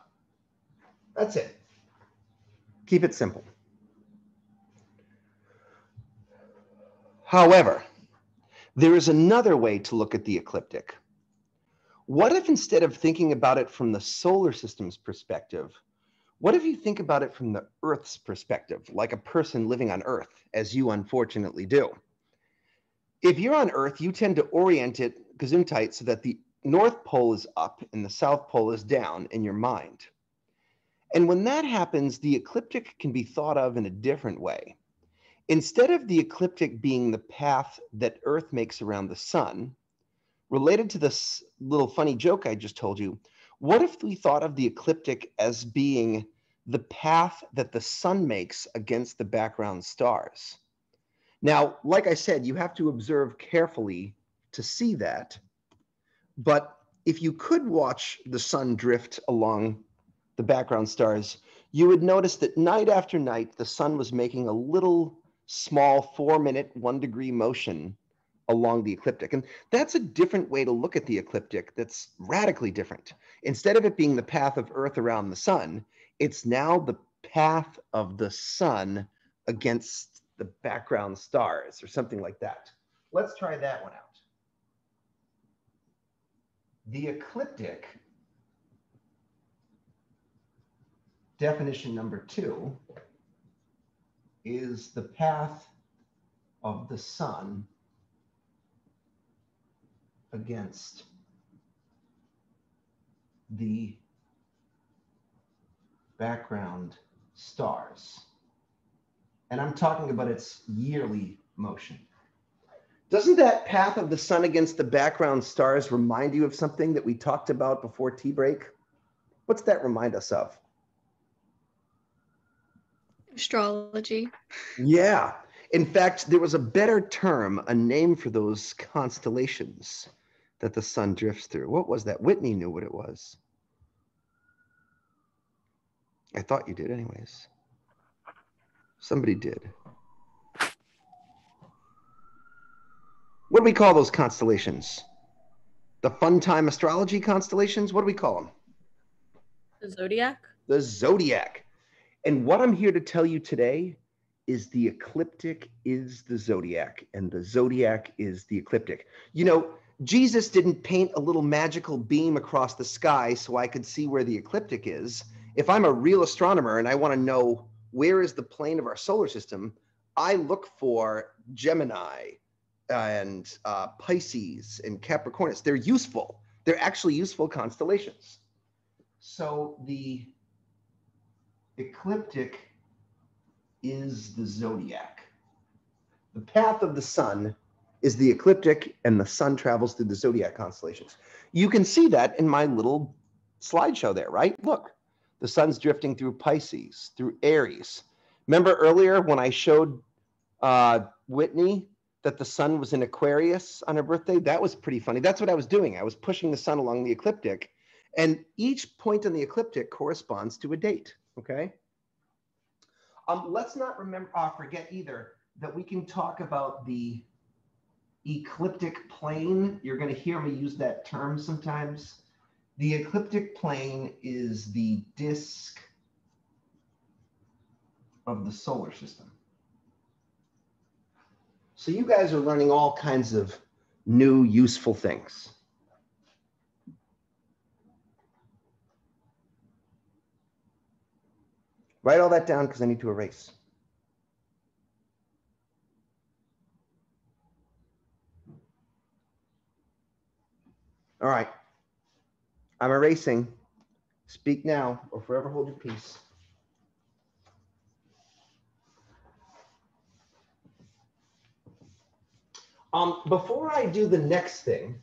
That's it. Keep it simple. However, there is another way to look at the ecliptic. What if instead of thinking about it from the solar system's perspective, what if you think about it from the Earth's perspective, like a person living on Earth, as you unfortunately do? If you're on Earth, you tend to orient it gesundheit so that the North Pole is up and the South Pole is down in your mind. And when that happens, the ecliptic can be thought of in a different way. Instead of the ecliptic being the path that Earth makes around the sun, related to this little funny joke I just told you, What if we thought of the ecliptic as being the path that the sun makes against the background stars? Now, like I said, you have to observe carefully to see that. But if you could watch the sun drift along the background stars, you would notice that night after night, the sun was making a little small four minute, one degree motion along the ecliptic. And that's a different way to look at the ecliptic that's radically different. Instead of it being the path of Earth around the sun, it's now the path of the sun against the background stars or something like that. Let's try that one out. The ecliptic, definition number two, is the path of the sun against the background stars. And I'm talking about its yearly motion. Doesn't that path of the sun against the background stars remind you of something that we talked about before tea break? What's that remind us of? Astrology. Yeah. In fact, there was a better term, a name for those constellations that the sun drifts through. What was that? Whitney knew what it was. I thought you did, anyways. Somebody did. What do we call those constellations? The fun time astrology constellations? What do we call them? The zodiac. The zodiac. And what I'm here to tell you today is the ecliptic is the zodiac, and the zodiac is the ecliptic. You know, Jesus didn't paint a little magical beam across the sky so I could see where the ecliptic is. If I'm a real astronomer and I want to know where is the plane of our solar system, I look for Gemini and uh, Pisces and Capricornus. They're useful. They're actually useful constellations. So the ecliptic is the zodiac. The path of the sun is the ecliptic, and the sun travels through the zodiac constellations. You can see that in my little slideshow there, right? Look, the sun's drifting through Pisces, through Aries. Remember earlier when I showed uh, Whitney that the sun was in Aquarius on her birthday? That was pretty funny. That's what I was doing. I was pushing the sun along the ecliptic, and each point on the ecliptic corresponds to a date. Okay. Um, let's not remember, uh, forget either that we can talk about the ecliptic plane. You're going to hear me use that term sometimes. The ecliptic plane is the disk of the solar system. So you guys are learning all kinds of new useful things. Write all that down because I need to erase. All right. I'm erasing. Speak now or forever hold your peace. Um, before I do the next thing,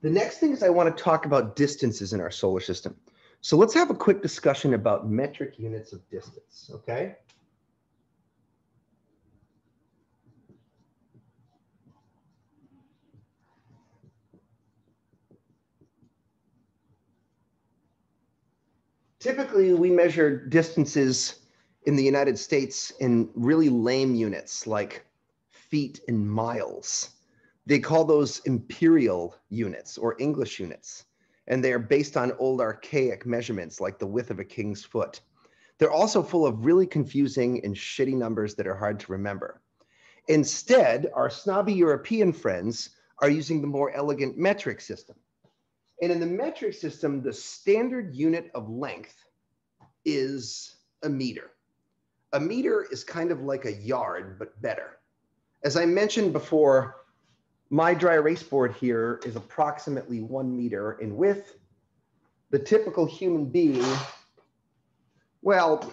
the next thing is I want to talk about distances in our solar system. So let's have a quick discussion about metric units of distance, okay? Typically, we measure distances in the United States in really lame units like feet and miles. They call those imperial units or English units and they are based on old archaic measurements like the width of a king's foot. They're also full of really confusing and shitty numbers that are hard to remember. Instead, our snobby European friends are using the more elegant metric system. And in the metric system, the standard unit of length is a meter. A meter is kind of like a yard, but better. As I mentioned before, my dry erase board here is approximately one meter in width. The typical human being, well,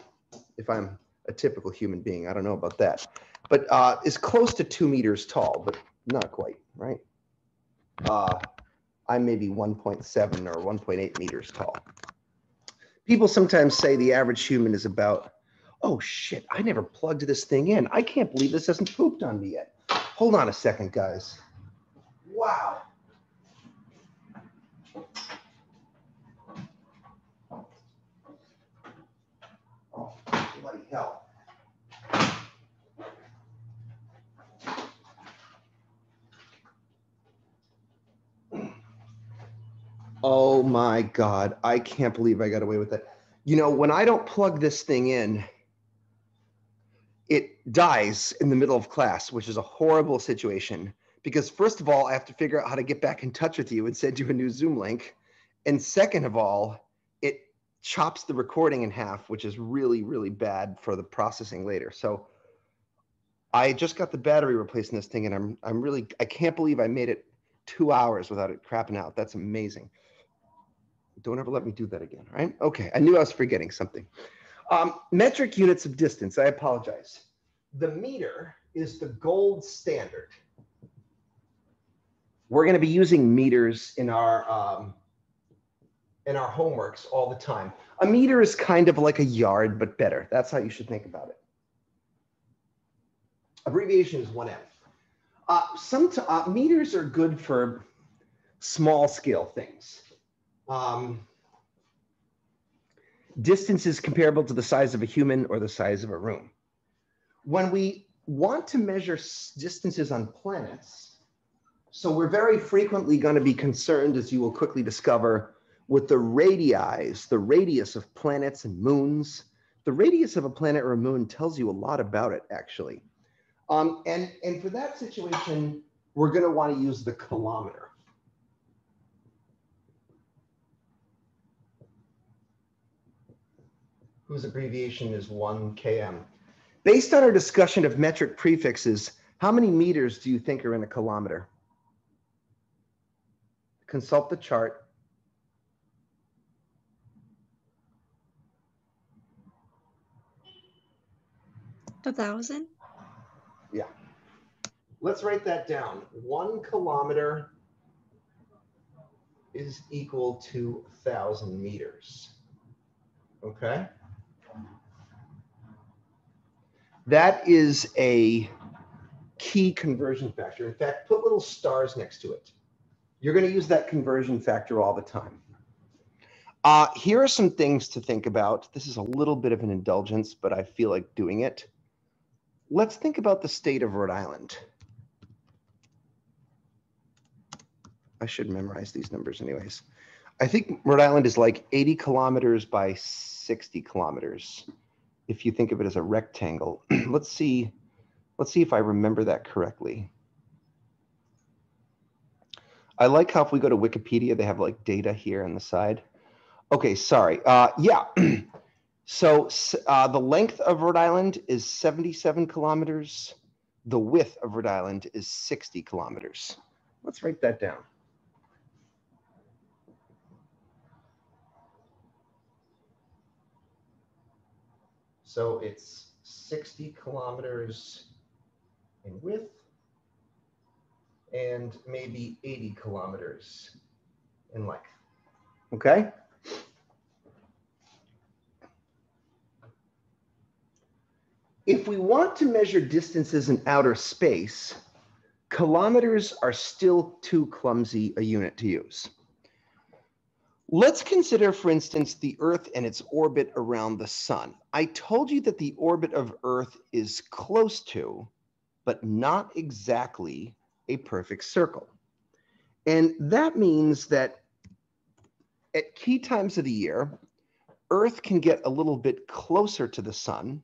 if I'm a typical human being, I don't know about that, but uh, is close to two meters tall, but not quite, right? Uh, I'm maybe 1.7 or 1.8 meters tall. People sometimes say the average human is about, oh shit, I never plugged this thing in. I can't believe this hasn't pooped on me yet. Hold on a second, guys. Wow. Oh, bloody hell. Oh my God. I can't believe I got away with that. You know, when I don't plug this thing in, it dies in the middle of class, which is a horrible situation because, first of all, I have to figure out how to get back in touch with you and send you a new Zoom link. And second of all, it chops the recording in half, which is really, really bad for the processing later. So I just got the battery replaced in this thing and I'm, I'm really, I can't believe I made it two hours without it crapping out. That's amazing. Don't ever let me do that again, right? Okay, I knew I was forgetting something. Um, metric units of distance, I apologize. The meter is the gold standard. We're gonna be using meters in our, um, in our homeworks all the time. A meter is kind of like a yard, but better. That's how you should think about it. Abbreviation is 1M. Uh, some uh, meters are good for small scale things. Um, distance is comparable to the size of a human or the size of a room. When we want to measure distances on planets, so we're very frequently going to be concerned, as you will quickly discover, with the radii, the radius of planets and moons. The radius of a planet or a moon tells you a lot about it, actually. Um, and, and for that situation, we're going to want to use the kilometer. whose abbreviation is 1 km. Based on our discussion of metric prefixes, how many meters do you think are in a kilometer? Consult the chart. A thousand? Yeah. Let's write that down. One kilometer is equal to 1,000 meters. Okay. That is a key conversion factor. In fact, put little stars next to it. You're going to use that conversion factor all the time. Uh, here are some things to think about. This is a little bit of an indulgence, but I feel like doing it. Let's think about the state of Rhode Island. I should memorize these numbers anyways. I think Rhode Island is like 80 kilometers by 60 kilometers if you think of it as a rectangle. let's see, let's see if I remember that correctly. I like how if we go to Wikipedia, they have like data here on the side. Okay, sorry. Uh, yeah. so uh, the length of Rhode Island is 77 kilometers. The width of Rhode Island is 60 kilometers. Let's write that down. So it's 60 kilometers in width and maybe 80 kilometers in length. Okay? If we want to measure distances in outer space, kilometers are still too clumsy a unit to use. Let's consider, for instance, the Earth and its orbit around the sun. I told you that the orbit of Earth is close to, but not exactly a perfect circle. And that means that at key times of the year, Earth can get a little bit closer to the sun.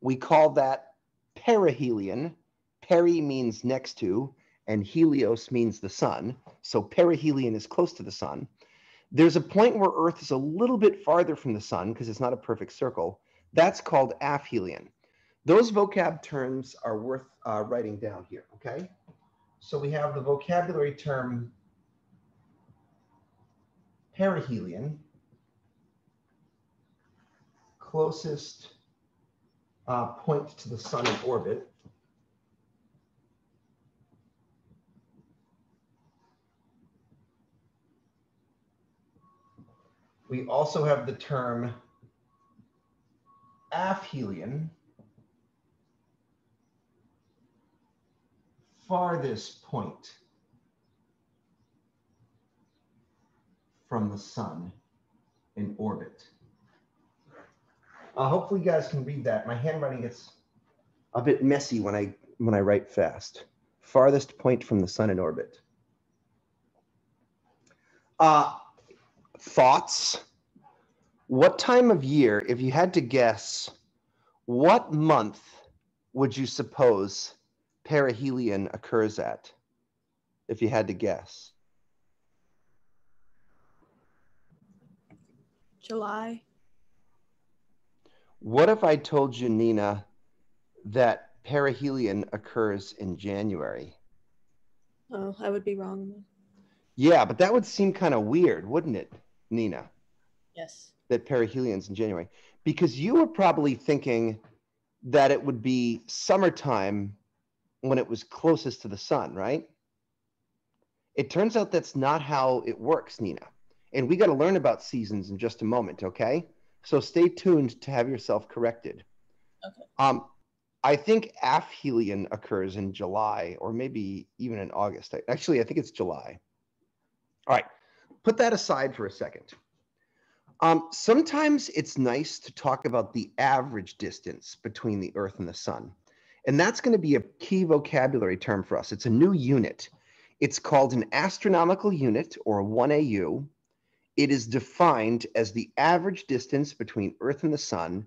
We call that perihelion. Peri means next to, and helios means the sun. So perihelion is close to the sun. There's a point where Earth is a little bit farther from the sun because it's not a perfect circle. That's called aphelion. Those vocab terms are worth uh, writing down here, okay? So we have the vocabulary term perihelion, closest uh, point to the sun in orbit. We also have the term aphelion, farthest point from the sun in orbit. Uh, hopefully you guys can read that. My handwriting gets a bit messy when I when I write fast. Farthest point from the sun in orbit. Uh, thoughts? What time of year, if you had to guess, what month would you suppose perihelion occurs at? If you had to guess. July. What if I told you, Nina, that perihelion occurs in January? Oh, I would be wrong. Yeah, but that would seem kind of weird, wouldn't it, Nina? Yes. That perihelion's in January. Because you were probably thinking that it would be summertime when it was closest to the sun, right? It turns out that's not how it works, Nina. And we got to learn about seasons in just a moment, okay? So stay tuned to have yourself corrected. Okay. Um, I think aphelion occurs in July or maybe even in August. Actually, I think it's July. All right, put that aside for a second. Um, sometimes it's nice to talk about the average distance between the Earth and the Sun. And that's going to be a key vocabulary term for us. It's a new unit. It's called an astronomical unit or 1AU. It is defined as the average distance between Earth and the Sun,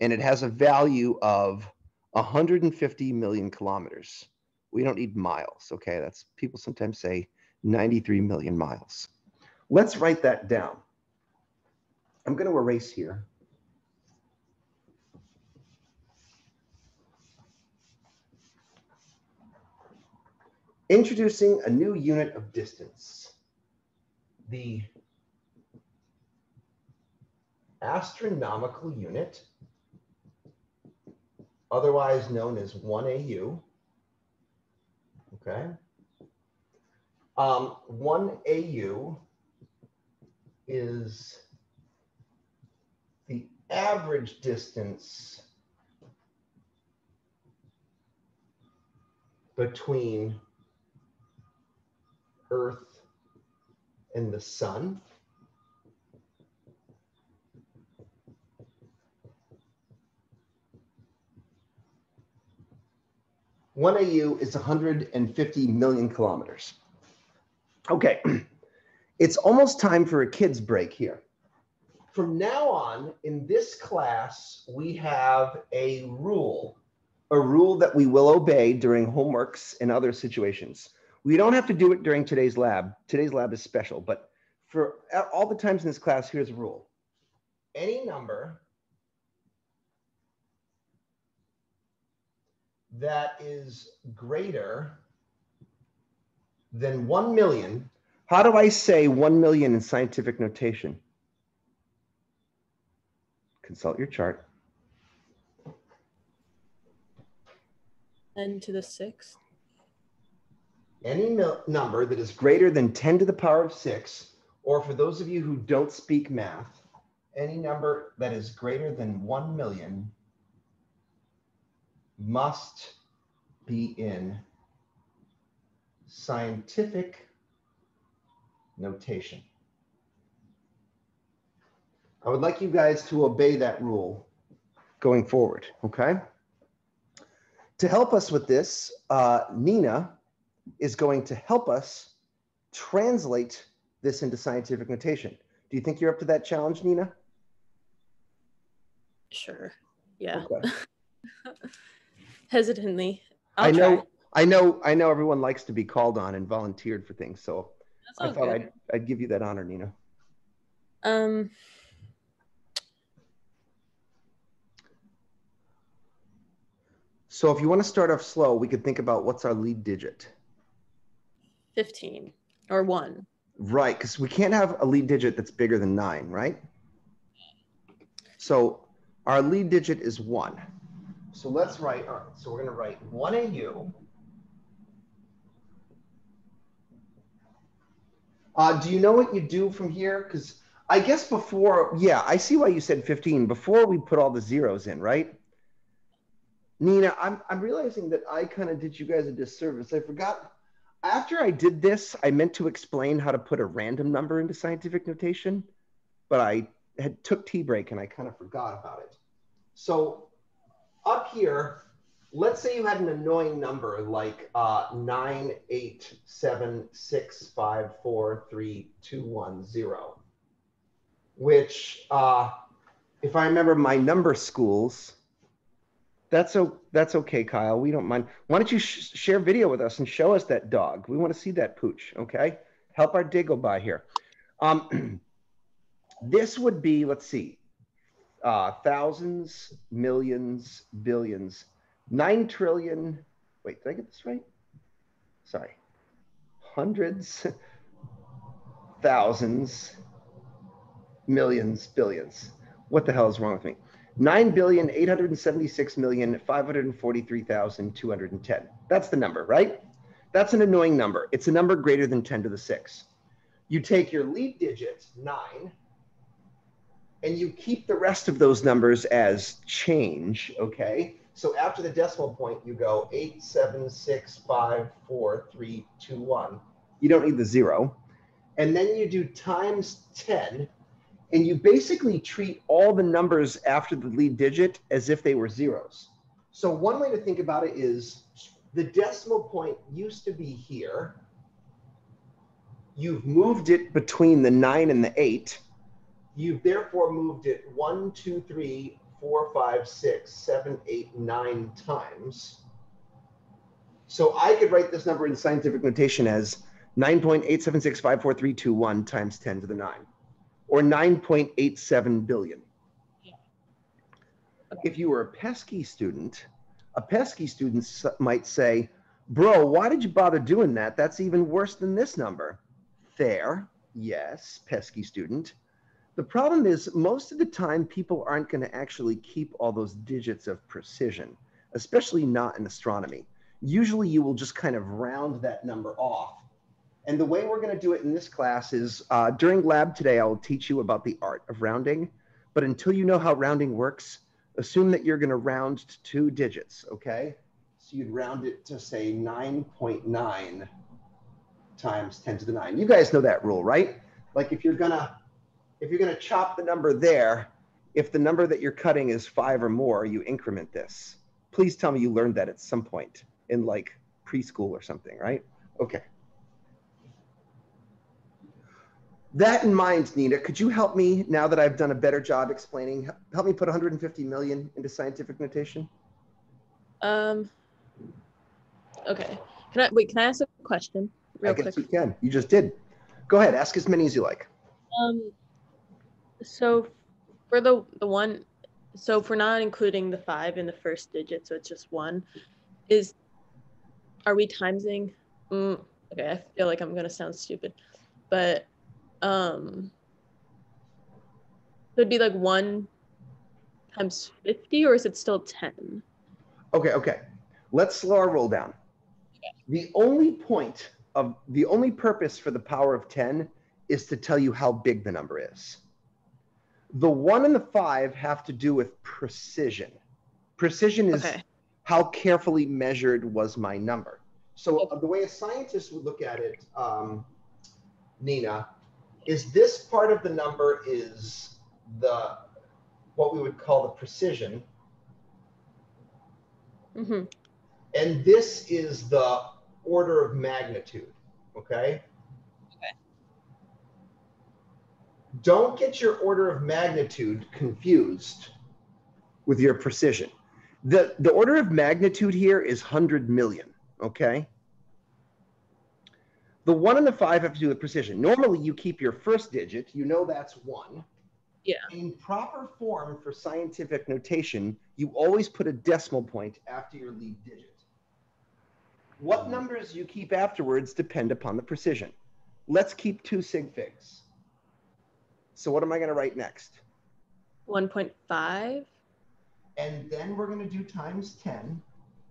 and it has a value of 150 million kilometers. We don't need miles, okay? That's people sometimes say 93 million miles. Let's write that down. I'm going to erase here. Introducing a new unit of distance, the astronomical unit, otherwise known as 1AU. Okay. Um, 1AU is the average distance between Earth and the sun. One AU is 150 million kilometers. Okay, it's almost time for a kid's break here. From now on, in this class, we have a rule, a rule that we will obey during homeworks and other situations. We don't have to do it during today's lab. Today's lab is special, but for all the times in this class, here's a rule. Any number that is greater than 1 million, how do I say 1 million in scientific notation? Consult your chart. N to the sixth. Any number that is greater than 10 to the power of 6, or for those of you who don't speak math, any number that is greater than 1 million must be in scientific notation. I would like you guys to obey that rule going forward, okay? To help us with this, uh, Nina is going to help us translate this into scientific notation. Do you think you're up to that challenge, Nina? Sure. Yeah. Okay. Hesitantly. I'll I know, try. I know, I know everyone likes to be called on and volunteered for things, so I thought good. I'd, I'd give you that honor, Nina. Um, So if you want to start off slow, we could think about what's our lead digit. 15 or one. Right, because we can't have a lead digit that's bigger than nine, right? So our lead digit is one. So let's write, all right, so we're gonna write one AU. Uh, do you know what you do from here? Because I guess before, yeah, I see why you said 15. Before we put all the zeros in, right? Nina, I'm, I'm realizing that I kind of did you guys a disservice. I forgot. After I did this, I meant to explain how to put a random number into scientific notation, but I had took tea break and I kind of forgot about it. So up here, let's say you had an annoying number like uh, nine eight seven six five four three two one zero, which, uh, if I remember my number schools, that's o- that's okay, Kyle. We don't mind. Why don't you sh- share video with us and show us that dog? We want to see that pooch. Okay, help our go by here. Um, this would be, let's see, uh, thousands, millions, billions, nine trillion. Wait, did I get this right? Sorry, hundreds, thousands, millions, billions. What the hell is wrong with me? Nine billion eight hundred seventy-six million five hundred forty-three thousand two hundred and ten. That's the number, right? That's an annoying number. It's a number greater than 10 to the six. You take your lead digits, nine, and you keep the rest of those numbers as change, okay? So after the decimal point, you go eight, seven, six, five, four, three, two, one. You don't need the zero. And then you do times 10, and you basically treat all the numbers after the lead digit as if they were zeros. So one way to think about it is the decimal point used to be here. You've moved it between the nine and the eight. You've therefore moved it one, two, three, four, five, six, seven, eight, nine times. So I could write this number in scientific notation as 9.8765432 times 10 to the 9, or 9.87 billion. If you were a pesky student, a pesky student might say, Bro, why did you bother doing that? That's even worse than this number. Fair, yes, pesky student. The problem is, most of the time, people aren't going to actually keep all those digits of precision, especially not in astronomy. Usually, you will just kind of round that number off. And the way we're going to do it in this class is uh, during lab today, I will teach you about the art of rounding. But until you know how rounding works, assume that you're going to round to two digits, okay? So you'd round it to say 9.9 times 10 to the 9. You guys know that rule, right? Like if you're going to if you're going to chop the number there, if the number that you're cutting is 5 or more, you increment this. Please tell me you learned that at some point in like preschool or something, right? Okay. That in mind, Nina, could you help me now that I've done a better job explaining? Help me put 150 million into scientific notation. Um. Okay. Can I wait? Can I ask a question real I guess quick? you can. You just did. Go ahead. Ask as many as you like. Um. So, for the the one, so if we're not including the five in the first digit, so it's just one, is, are we timesing? Mm, okay, I feel like I'm gonna sound stupid, but, um, it'd be like one times fifty, or is it still ten? Okay, okay. Let's slow our roll down. The only point of the only purpose for the power of 10 is to tell you how big the number is. The one and the five have to do with precision. Precision is Okay. how carefully measured was my number. So uh, the way a scientist would look at it, um, Nina, is this part of the number is the what we would call the precision, Mm-hmm. and this is the order of magnitude. Okay. Okay. Don't get your order of magnitude confused with your precision. The, the order of magnitude here is 100 million. Okay. The one and the five have to do with precision. Normally, you keep your first digit, you know that's one. Yeah. In proper form for scientific notation, you always put a decimal point after your lead digit. What mm. numbers you keep afterwards depend upon the precision. Let's keep two sig figs. So what am I going to write next? One point five And then we're going to do times 10.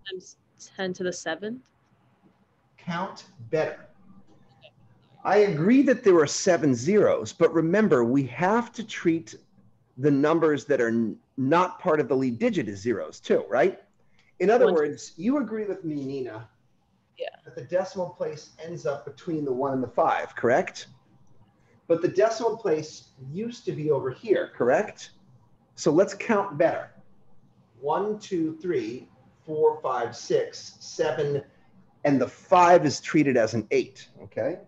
times ten to the seventh. Count better. I agree that there are seven zeros, but remember, we have to treat the numbers that are not part of the lead digit as zeros too, right? In other One- words, you agree with me, Nina. Yeah. That the decimal place ends up between the one and the five, correct? But the decimal place used to be over here, correct? So let's count better. One, two, three, four, five, six, seven, and the five is treated as an eight, okay?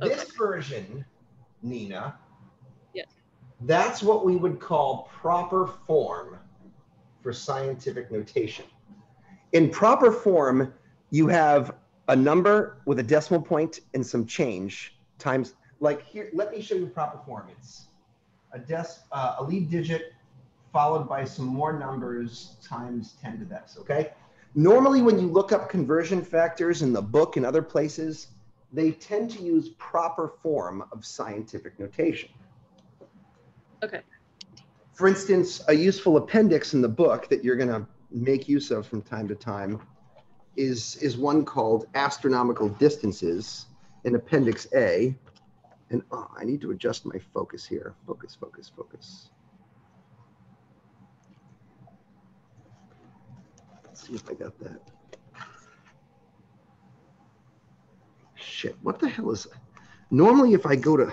This Okay. version, Nina. Yes. That's what we would call proper form for scientific notation. In proper form, you have a number with a decimal point and some change times, like here, let me show you proper form. It's a des, uh, a lead digit followed by some more numbers times 10 to this, okay? Normally, when you look up conversion factors in the book and other places, they tend to use proper form of scientific notation. Okay. For instance, a useful appendix in the book that you're going to make use of from time to time is, is one called Astronomical Distances in Appendix A. And oh, I need to adjust my focus here. Focus, focus, focus. Let's see if I got that. Shit, what the hell is that? Normally, if I go to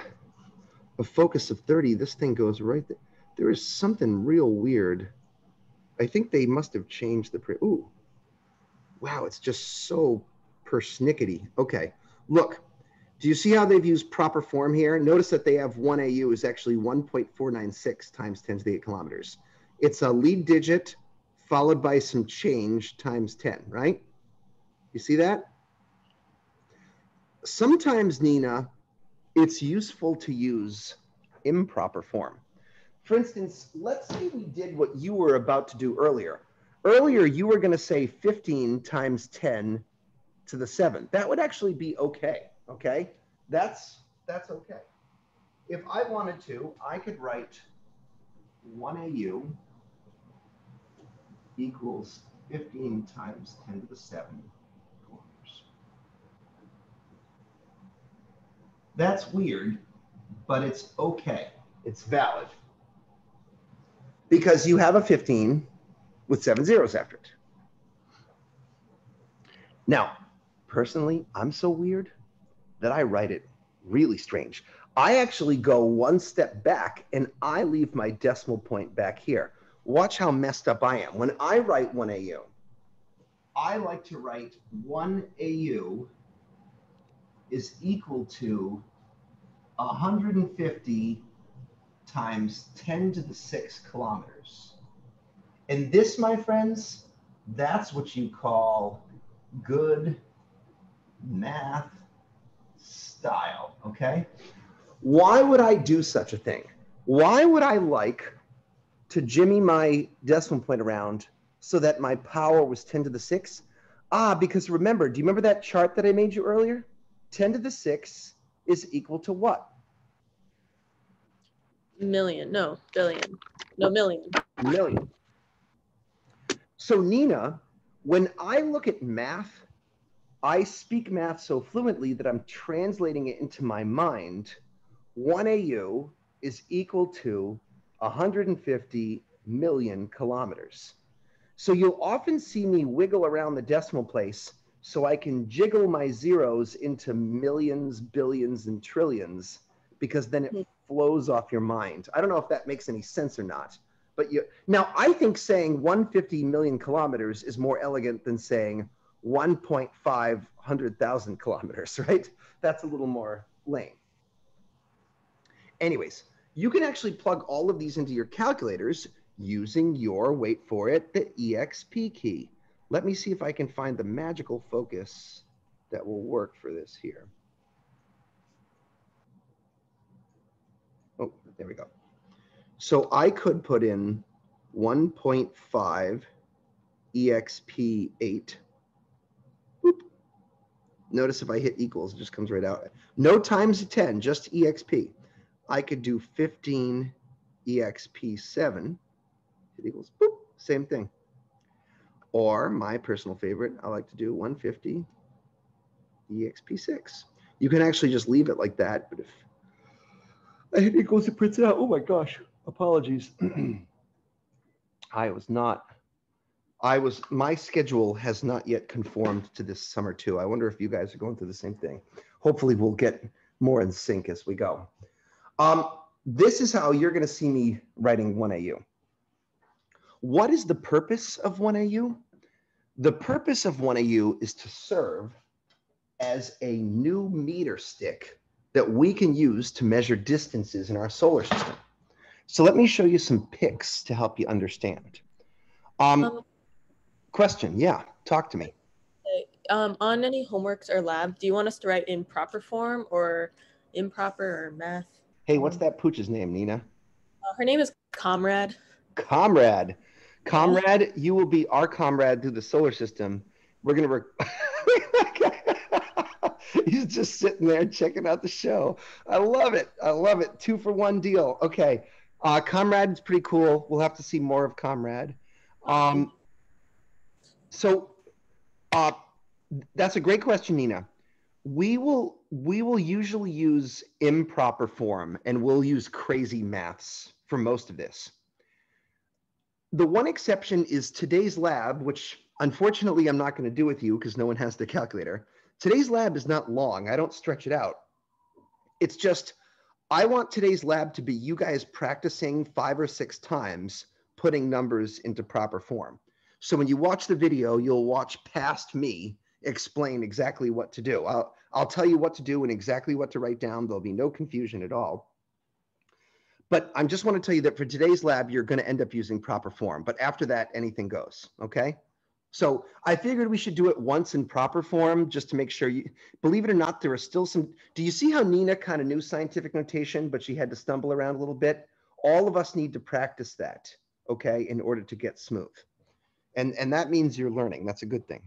a focus of 30, this thing goes right there. There is something real weird. I think they must have changed the pre. Ooh, wow, it's just so persnickety. Okay, look, do you see how they've used proper form here? Notice that they have 1 AU is actually 1.496 times 10 to the 8 kilometers. It's a lead digit followed by some change times 10, right? You see that? Sometimes, Nina, it's useful to use improper form. For instance, let's say we did what you were about to do earlier. Earlier, you were going to say 15 times 10 to the 7. That would actually be okay, okay? That's, that's okay. If I wanted to, I could write 1 AU equals 15 times 10 to the 7 kilometers. That's weird, but it's okay. It's valid. Because you have a 15 with seven zeros after it. Now, personally, I'm so weird that I write it really strange. I actually go one step back and I leave my decimal point back here. Watch how messed up I am. When I write 1 AU, I like to write 1 AU is equal to 150 times 10 to the 6 kilometers. And this, my friends, that's what you call good math style, okay? Why would I do such a thing? Why would I like to jimmy my decimal point around so that my power was 10 to the 6? Ah, because remember, do you remember that chart that I made you earlier? 10 to the 6 is equal to what? Million. No, billion. No, million. million. So, Nina, when I look at math, I speak math so fluently that I'm translating it into my mind. 1 AU is equal to 150 million kilometers. So, you'll often see me wiggle around the decimal place so I can jiggle my zeros into millions, billions, and trillions because then it hmm. flows off your mind. I don't know if that makes any sense or not. But you now I think saying 150 million kilometers is more elegant than saying 1.5 hundred thousand kilometers, right? That's a little more lame. Anyways, you can actually plug all of these into your calculators using your, wait for it, the EXP key. Let me see if I can find the magical focus that will work for this here. Oh, there we go. So I could put in 1.5 EXP8. Whoop. Notice if I hit equals, it just comes right out. No times 10, just EXP. I could do 15 EXP7. Hit equals, boop, same thing. Or my personal favorite, I like to do 150 EXP6. You can actually just leave it like that, but if I hit it goes to print it out. Oh my gosh, apologies. I was not, I was, my schedule has not yet conformed to this summer too. I wonder if you guys are going through the same thing. Hopefully we'll get more in sync as we go. Um, this is how you're gonna see me writing 1AU. What is the purpose of 1AU? The purpose of 1AU is to serve as a new meter stick that we can use to measure distances in our solar system. So let me show you some pics to help you understand. Um, Um, question, yeah, talk to me. Um, on any homeworks or lab, do you want us to write in proper form or improper or math? Hey, what's that pooch's name, Nina? Uh, her name is Comrade. Comrade. Comrade, you will be our comrade through the solar system. We're gonna. Rec- He's just sitting there checking out the show. I love it. I love it. Two for one deal. Okay, uh, Comrade is pretty cool. We'll have to see more of Comrade. Um, so, uh, that's a great question, Nina. We will we will usually use improper form, and we'll use crazy maths for most of this. The one exception is today's lab, which unfortunately I'm not going to do with you because no one has the calculator. Today's lab is not long. I don't stretch it out. It's just, I want today's lab to be you guys practicing five or six times putting numbers into proper form. So when you watch the video, you'll watch past me explain exactly what to do. I'll, I'll tell you what to do and exactly what to write down. There'll be no confusion at all. But I just want to tell you that for today's lab, you're going to end up using proper form. But after that, anything goes. Okay. So I figured we should do it once in proper form just to make sure you, believe it or not, there are still some, do you see how Nina kind of knew scientific notation, but she had to stumble around a little bit? All of us need to practice that, okay, in order to get smooth. And, and that means you're learning. That's a good thing.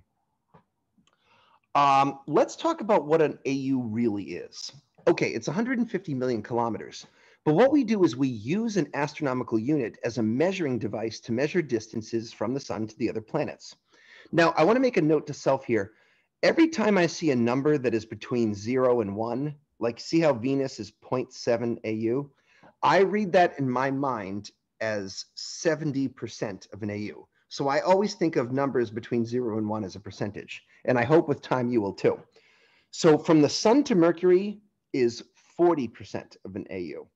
Um, let's talk about what an AU really is. Okay, it's 150 million kilometers. But what we do is we use an astronomical unit as a measuring device to measure distances from the sun to the other planets. Now, I want to make a note to self here. Every time I see a number that is between zero and one, like see how Venus is 0.7 AU, I read that in my mind as 70% of an AU. So I always think of numbers between zero and one as a percentage. And I hope with time you will too. So from the sun to Mercury is 40% of an AU.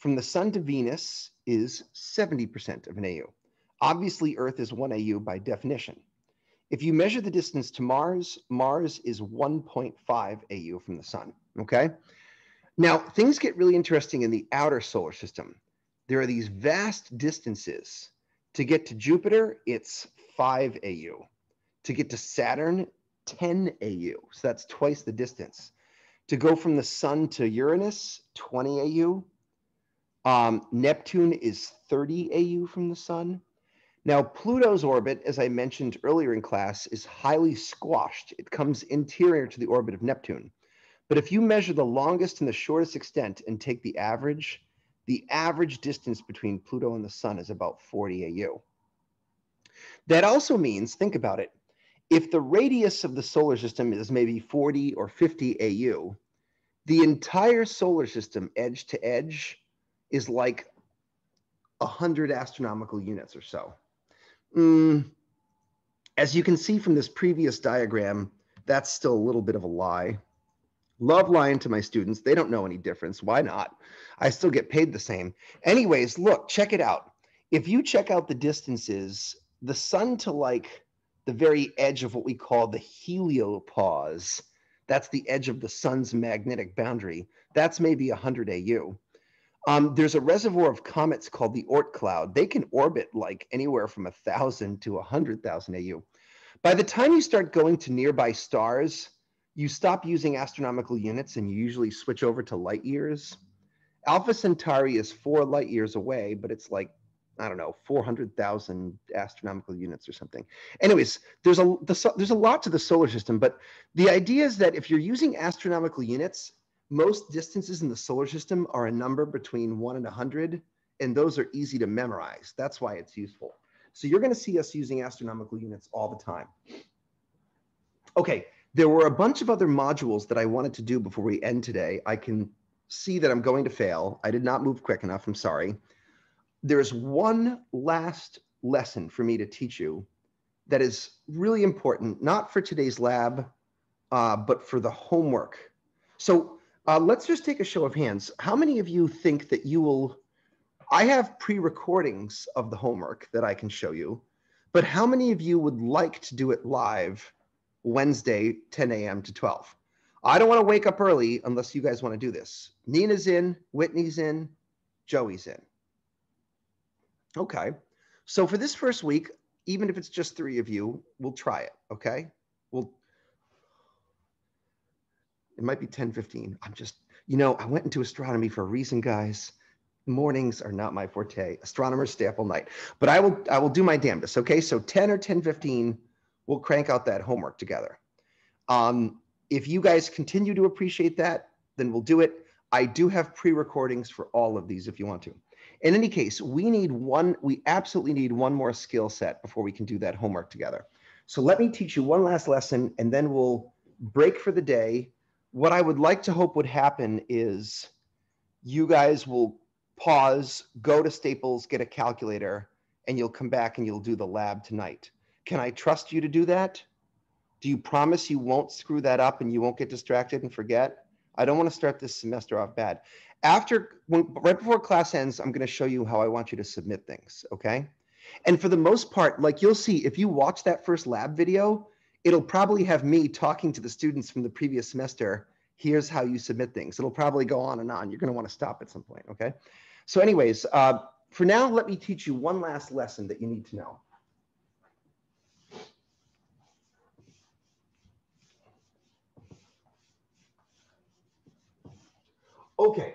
From the sun to Venus is 70% of an AU. Obviously, Earth is 1 AU by definition. If you measure the distance to Mars, Mars is 1.5 AU from the sun, okay? Now, things get really interesting in the outer solar system. There are these vast distances. To get to Jupiter, it's 5 AU. To get to Saturn, 10 AU. So that's twice the distance. To go from the sun to Uranus, 20 AU. Um, Neptune is 30 AU from the sun. Now, Pluto's orbit, as I mentioned earlier in class, is highly squashed. It comes interior to the orbit of Neptune. But if you measure the longest and the shortest extent and take the average, the average distance between Pluto and the sun is about 40 AU. That also means, think about it, if the radius of the solar system is maybe 40 or 50 AU, the entire solar system, edge to edge, is like 100 astronomical units or so. Mm, as you can see from this previous diagram, that's still a little bit of a lie. Love lying to my students. They don't know any difference. Why not? I still get paid the same. Anyways, look, check it out. If you check out the distances, the sun to like the very edge of what we call the heliopause, that's the edge of the sun's magnetic boundary, that's maybe 100 AU. Um, there's a reservoir of comets called the Oort cloud. They can orbit like anywhere from a thousand to a hundred thousand AU. By the time you start going to nearby stars, you stop using astronomical units and you usually switch over to light years. Alpha Centauri is four light years away, but it's like I don't know, 400,000 astronomical units or something. Anyways, there's a the, there's a lot to the solar system, but the idea is that if you're using astronomical units, most distances in the solar system are a number between one and 100, and those are easy to memorize. That's why it's useful. So you're going to see us using astronomical units all the time. Okay, there were a bunch of other modules that I wanted to do before we end today. I can see that I'm going to fail. I did not move quick enough. I'm sorry. There's one last lesson for me to teach you that is really important, not for today's lab, uh, but for the homework. So uh, let's just take a show of hands. How many of you think that you will? I have pre-recordings of the homework that I can show you, but how many of you would like to do it live Wednesday, 10 a.m. to 12? I don't want to wake up early unless you guys want to do this. Nina's in, Whitney's in, Joey's in. Okay. So for this first week, even if it's just three of you, we'll try it. Okay. We'll, it might be 10, 15. I'm just, you know, I went into astronomy for a reason, guys. Mornings are not my forte. Astronomers stay up all night. But I will I will do my damnedest. Okay. So 10 or 10, 15, we'll crank out that homework together. Um, if you guys continue to appreciate that, then we'll do it. I do have pre-recordings for all of these if you want to. In any case, we need one, we absolutely need one more skill set before we can do that homework together. So let me teach you one last lesson and then we'll break for the day what I would like to hope would happen is you guys will pause, go to Staples, get a calculator, and you'll come back and you'll do the lab tonight. Can I trust you to do that? Do you promise you won't screw that up and you won't get distracted and forget? I don't want to start this semester off bad. After, when, right before class ends, I'm going to show you how I want you to submit things, okay? And for the most part, like you'll see, if you watch that first lab video, it'll probably have me talking to the students from the previous semester. Here's how you submit things. It'll probably go on and on. You're going to want to stop at some point. Okay. So, anyways, uh, for now, let me teach you one last lesson that you need to know. Okay.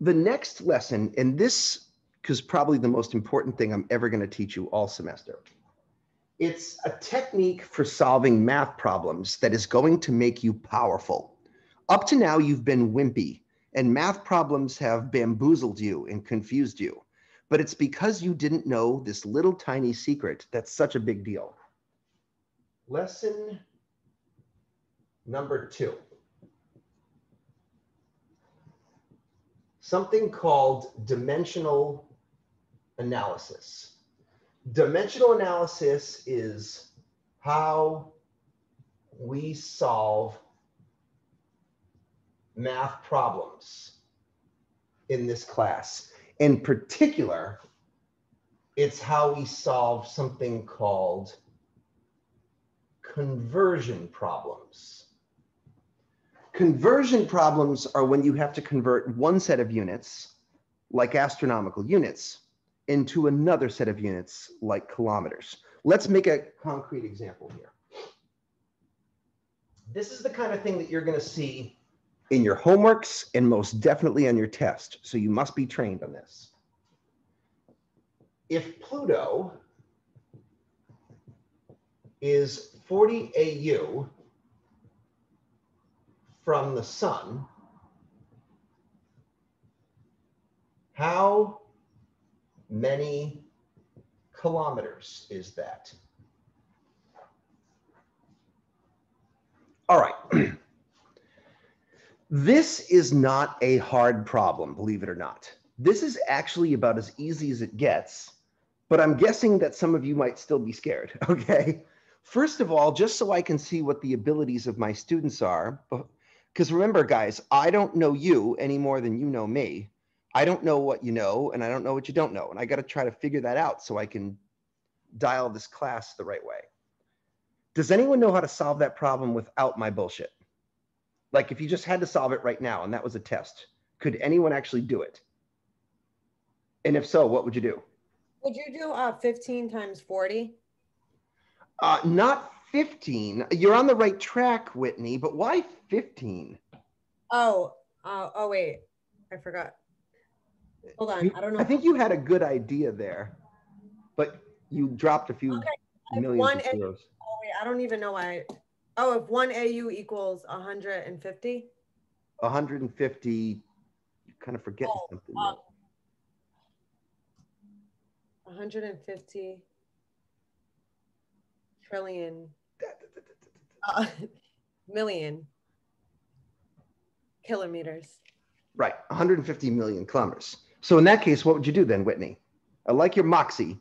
The next lesson, and this is probably the most important thing I'm ever going to teach you all semester. It's a technique for solving math problems that is going to make you powerful. Up to now, you've been wimpy, and math problems have bamboozled you and confused you. But it's because you didn't know this little tiny secret that's such a big deal. Lesson number two. Something called dimensional analysis. Dimensional analysis is how we solve math problems in this class. In particular, it's how we solve something called conversion problems. Conversion problems are when you have to convert one set of units, like astronomical units, into another set of units like kilometers. Let's make a concrete example here. This is the kind of thing that you're going to see in your homeworks and most definitely on your test. So you must be trained on this. If Pluto is 40 AU from the sun, how many kilometers is that? All right. this is not a hard problem, believe it or not. This is actually about as easy as it gets, but I'm guessing that some of you might still be scared, okay? First of all, just so I can see what the abilities of my students are, because remember, guys, I don't know you any more than you know me. I don't know what you know, and I don't know what you don't know. And I got to try to figure that out so I can dial this class the right way. Does anyone know how to solve that problem without my bullshit? Like if you just had to solve it right now and that was a test, could anyone actually do it? And if so, what would you do? Would you do uh, 15 times 40? Uh, not 15. You're on the right track, Whitney, but why 15? Oh, uh, oh, wait. I forgot. Hold on. I don't know. I think you had a good idea there, but you dropped a few Okay. millions of zeros. Oh, wait, I don't even know why. Oh, if one AU equals 150? 150, you kind of forget Oh, something. um, 150 trillion uh, million kilometers. Right, 150 million kilometers. So in that case, what would you do then, Whitney? I like your moxie.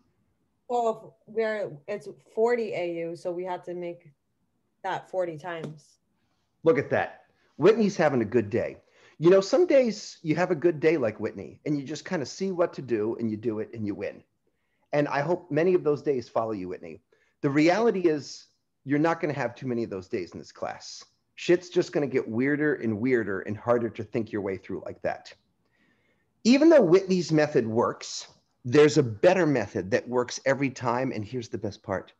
Well, we're it's 40 AU, so we have to make that 40 times. Look at that. Whitney's having a good day. You know, some days you have a good day like Whitney, and you just kind of see what to do and you do it and you win. And I hope many of those days follow you, Whitney. The reality is, you're not going to have too many of those days in this class. Shit's just going to get weirder and weirder and harder to think your way through like that. Even though Whitney's method works, there's a better method that works every time. And here's the best part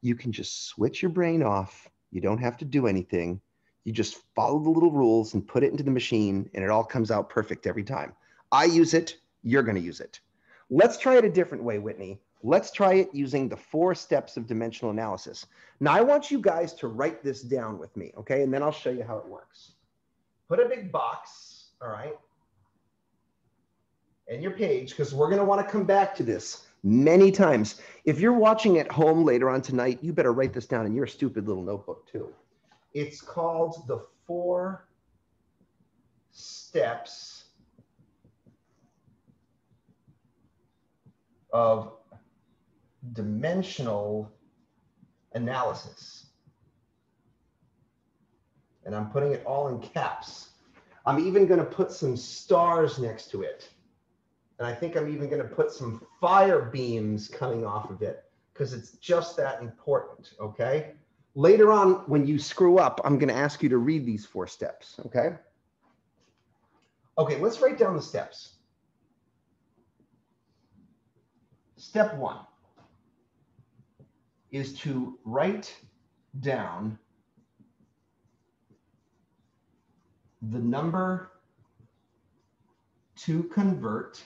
you can just switch your brain off. You don't have to do anything. You just follow the little rules and put it into the machine, and it all comes out perfect every time. I use it, you're going to use it. Let's try it a different way, Whitney. Let's try it using the four steps of dimensional analysis. Now, I want you guys to write this down with me, okay? And then I'll show you how it works. Put a big box, all right, and your page, because we're going to want to come back to this many times. If you're watching at home later on tonight, you better write this down in your stupid little notebook too. It's called the four steps of dimensional analysis. And I'm putting it all in caps. I'm even going to put some stars next to it. And I think I'm even going to put some fire beams coming off of it because it's just that important. Okay. Later on, when you screw up, I'm going to ask you to read these four steps. Okay. Okay, let's write down the steps. Step one is to write down the number to convert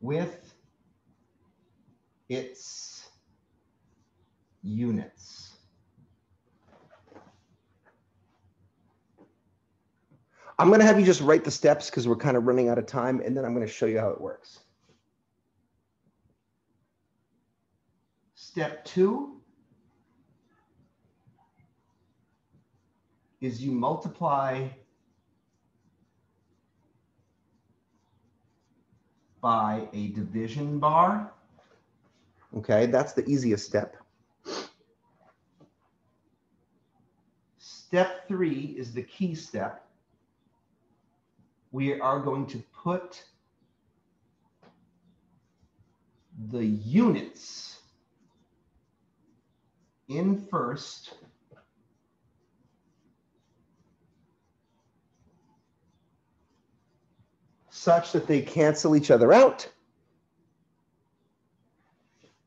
with its units. I'm going to have you just write the steps because we're kind of running out of time, and then I'm going to show you how it works. Step two is you multiply by a division bar. Okay, that's the easiest step. Step three is the key step. We are going to put the units in first. Such that they cancel each other out.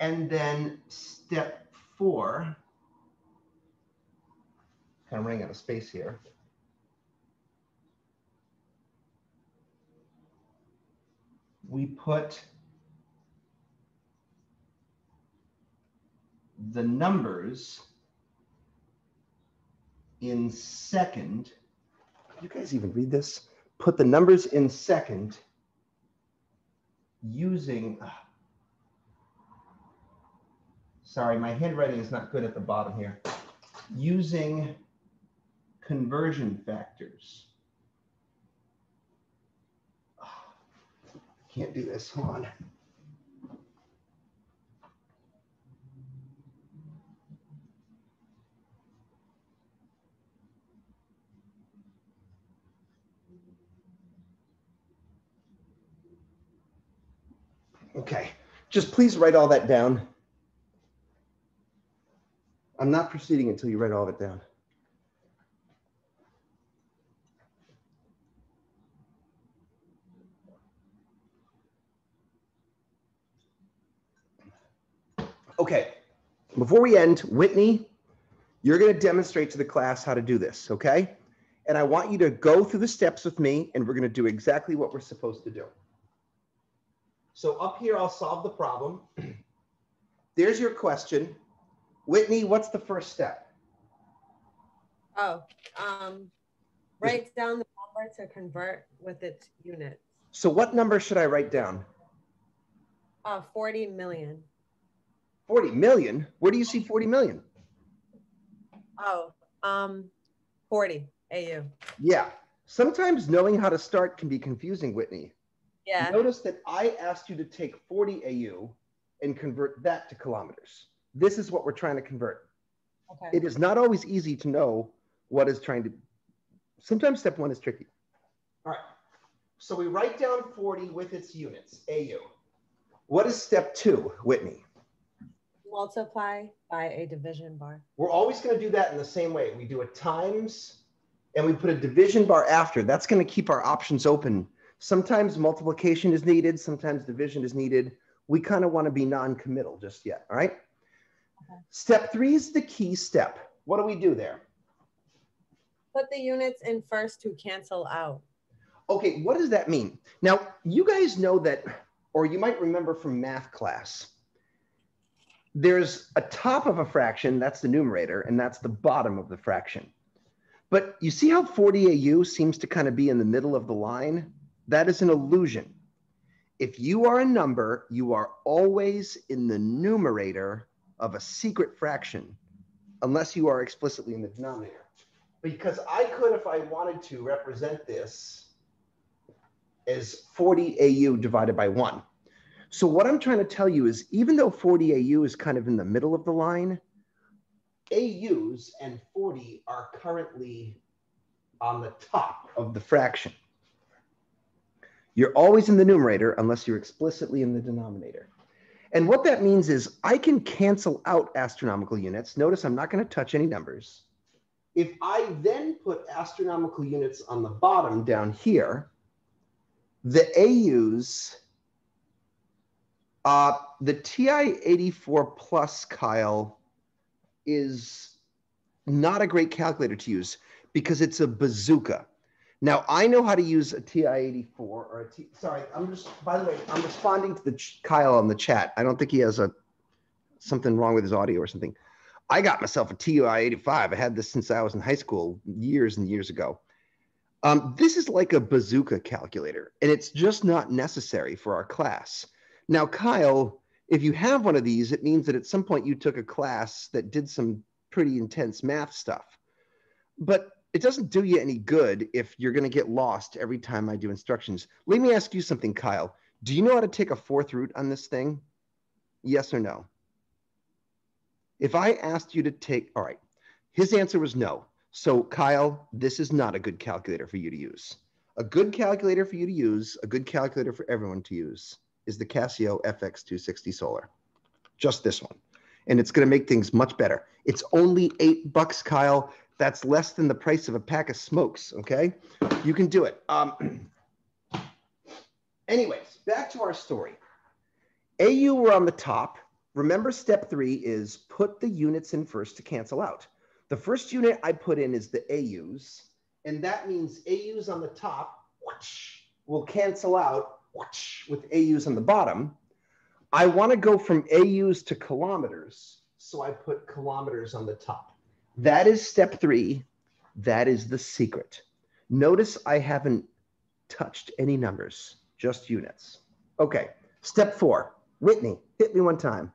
And then step four, of running out of space here. We put the numbers in second. You guys even read this? Put the numbers in second using, uh, sorry, my handwriting is not good at the bottom here. Using conversion factors. Can't do this, hold on. Okay, just please write all that down. I'm not proceeding until you write all of it down. Okay, before we end, Whitney, you're going to demonstrate to the class how to do this, okay? And I want you to go through the steps with me, and we're going to do exactly what we're supposed to do. So up here, I'll solve the problem. There's your question. Whitney, what's the first step? Oh, um, write down the number to convert with its units. So what number should I write down? Uh, 40 million. 40 million? Where do you see 40 million? Oh, um, 40 AU. Yeah. Sometimes knowing how to start can be confusing, Whitney. Yeah. Notice that I asked you to take 40 AU and convert that to kilometers. This is what we're trying to convert. Okay. It is not always easy to know what is trying to, sometimes step one is tricky. All right. So we write down 40 with its units, AU. What is step two, Whitney? Multiply by a division bar. We're always going to do that in the same way. We do a times and we put a division bar after. That's going to keep our options open. Sometimes multiplication is needed, sometimes division is needed. We kind of want to be non-committal just yet, all right? Okay. Step three is the key step. What do we do there? Put the units in first to cancel out. Okay, what does that mean? Now, you guys know that, or you might remember from math class, there's a top of a fraction, that's the numerator, and that's the bottom of the fraction. But you see how 40 AU seems to kind of be in the middle of the line? That is an illusion. If you are a number, you are always in the numerator of a secret fraction, unless you are explicitly in the denominator. Because I could, if I wanted to, represent this as 40 AU divided by one. So what I'm trying to tell you is even though 40 AU is kind of in the middle of the line, AUs and 40 are currently on the top of the fraction. You're always in the numerator unless you're explicitly in the denominator. And what that means is I can cancel out astronomical units. Notice I'm not going to touch any numbers. If I then put astronomical units on the bottom down here, the AUs, uh, the TI-84 plus, Kyle, is not a great calculator to use because it's a bazooka. Now I know how to use a TI-84 or a T. Sorry, I'm just. By the way, I'm responding to the ch- Kyle on the chat. I don't think he has a something wrong with his audio or something. I got myself a TI-85. I had this since I was in high school years and years ago. Um, this is like a bazooka calculator, and it's just not necessary for our class. Now, Kyle, if you have one of these, it means that at some point you took a class that did some pretty intense math stuff. But it doesn't do you any good if you're going to get lost every time I do instructions. Let me ask you something, Kyle. Do you know how to take a fourth root on this thing? Yes or no? If I asked you to take, all right, his answer was no. So, Kyle, this is not a good calculator for you to use. A good calculator for you to use, a good calculator for everyone to use, is the Casio FX260 Solar. Just this one. And it's going to make things much better. It's only eight bucks, Kyle. That's less than the price of a pack of smokes. Okay. You can do it. Um, anyways, back to our story. AU were on the top. Remember, step three is put the units in first to cancel out. The first unit I put in is the AUs, and that means AUs on the top whoosh, will cancel out whoosh, with AUs on the bottom. I want to go from AUs to kilometers, so I put kilometers on the top. That is step three. That is the secret. Notice I haven't touched any numbers, just units. Okay, step four. Whitney, hit me one time.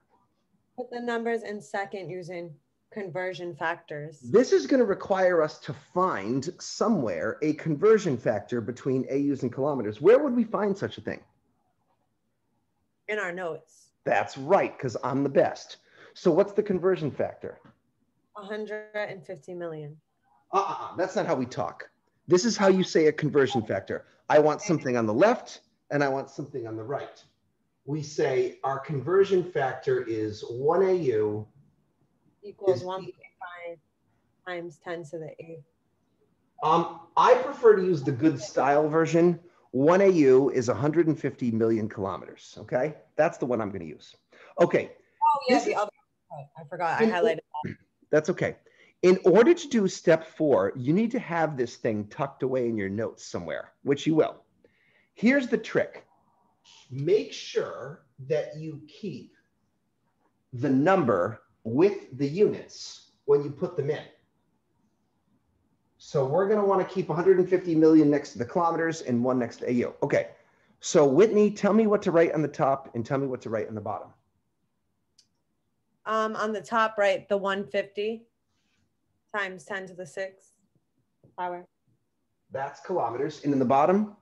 Put the numbers in second using conversion factors. This is going to require us to find somewhere a conversion factor between AUs and kilometers. Where would we find such a thing? In our notes. That's right, because I'm the best. So what's the conversion factor? 150 million. Uh-uh, that's not how we talk. This is how you say a conversion factor. I want something on the left and I want something on the right. We say our conversion factor is 1 AU Equals Is 1.5 times 10 to the 8. Um, I prefer to use the good style version. 1 AU is 150 million kilometers. Okay, that's the one I'm going to use. Okay, Oh, yeah, This the other. I forgot. I highlighted that. That's okay. In order to do step four, you need to have this thing tucked away in your notes somewhere, which you will. Here's the trick make sure that you keep the number with the units when you put them in. So we're going to want to keep 150 million next to the kilometers and one next to AU. Okay. So Whitney, tell me what to write on the top and tell me what to write on the bottom. Um, on the top right, the 150 times 10 to the sixth power, That's kilometers. And in the bottom,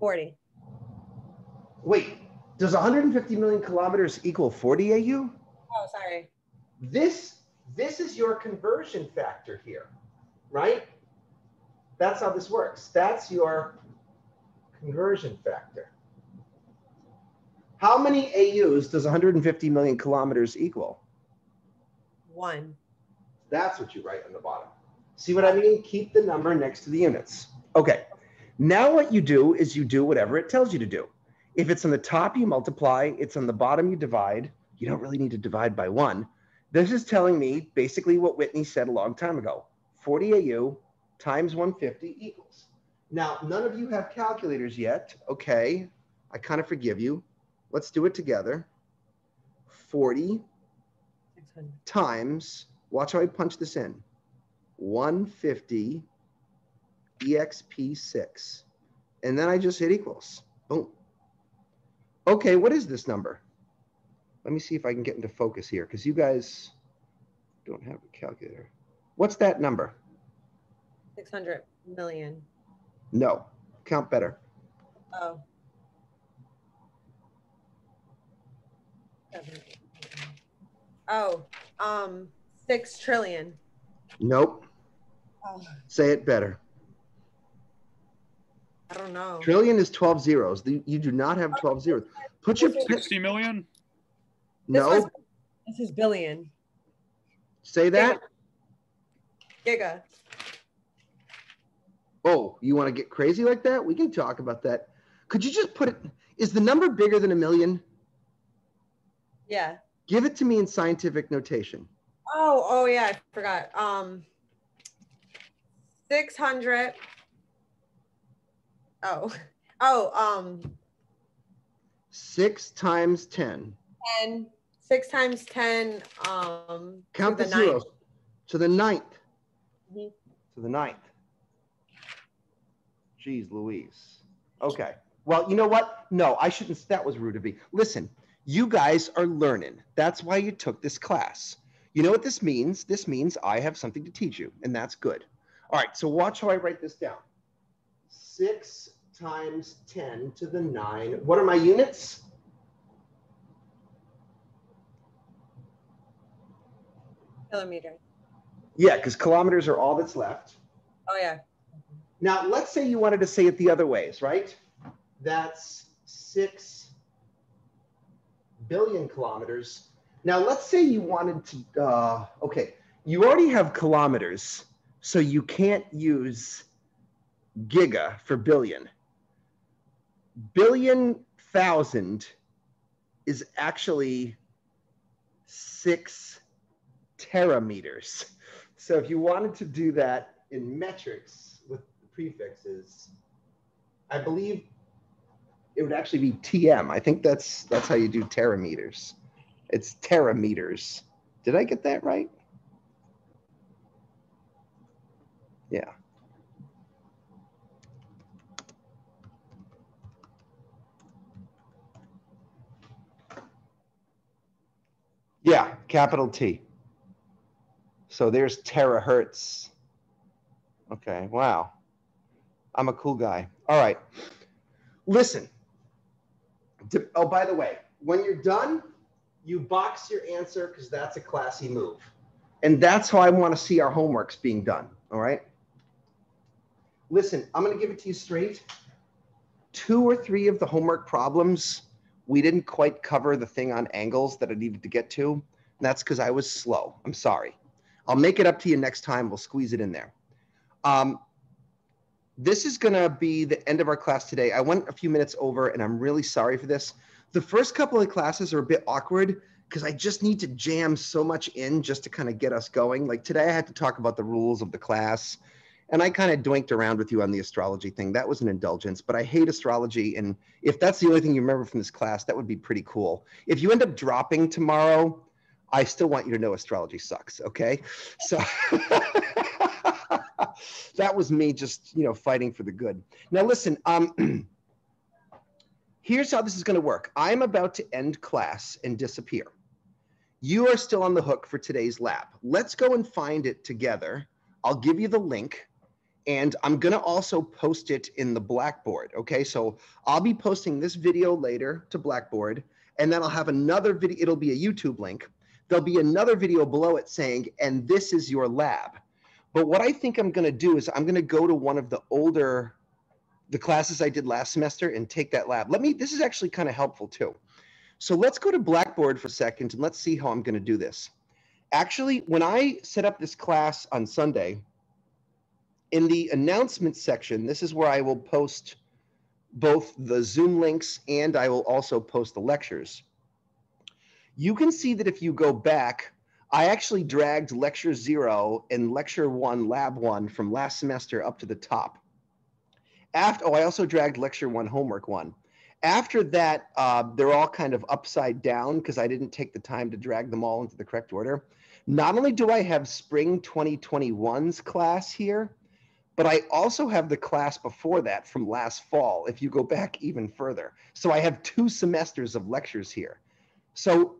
40. wait, does 150 million kilometers equal 40 AU? Oh, sorry. This, this is your conversion factor here, right? That's how this works. That's your conversion factor. How many AUs does 150 million kilometers equal? One. That's what you write on the bottom. See what I mean? Keep the number next to the units. Okay. Now what you do is you do whatever it tells you to do. If it's on the top, you multiply. It's on the bottom, you divide. You don't really need to divide by one. This is telling me basically what Whitney said a long time ago. 40 AU times 150 equals. Now, none of you have calculators yet. Okay. I kind of forgive you. Let's do it together. 40 times, watch how I punch this in, 150 EXP6. And then I just hit equals. Boom. Okay, what is this number? Let me see if I can get into focus here because you guys don't have a calculator. What's that number? 600 million. No, count better. Oh. Oh, um, six trillion. Nope. Oh, Say it better. I don't know. Trillion is 12 zeros. You you do not have 12 zeros. Put your, pen- 60 million? This no, was- This is billion. say that. Giga. Oh, you want to get crazy like that? We can talk about that. Could you just put it? Is the number bigger than a million? Yeah. Give it to me in scientific notation. Oh, oh yeah, I forgot. Um, six hundred. Oh, oh, um, Six times 10. ten. Six times ten. Um, Count to the, the zeros. To the ninth. Mhm. To the ninth. Jeez Louise. Okay. Well, you know what? No, I shouldn't. That was rude of me. Listen, you guys are learning. That's why you took this class. You know what this means? This means I have something to teach you, and that's good. All right, so watch how I write this down. Six times 10 to the nine. What are my units? Kilometer. Yeah, because kilometers are all that's left. Oh yeah. Now, let's say you wanted to say it the other ways, right? That's six billion kilometers. Now, let's say you wanted to, uh, okay, you already have kilometers, so you can't use giga for billion. Billion thousand is actually six terameters. So if you wanted to do that in metrics with the prefixes, I believe it would actually be TM. I think that's that's how you do terameters. It's terameters. Did I get that right? Yeah. Yeah, capital T. So there's terahertz. Okay, wow. I'm a cool guy. All right. Listen. Oh, by the way, when you're done, you box your answer because that's a classy move. And that's how I want to see our homeworks being done. All right. Listen, I'm going to give it to you straight. Two or three of the homework problems, we didn't quite cover the thing on angles that I needed to get to. And that's because I was slow. I'm sorry. I'll make it up to you next time. We'll squeeze it in there. Um, this is going to be the end of our class today. I went a few minutes over, and I'm really sorry for this. The first couple of classes are a bit awkward because I just need to jam so much in just to kind of get us going. Like today, I had to talk about the rules of the class, and I kind of doinked around with you on the astrology thing. That was an indulgence, but I hate astrology. And if that's the only thing you remember from this class, that would be pretty cool. If you end up dropping tomorrow, I still want you to know astrology sucks. Okay. So that was me just, you know, fighting for the good. Now, listen, um, here's how this is going to work. I'm about to end class and disappear. You are still on the hook for today's lab. Let's go and find it together. I'll give you the link and I'm going to also post it in the Blackboard. Okay, so I'll be posting this video later to Blackboard, and then I'll have another video. It'll be a YouTube link. There'll be another video below it saying, and this is your lab. But what I think I'm going to do is I'm going to go to one of the older, the classes I did last semester and take that lab. Let me, this is actually kind of helpful too. So let's go to Blackboard for a second and let's see how I'm going to do this. Actually, when I set up this class on Sunday, in the announcement section, this is where I will post both the Zoom links and I will also post the lectures. You can see that if you go back, I actually dragged lecture zero and lecture one, lab one from last semester up to the top. After, oh, I also dragged lecture one, homework one. After that, uh, they're all kind of upside down because I didn't take the time to drag them all into the correct order. Not only do I have spring 2021's class here, but I also have the class before that from last fall, if you go back even further. So I have two semesters of lectures here. So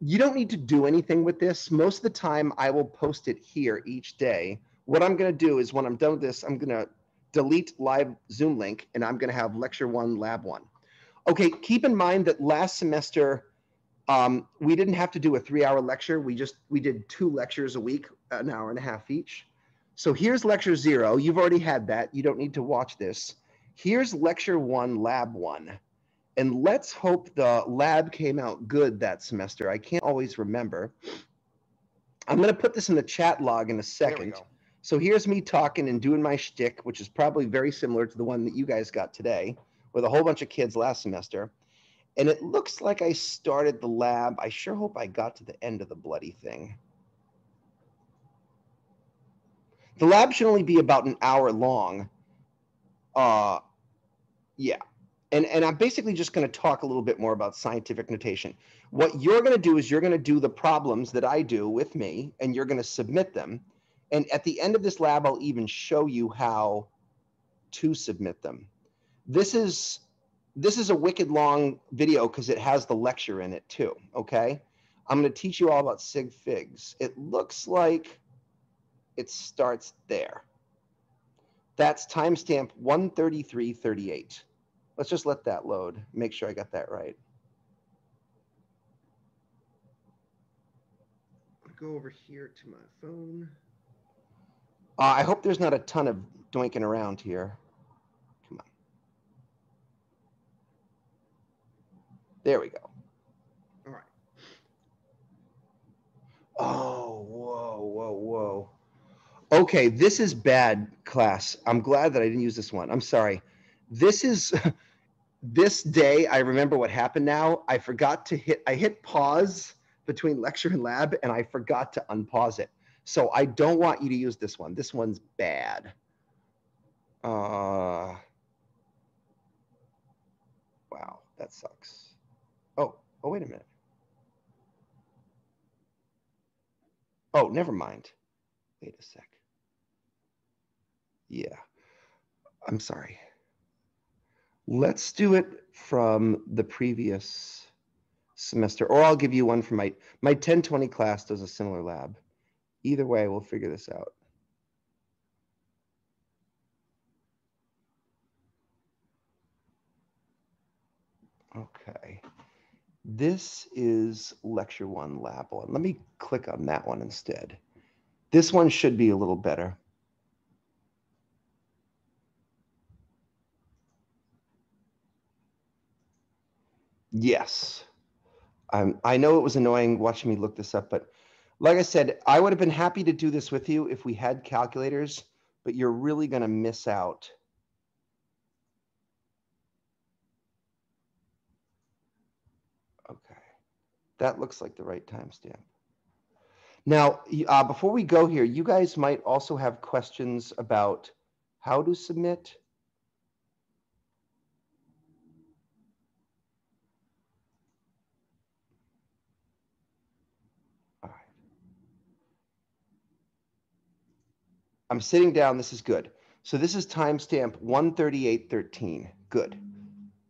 you don't need to do anything with this. Most of the time, I will post it here each day. What I'm going to do is when I'm done with this, I'm going to delete live Zoom link and I'm going to have lecture one, lab one. Okay, keep in mind that last semester, um, we didn't have to do a three hour lecture. We just, we did two lectures a week, an hour and a half each. So here's lecture zero. You've already had that. You don't need to watch this. Here's lecture one, lab one. And let's hope the lab came out good that semester. I can't always remember. I'm going to put this in the chat log in a second. So here's me talking and doing my shtick, which is probably very similar to the one that you guys got today with a whole bunch of kids last semester. And it looks like I started the lab. I sure hope I got to the end of the bloody thing. The lab should only be about an hour long. Uh, yeah. And, and I'm basically just going to talk a little bit more about scientific notation. What you're going to do is you're going to do the problems that I do with me, and you're going to submit them. And at the end of this lab, I'll even show you how to submit them. This is this is a wicked long video because it has the lecture in it too. Okay, I'm going to teach you all about sig figs. It looks like it starts there. That's timestamp 133.38. Let's just let that load. Make sure I got that right. Go over here to my phone. Uh, I hope there's not a ton of doinking around here. Come on. There we go. All right. Oh, whoa, whoa, whoa. Okay, this is bad class. I'm glad that I didn't use this one. I'm sorry. This is this day I remember what happened now. I forgot to hit I hit pause between lecture and lab and I forgot to unpause it. So I don't want you to use this one. This one's bad. Uh Wow, that sucks. Oh, oh wait a minute. Oh, never mind. Wait a sec. Yeah. I'm sorry. Let's do it from the previous semester, or I'll give you one from my, my 1020 class does a similar lab. Either way, we'll figure this out. Okay. This is lecture one, lab one. Let me click on that one instead. This one should be a little better. Yes. Um, I know it was annoying watching me look this up, but like I said, I would have been happy to do this with you if we had calculators, but you're really going to miss out. Okay. That looks like the right timestamp. Now, uh, before we go here, you guys might also have questions about how to submit I'm sitting down. This is good. So this is timestamp 138.13. Good.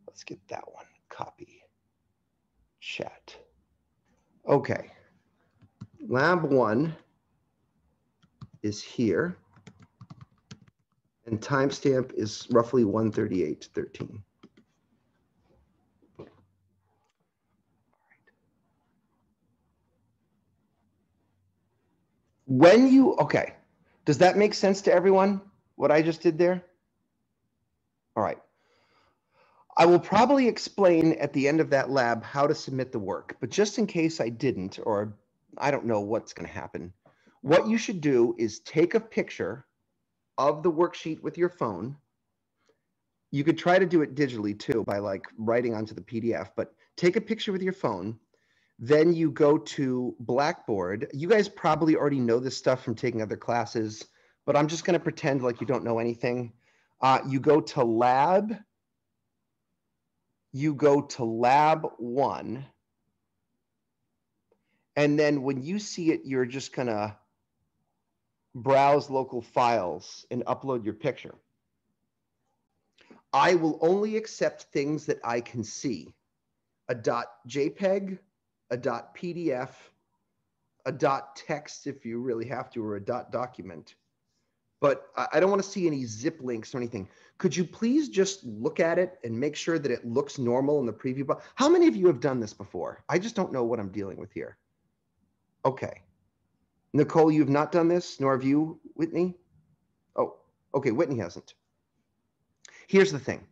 let's get that one. Copy. Chat. Okay. Lab one is here. And timestamp is roughly 138.13. When you, okay, does that make sense to everyone, what I just did there? All right. I will probably explain at the end of that lab how to submit the work, but just in case I didn't, or I don't know what's going to happen, what you should do is take a picture of the worksheet with your phone. You could try to do it digitally too by like writing onto the PDF, but take a picture with your phone. Then you go to Blackboard. You guys probably already know this stuff from taking other classes, but I'm just going to pretend like you don't know anything. Uh, you go to lab. You go to lab one. And then when you see it, you're just going to browse local files and upload your picture. I will only accept things that I can see. A .jpeg, a .pdf, a dot .text if you really have to, or a dot .document. But I don't want to see any zip links or anything. Could you please just look at it and make sure that it looks normal in the preview box? How many of you have done this before? I just don't know what I'm dealing with here. Okay. Nicole, you've not done this, nor have you, Whitney? Oh, okay, Whitney hasn't. Here's the thing.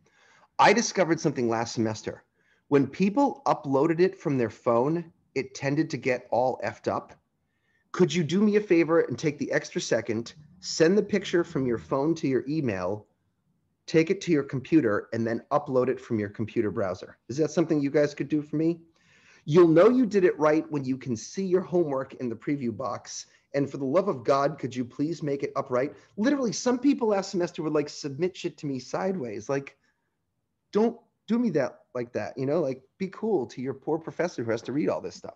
I discovered something last semester. When people uploaded it from their phone, it tended to get all effed up. Could you do me a favor and take the extra second, send the picture from your phone to your email, take it to your computer, and then upload it from your computer browser? Is that something you guys could do for me? You'll know you did it right when you can see your homework in the preview box. And for the love of God, could you please make it upright? Literally, some people last semester would like submit shit to me sideways. Like, don't do me that like that, you know, like be cool to your poor professor who has to read all this stuff.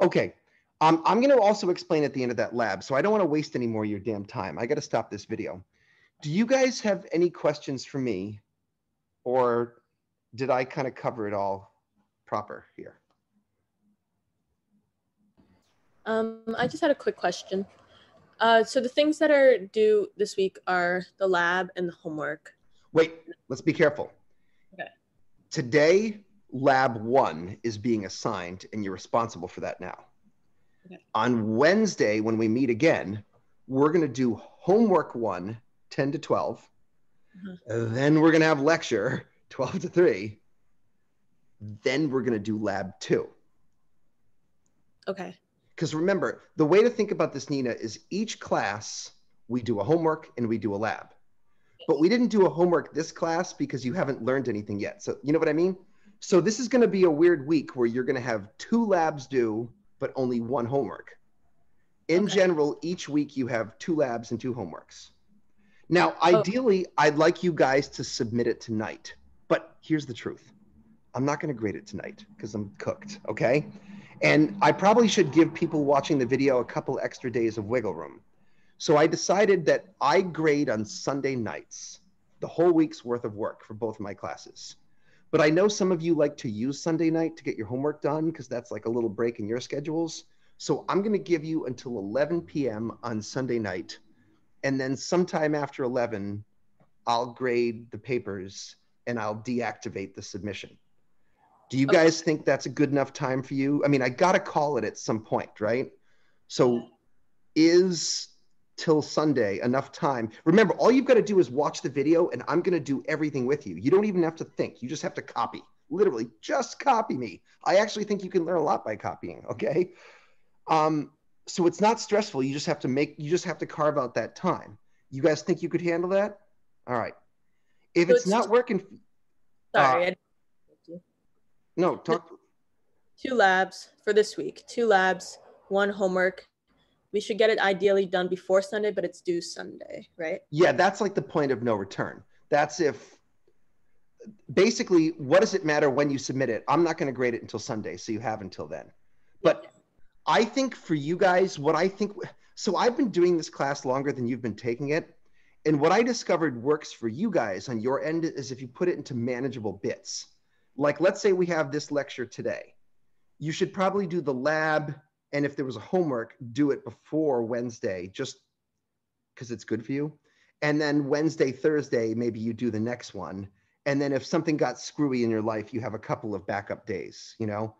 Okay. Um, I'm going to also explain at the end of that lab. So I don't want to waste any more of your damn time. I got to stop this video. Do you guys have any questions for me? Or did I kind of cover it all proper here? Um, I just had a quick question. Uh, so the things that are due this week are the lab and the homework. Wait, let's be careful. Today, lab one is being assigned, and you're responsible for that now. Okay. On Wednesday, when we meet again, we're going to do homework one, 10 to 12. Mhm. Then we're going to have lecture, 12 to 3. Then we're going to do lab two. Okay. Because remember, the way to think about this, Nina, is each class we do a homework and we do a lab. But we didn't do a homework this class because you haven't learned anything yet. So, you know what I mean? So, this is going to be a weird week where you're going to have two labs due, but only one homework. In Okay. general, each week you have two labs and two homeworks. Now, Oh. ideally, I'd like you guys to submit it tonight. But here's the truth I'm not going to grade it tonight because I'm cooked. Okay. And I probably should give people watching the video a couple extra days of wiggle room. So I decided that I grade on Sunday nights, the whole week's worth of work for both of my classes. But I know some of you like to use Sunday night to get your homework done because that's like a little break in your schedules. So I'm going to give you until 11 p.m. on Sunday night. And then sometime after 11, I'll grade the papers and I'll deactivate the submission. Do you Okay. guys think that's a good enough time for you? I mean, I got to call it at some point, right? So is till Sunday enough time? Remember, all you've got to do is watch the video and I'm going to do everything with you. You don't even have to think. You just have to copy. Literally, just copy me. I actually think you can learn a lot by copying, okay? Um, so it's not stressful. You just have to make you just have to carve out that time. You guys think you could handle that? All right. If So it's it's not working, Sorry. Uh, I- no, talk two labs for this week. Two labs, one homework. We should get it ideally done before Sunday, but it's due Sunday, right? Yeah, that's like the point of no return. That's if basically what does it matter when you submit it? I'm not going to grade it until Sunday, so you have until then. But I think for you guys, what I think so I've been doing this class longer than you've been taking it. And what I discovered works for you guys on your end is if you put it into manageable bits. like let's say we have this lecture today. You should probably do the lab, and if there was a homework, do it before Wednesday, just because it's good for you. And then Wednesday, Thursday, maybe you do the next one. And then if something got screwy in your life, you have a couple of backup days, you know?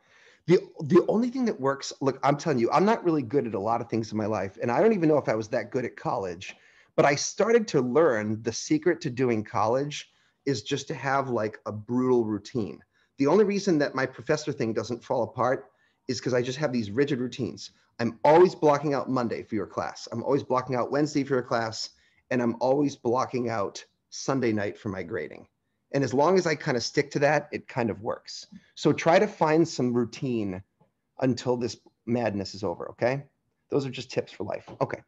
The, the only thing that works, look, I'm telling you, I'm not really good at a lot of things in my life. And I don't even know if I was that good at college, but I started to learn the secret to doing college is just to have like a brutal routine. The only reason that my professor thing doesn't fall apart is because I just have these rigid routines. I'm always blocking out Monday for your class. I'm always blocking out Wednesday for your class. And I'm always blocking out Sunday night for my grading. And as long as I kind of stick to that, it kind of works. So try to find some routine until this madness is over. Okay. Those are just tips for life. Okay.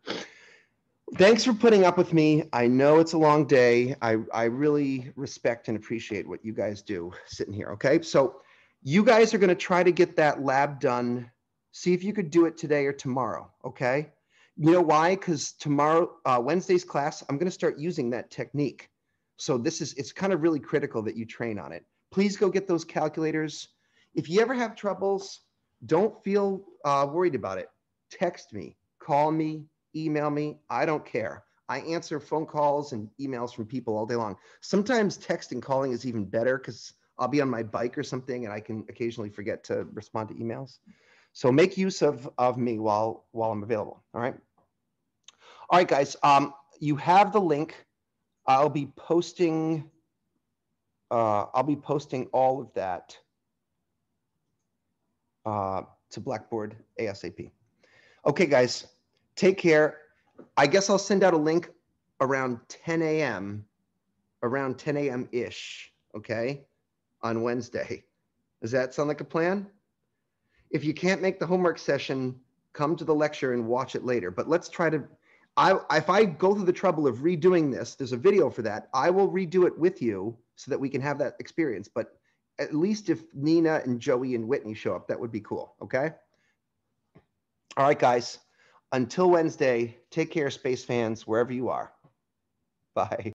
Thanks for putting up with me. I know it's a long day. I, I really respect and appreciate what you guys do sitting here. Okay. So you guys are going to try to get that lab done. See if you could do it today or tomorrow. Okay. You know why? Because tomorrow, uh, Wednesday's class, I'm going to start using that technique. So this is, it's kind of really critical that you train on it. Please go get those calculators. If you ever have troubles, don't feel uh, worried about it. Text me, call me, email me. I don't care. I answer phone calls and emails from people all day long. Sometimes texting calling is even better because I'll be on my bike or something and I can occasionally forget to respond to emails. So make use of, of me while, while I'm available. All right. All right, guys. Um, you have the link. I'll be posting. Uh, I'll be posting all of that uh, to Blackboard ASAP. Okay, guys. Take care. I guess I'll send out a link around 10 a.m. around 10 a.m. ish. Okay, on Wednesday. Does that sound like a plan? If you can't make the homework session, come to the lecture and watch it later. But let's try to. I if I go through the trouble of redoing this, there's a video for that. I will redo it with you so that we can have that experience. But at least if Nina and Joey and Whitney show up, that would be cool. Okay. All right, guys. Until Wednesday, take care, space fans, wherever you are. Bye.